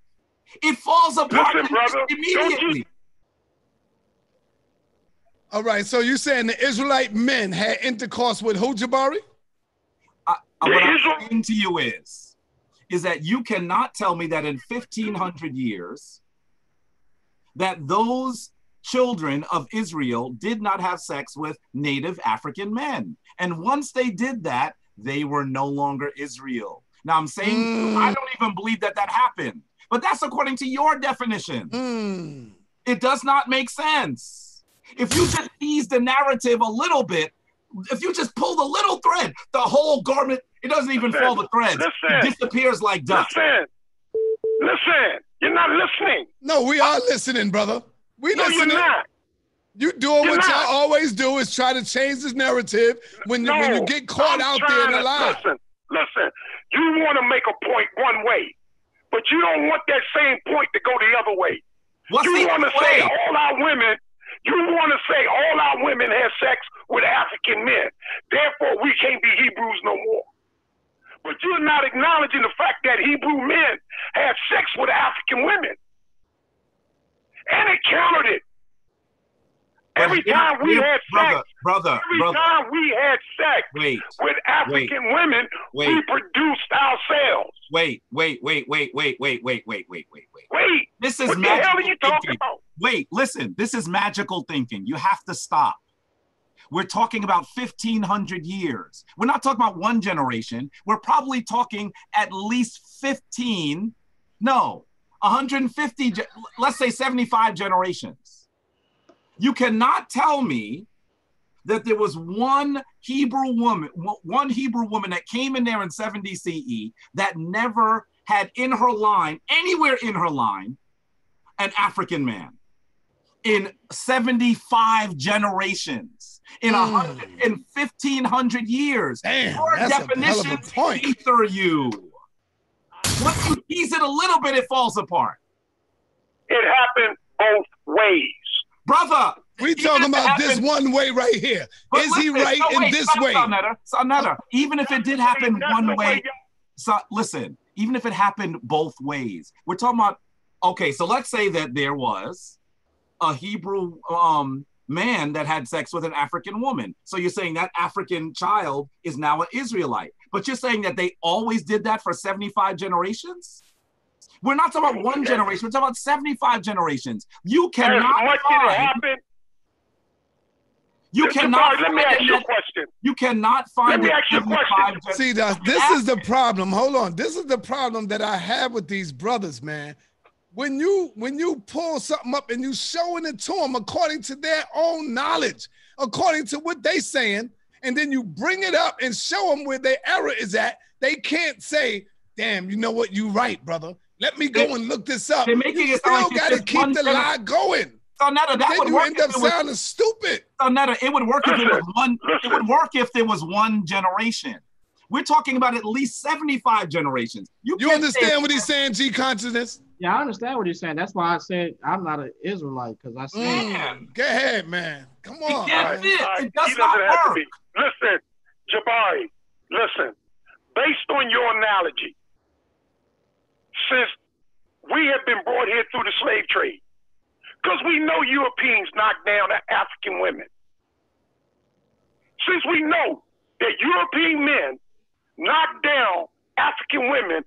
It falls apart Listen, brother, don't you- immediately. All right. So you're saying the Israelite men had intercourse with who, Jabari? Uh, what I'm Israel- saying to you is, is that you cannot tell me that in 1500 years, that those children of Israel did not have sex with native African men. And once they did that, they were no longer Israel. Now I'm saying Mm. I don't even believe that that happened, but that's according to your definition. Hmm. It does not make sense. If you just ease the narrative a little bit, if you just pull the little thread, the whole garment, it doesn't even Listen, fall the threads. listen. it disappears like dust. Listen, listen. You're not listening. No, we are listening, brother. We No, you're not. You doing You're what not. y'all always do is try to change this narrative when you, No, when you get caught I'm out there in trying the to- lie. Listen, listen. You want to make a point one way, but you don't want that same point to go the other way. What's you want to say all our women. You want to say all our women have sex with African men. Therefore, we can't be Hebrews no more. But you're not acknowledging the fact that Hebrew men had sex with African women, and it counted it. Every time we had brother, sex, brother, every brother, time we had sex wait, with African women, we produced ourselves. wait, wait, wait, wait, wait, wait, wait, wait, wait, wait, wait. Wait, This is what the hell are magical you talking thinking. about? Wait, listen, this is magical thinking. You have to stop. We're talking about 1500 years. We're not talking about one generation. We're probably talking at least 15, no, 150, let's say 75 generations. You cannot tell me that there was one Hebrew woman, one Hebrew woman that came in there in 70 CE that never had in her line, anywhere in her line, an African man in 75 generations in a hundred in 1500 years. Damn, Your that's a hell of a ether you. Once you tease it a little bit, it falls apart. It happened both ways. Brother, We even talking about this one way right here. but Is he right no, in wait, this stop, way? Sa Neter, Sonetta, even if it did happen one way, so listen, even if it happened both ways, we're talking about okay, so let's say that there was a Hebrew um man that had sex with an African woman. So you're saying that African child is now an Israelite. But you're saying that they always did that for 75 generations? We're not talking about one generation, we're talking about 75 generations. You cannot much as it find, happened, you Listen, cannot Barry, let me ask you a question. you cannot find Let me ask you a question. See, that this is the problem. Hold on. This is the problem that I have with these brothers, man. When you when you pull something up and you showing it to them according to their own knowledge, according to what they saying, and then you bring it up and show them where their error is at, they can't say, damn, you know what? You right, brother. Let me go They- and look this up. they're making you it still like it's got to just keep the gener- lie going. Sa Neter, that then would you work end up it was- sounding stupid. Sa Neter, it would work if it was one. It would work if there was one generation. We're talking about at least seventy-five generations. You, You can't say- understand what he's saying, G consciousness? Yeah, I understand what you're saying. That's why I said I'm not an Israelite because I said mm. Man. Go ahead, man. Come on. can't man. fit. It does he not doesn't have to work. be. Listen, Jabari, listen. Based on your analogy, since we have been brought here through the slave trade, because we know Europeans knocked down African women. Since we know that European men knocked down African women as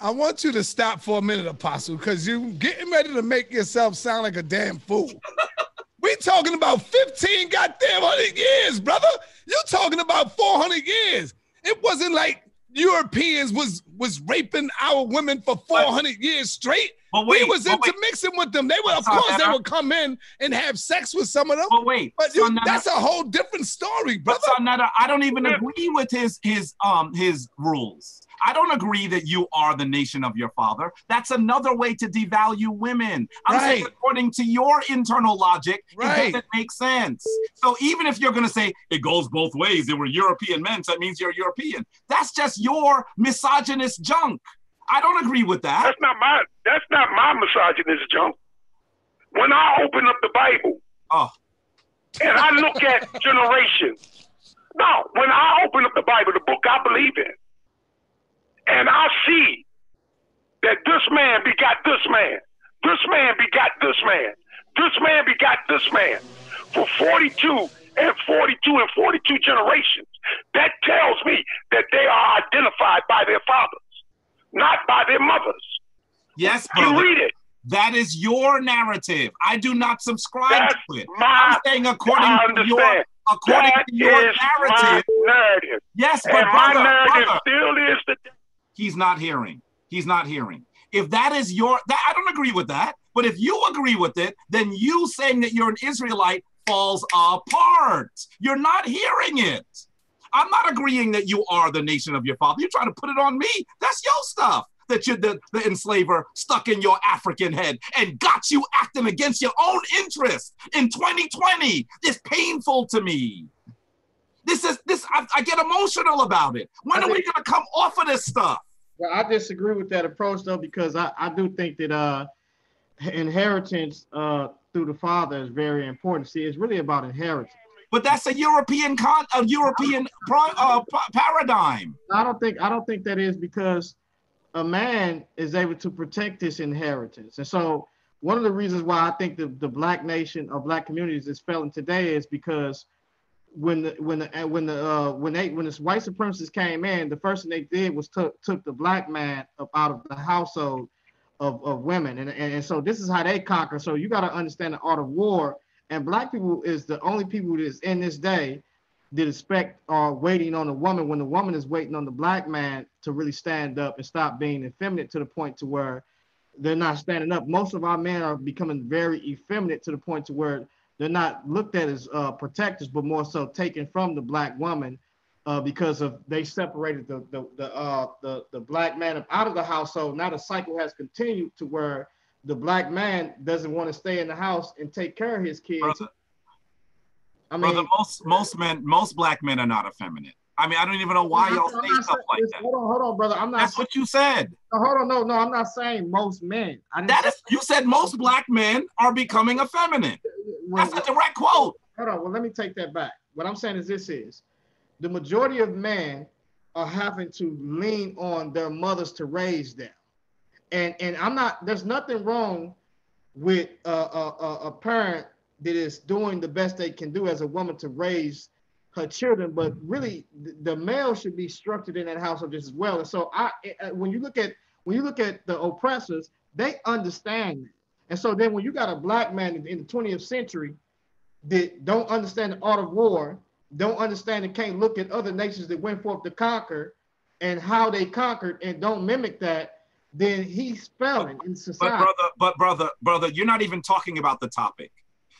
I want you to stop for a minute, Apostle, because you're getting ready to make yourself sound like a damn fool. we talking about 15 goddamn hundred years, brother. You talking about 400 years. It wasn't like Europeans was was raping our women for 400 years straight. But wait, we was but wait. intermixing with them. They would, of course, they would come in and have sex with some of them. But wait, But you, Netta- that's a whole different story, brother. so I don't even agree with his his um his rules. I don't agree that you are the nation of your father. That's another way to devalue women. I'm saying according to your internal logic, Right. it doesn't make sense. So even if you're gonna say it goes both ways, they were European men, so that means you're European. That's just your misogynist junk. I don't agree with that. That's not my that's not my misogynist junk. When I open up the Bible Oh, and I look at generations. No, when I open up the Bible, the book I believe in, and I see that this man begot this man, this man begot this man, this man begot this man for 42 and 42 and 42 generations, that tells me that they are identified by their fathers, not by their mothers. yes, You read it. That is your narrative. I do not subscribe That's to it. my- I'm saying according to your according That to your my narrative. narrative. Yes, but and my brother, narrative brother, still is the he's not hearing. He's not hearing. If that is your, that I don't agree with that. But if you agree with it, then you saying that you're an Israelite falls apart. You're not hearing it. I'm not agreeing that you are the nation of your father. You're trying to put it on me. That's your stuff. That you're the, the enslaver stuck in your African head and got you acting against your own interest in 2020. It's painful to me. This is this. I, I get emotional about it. When are we gonna come off of this stuff? Well, I disagree with that approach though, because I, I do think that uh inheritance uh through the father is very important. See, it's really about inheritance. But that's a European con, a European pro, uh, pa- paradigm. I don't think I don't think that is because a man is able to protect his inheritance. And so one of the reasons why I think the, the black nation or black communities is failing today is because when the when the uh, when the uh, when they when this white supremacists came in, the first thing they did was took took the black man up out of the household of, of women. And, and, and so this is how they conquer. So you got to understand the art of war. And black people is the only people that is in this day that expect are waiting on a woman when the woman is waiting on the black man to really stand up and stop being effeminate to the point to where they're not standing up. Most of our men are becoming very effeminate to the point to where they're not looked at as uh, protectors, but more so taken from the black woman uh, because of they separated the the the, uh, the the black man out of the household. Now the cycle has continued to where the black man doesn't want to stay in the house and take care of his kids. Brother, I mean, brother, most most men, most black men are not effeminate. I mean, I don't even know why I'm y'all say saying- stuff like that. Hold on, hold on, brother. I'm not. That's what you said. No, hold on, no, no. I'm not saying most men. That is, you said most black men are becoming effeminate. Well, That's a direct quote. hold on. Well, let me take that back. What I'm saying is this: is the majority of men are having to lean on their mothers to raise them, and and I'm not. There's nothing wrong with a, a, a parent that is doing the best they can do as a woman to raise her children, but really the, the male should be structured in that household just as well. And so I, uh, when you look at when you look at the oppressors, they understand that. And so then when you got a black man in, in the 20th century that don't understand the art of war, don't understand and can't look at other nations that went forth to conquer and how they conquered and don't mimic that, then he's failing in society. But brother, but brother, brother, you're not even talking about the topic.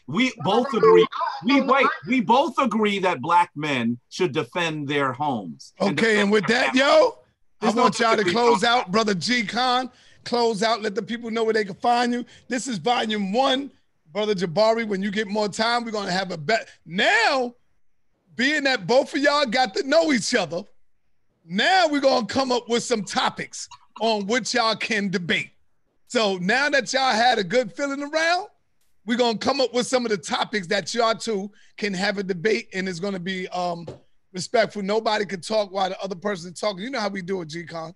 We both agree. We wait. We both agree that black men should defend their homes. and Okay, and with that, families. yo, I There's no want y'all to typically- close out, brother G Kon. Close out. Let the people know where they can find you. This is volume one, brother Jabari. When you get more time, we're gonna have a bet. Now, being that both of y'all got to know each other, now we're gonna come up with some topics on which y'all can debate. So now that y'all had a good feeling around, we're gonna come up with some of the topics that y'all two can have a debate, and it's gonna be um respectful. Nobody can talk while the other person is talking. You know how we do it, G-Kon.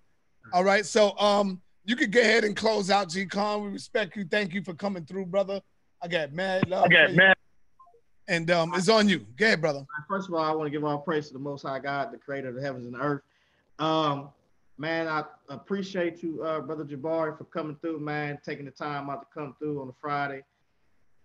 All right. So um you could go ahead and close out G-Kon. We respect you. Thank you for coming through, brother. I got mad love. I got mad- And um it's on you. Go ahead, brother. First of all, I want to give all praise to the Most High God, the Creator of the heavens and the earth. Um, man, I appreciate you, uh, brother Jabari, for coming through, man, taking the time out to come through on a Friday.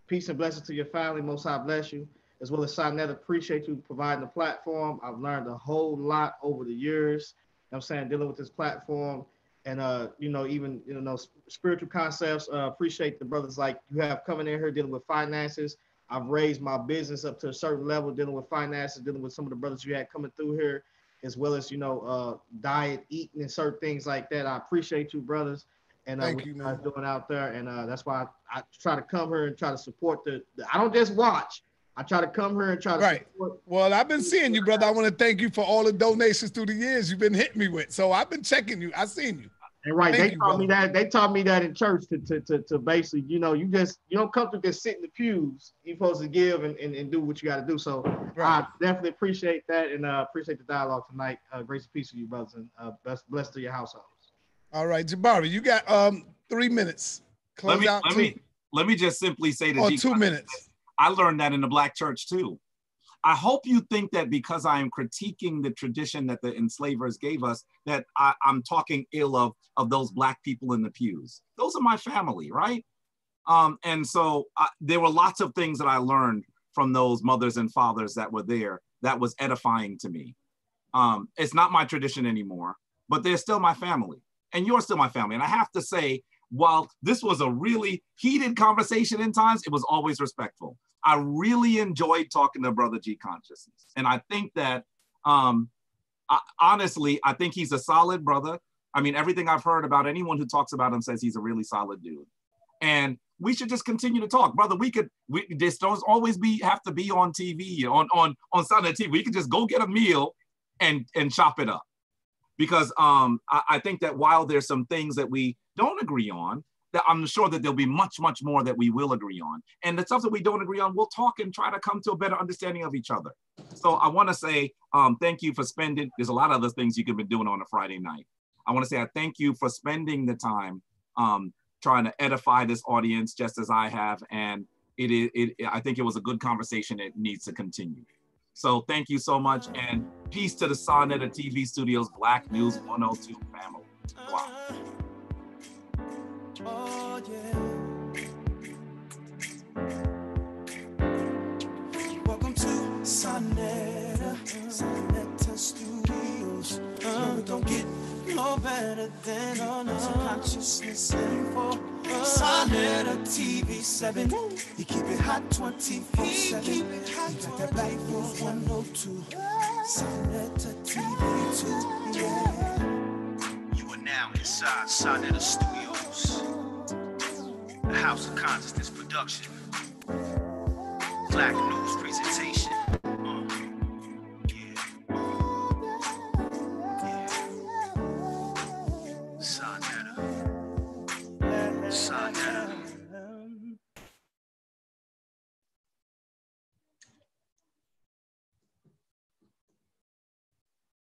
Peace and blessings to your family. Most High bless you, as well as Sa Neter. Appreciate you providing the platform. I've learned a whole lot over the years. You know I'm saying dealing with this platform, and uh, you know, even you know, spiritual concepts. Uh, appreciate the brothers like you have coming in here dealing with finances. I've raised my business up to a certain level, dealing with finances, dealing with some of the brothers you had coming through here, as well as you know, uh, diet, eating, and certain things like that. I appreciate you, brothers, and uh, Thank what you, guys man. doing out there, and uh, that's why I, I try to come here and try to support the, the. I don't just watch. I try to come here and try to Right. support. Well, I've been seeing you, brother. I want to thank you for all the donations through the years you've been hitting me with. So I've been checking you. I've seen you. And right, Thank they you, taught me that. They taught me that in church to, to, to, to basically, you know, you just you don't come to just sit in the pews. You're supposed to give and, and, and do what you got to do. So Right. I definitely appreciate that and uh, appreciate the dialogue tonight. Uh, grace and peace to you, brothers, and uh, bless blessed to your households. All right, Jabari, you got um three minutes. Close let me out let two. me let me just simply say to or G- two minutes. I learned that in the black church too. I hope you think that because I am critiquing the tradition that the enslavers gave us, that I, I'm talking ill of of those black people in the pews. Those are my family, right? Um, and so I, there were lots of things that I learned from those mothers and fathers that were there that was edifying to me. Um, it's not my tradition anymore, but they're still my family, and you're still my family. And I have to say, while this was a really heated conversation in times, it was always respectful. I really enjoyed talking to Brother G Consciousness, and I think that, um, I, honestly, I think he's a solid brother. I mean, everything I've heard about anyone who talks about him says he's a really solid dude, and we should just continue to talk, brother. We could, we this don't always be have to be on TV on on on Sunday TV. We could just go get a meal and and chop it up because um, I, I think that while there's some things that we don't agree on, that I'm sure that there'll be much, much more that we will agree on. And the stuff that we don't agree on, we'll talk and try to come to a better understanding of each other. So I want to say um, thank you for spending. There's a lot of other things you could be doing on a Friday night. I want to say I thank you for spending the time um, trying to edify this audience, just as I have. And it is, it, I think it was a good conversation. It needs to continue. So thank you so much, and peace to the Sa Neter TV Studios Black News 102 family. Wow. Oh yeah. Welcome to Sa Neter, Sonetta Studios. Uh, don't get no better than on a consciousness info. Sa Neter TV 7. You keep it hot 24 7. You got that black wolf 102. Sa Neter TV 2. Yeah. You are now inside Sa Neter Studios, the House of Consciousness production. Black News presentation.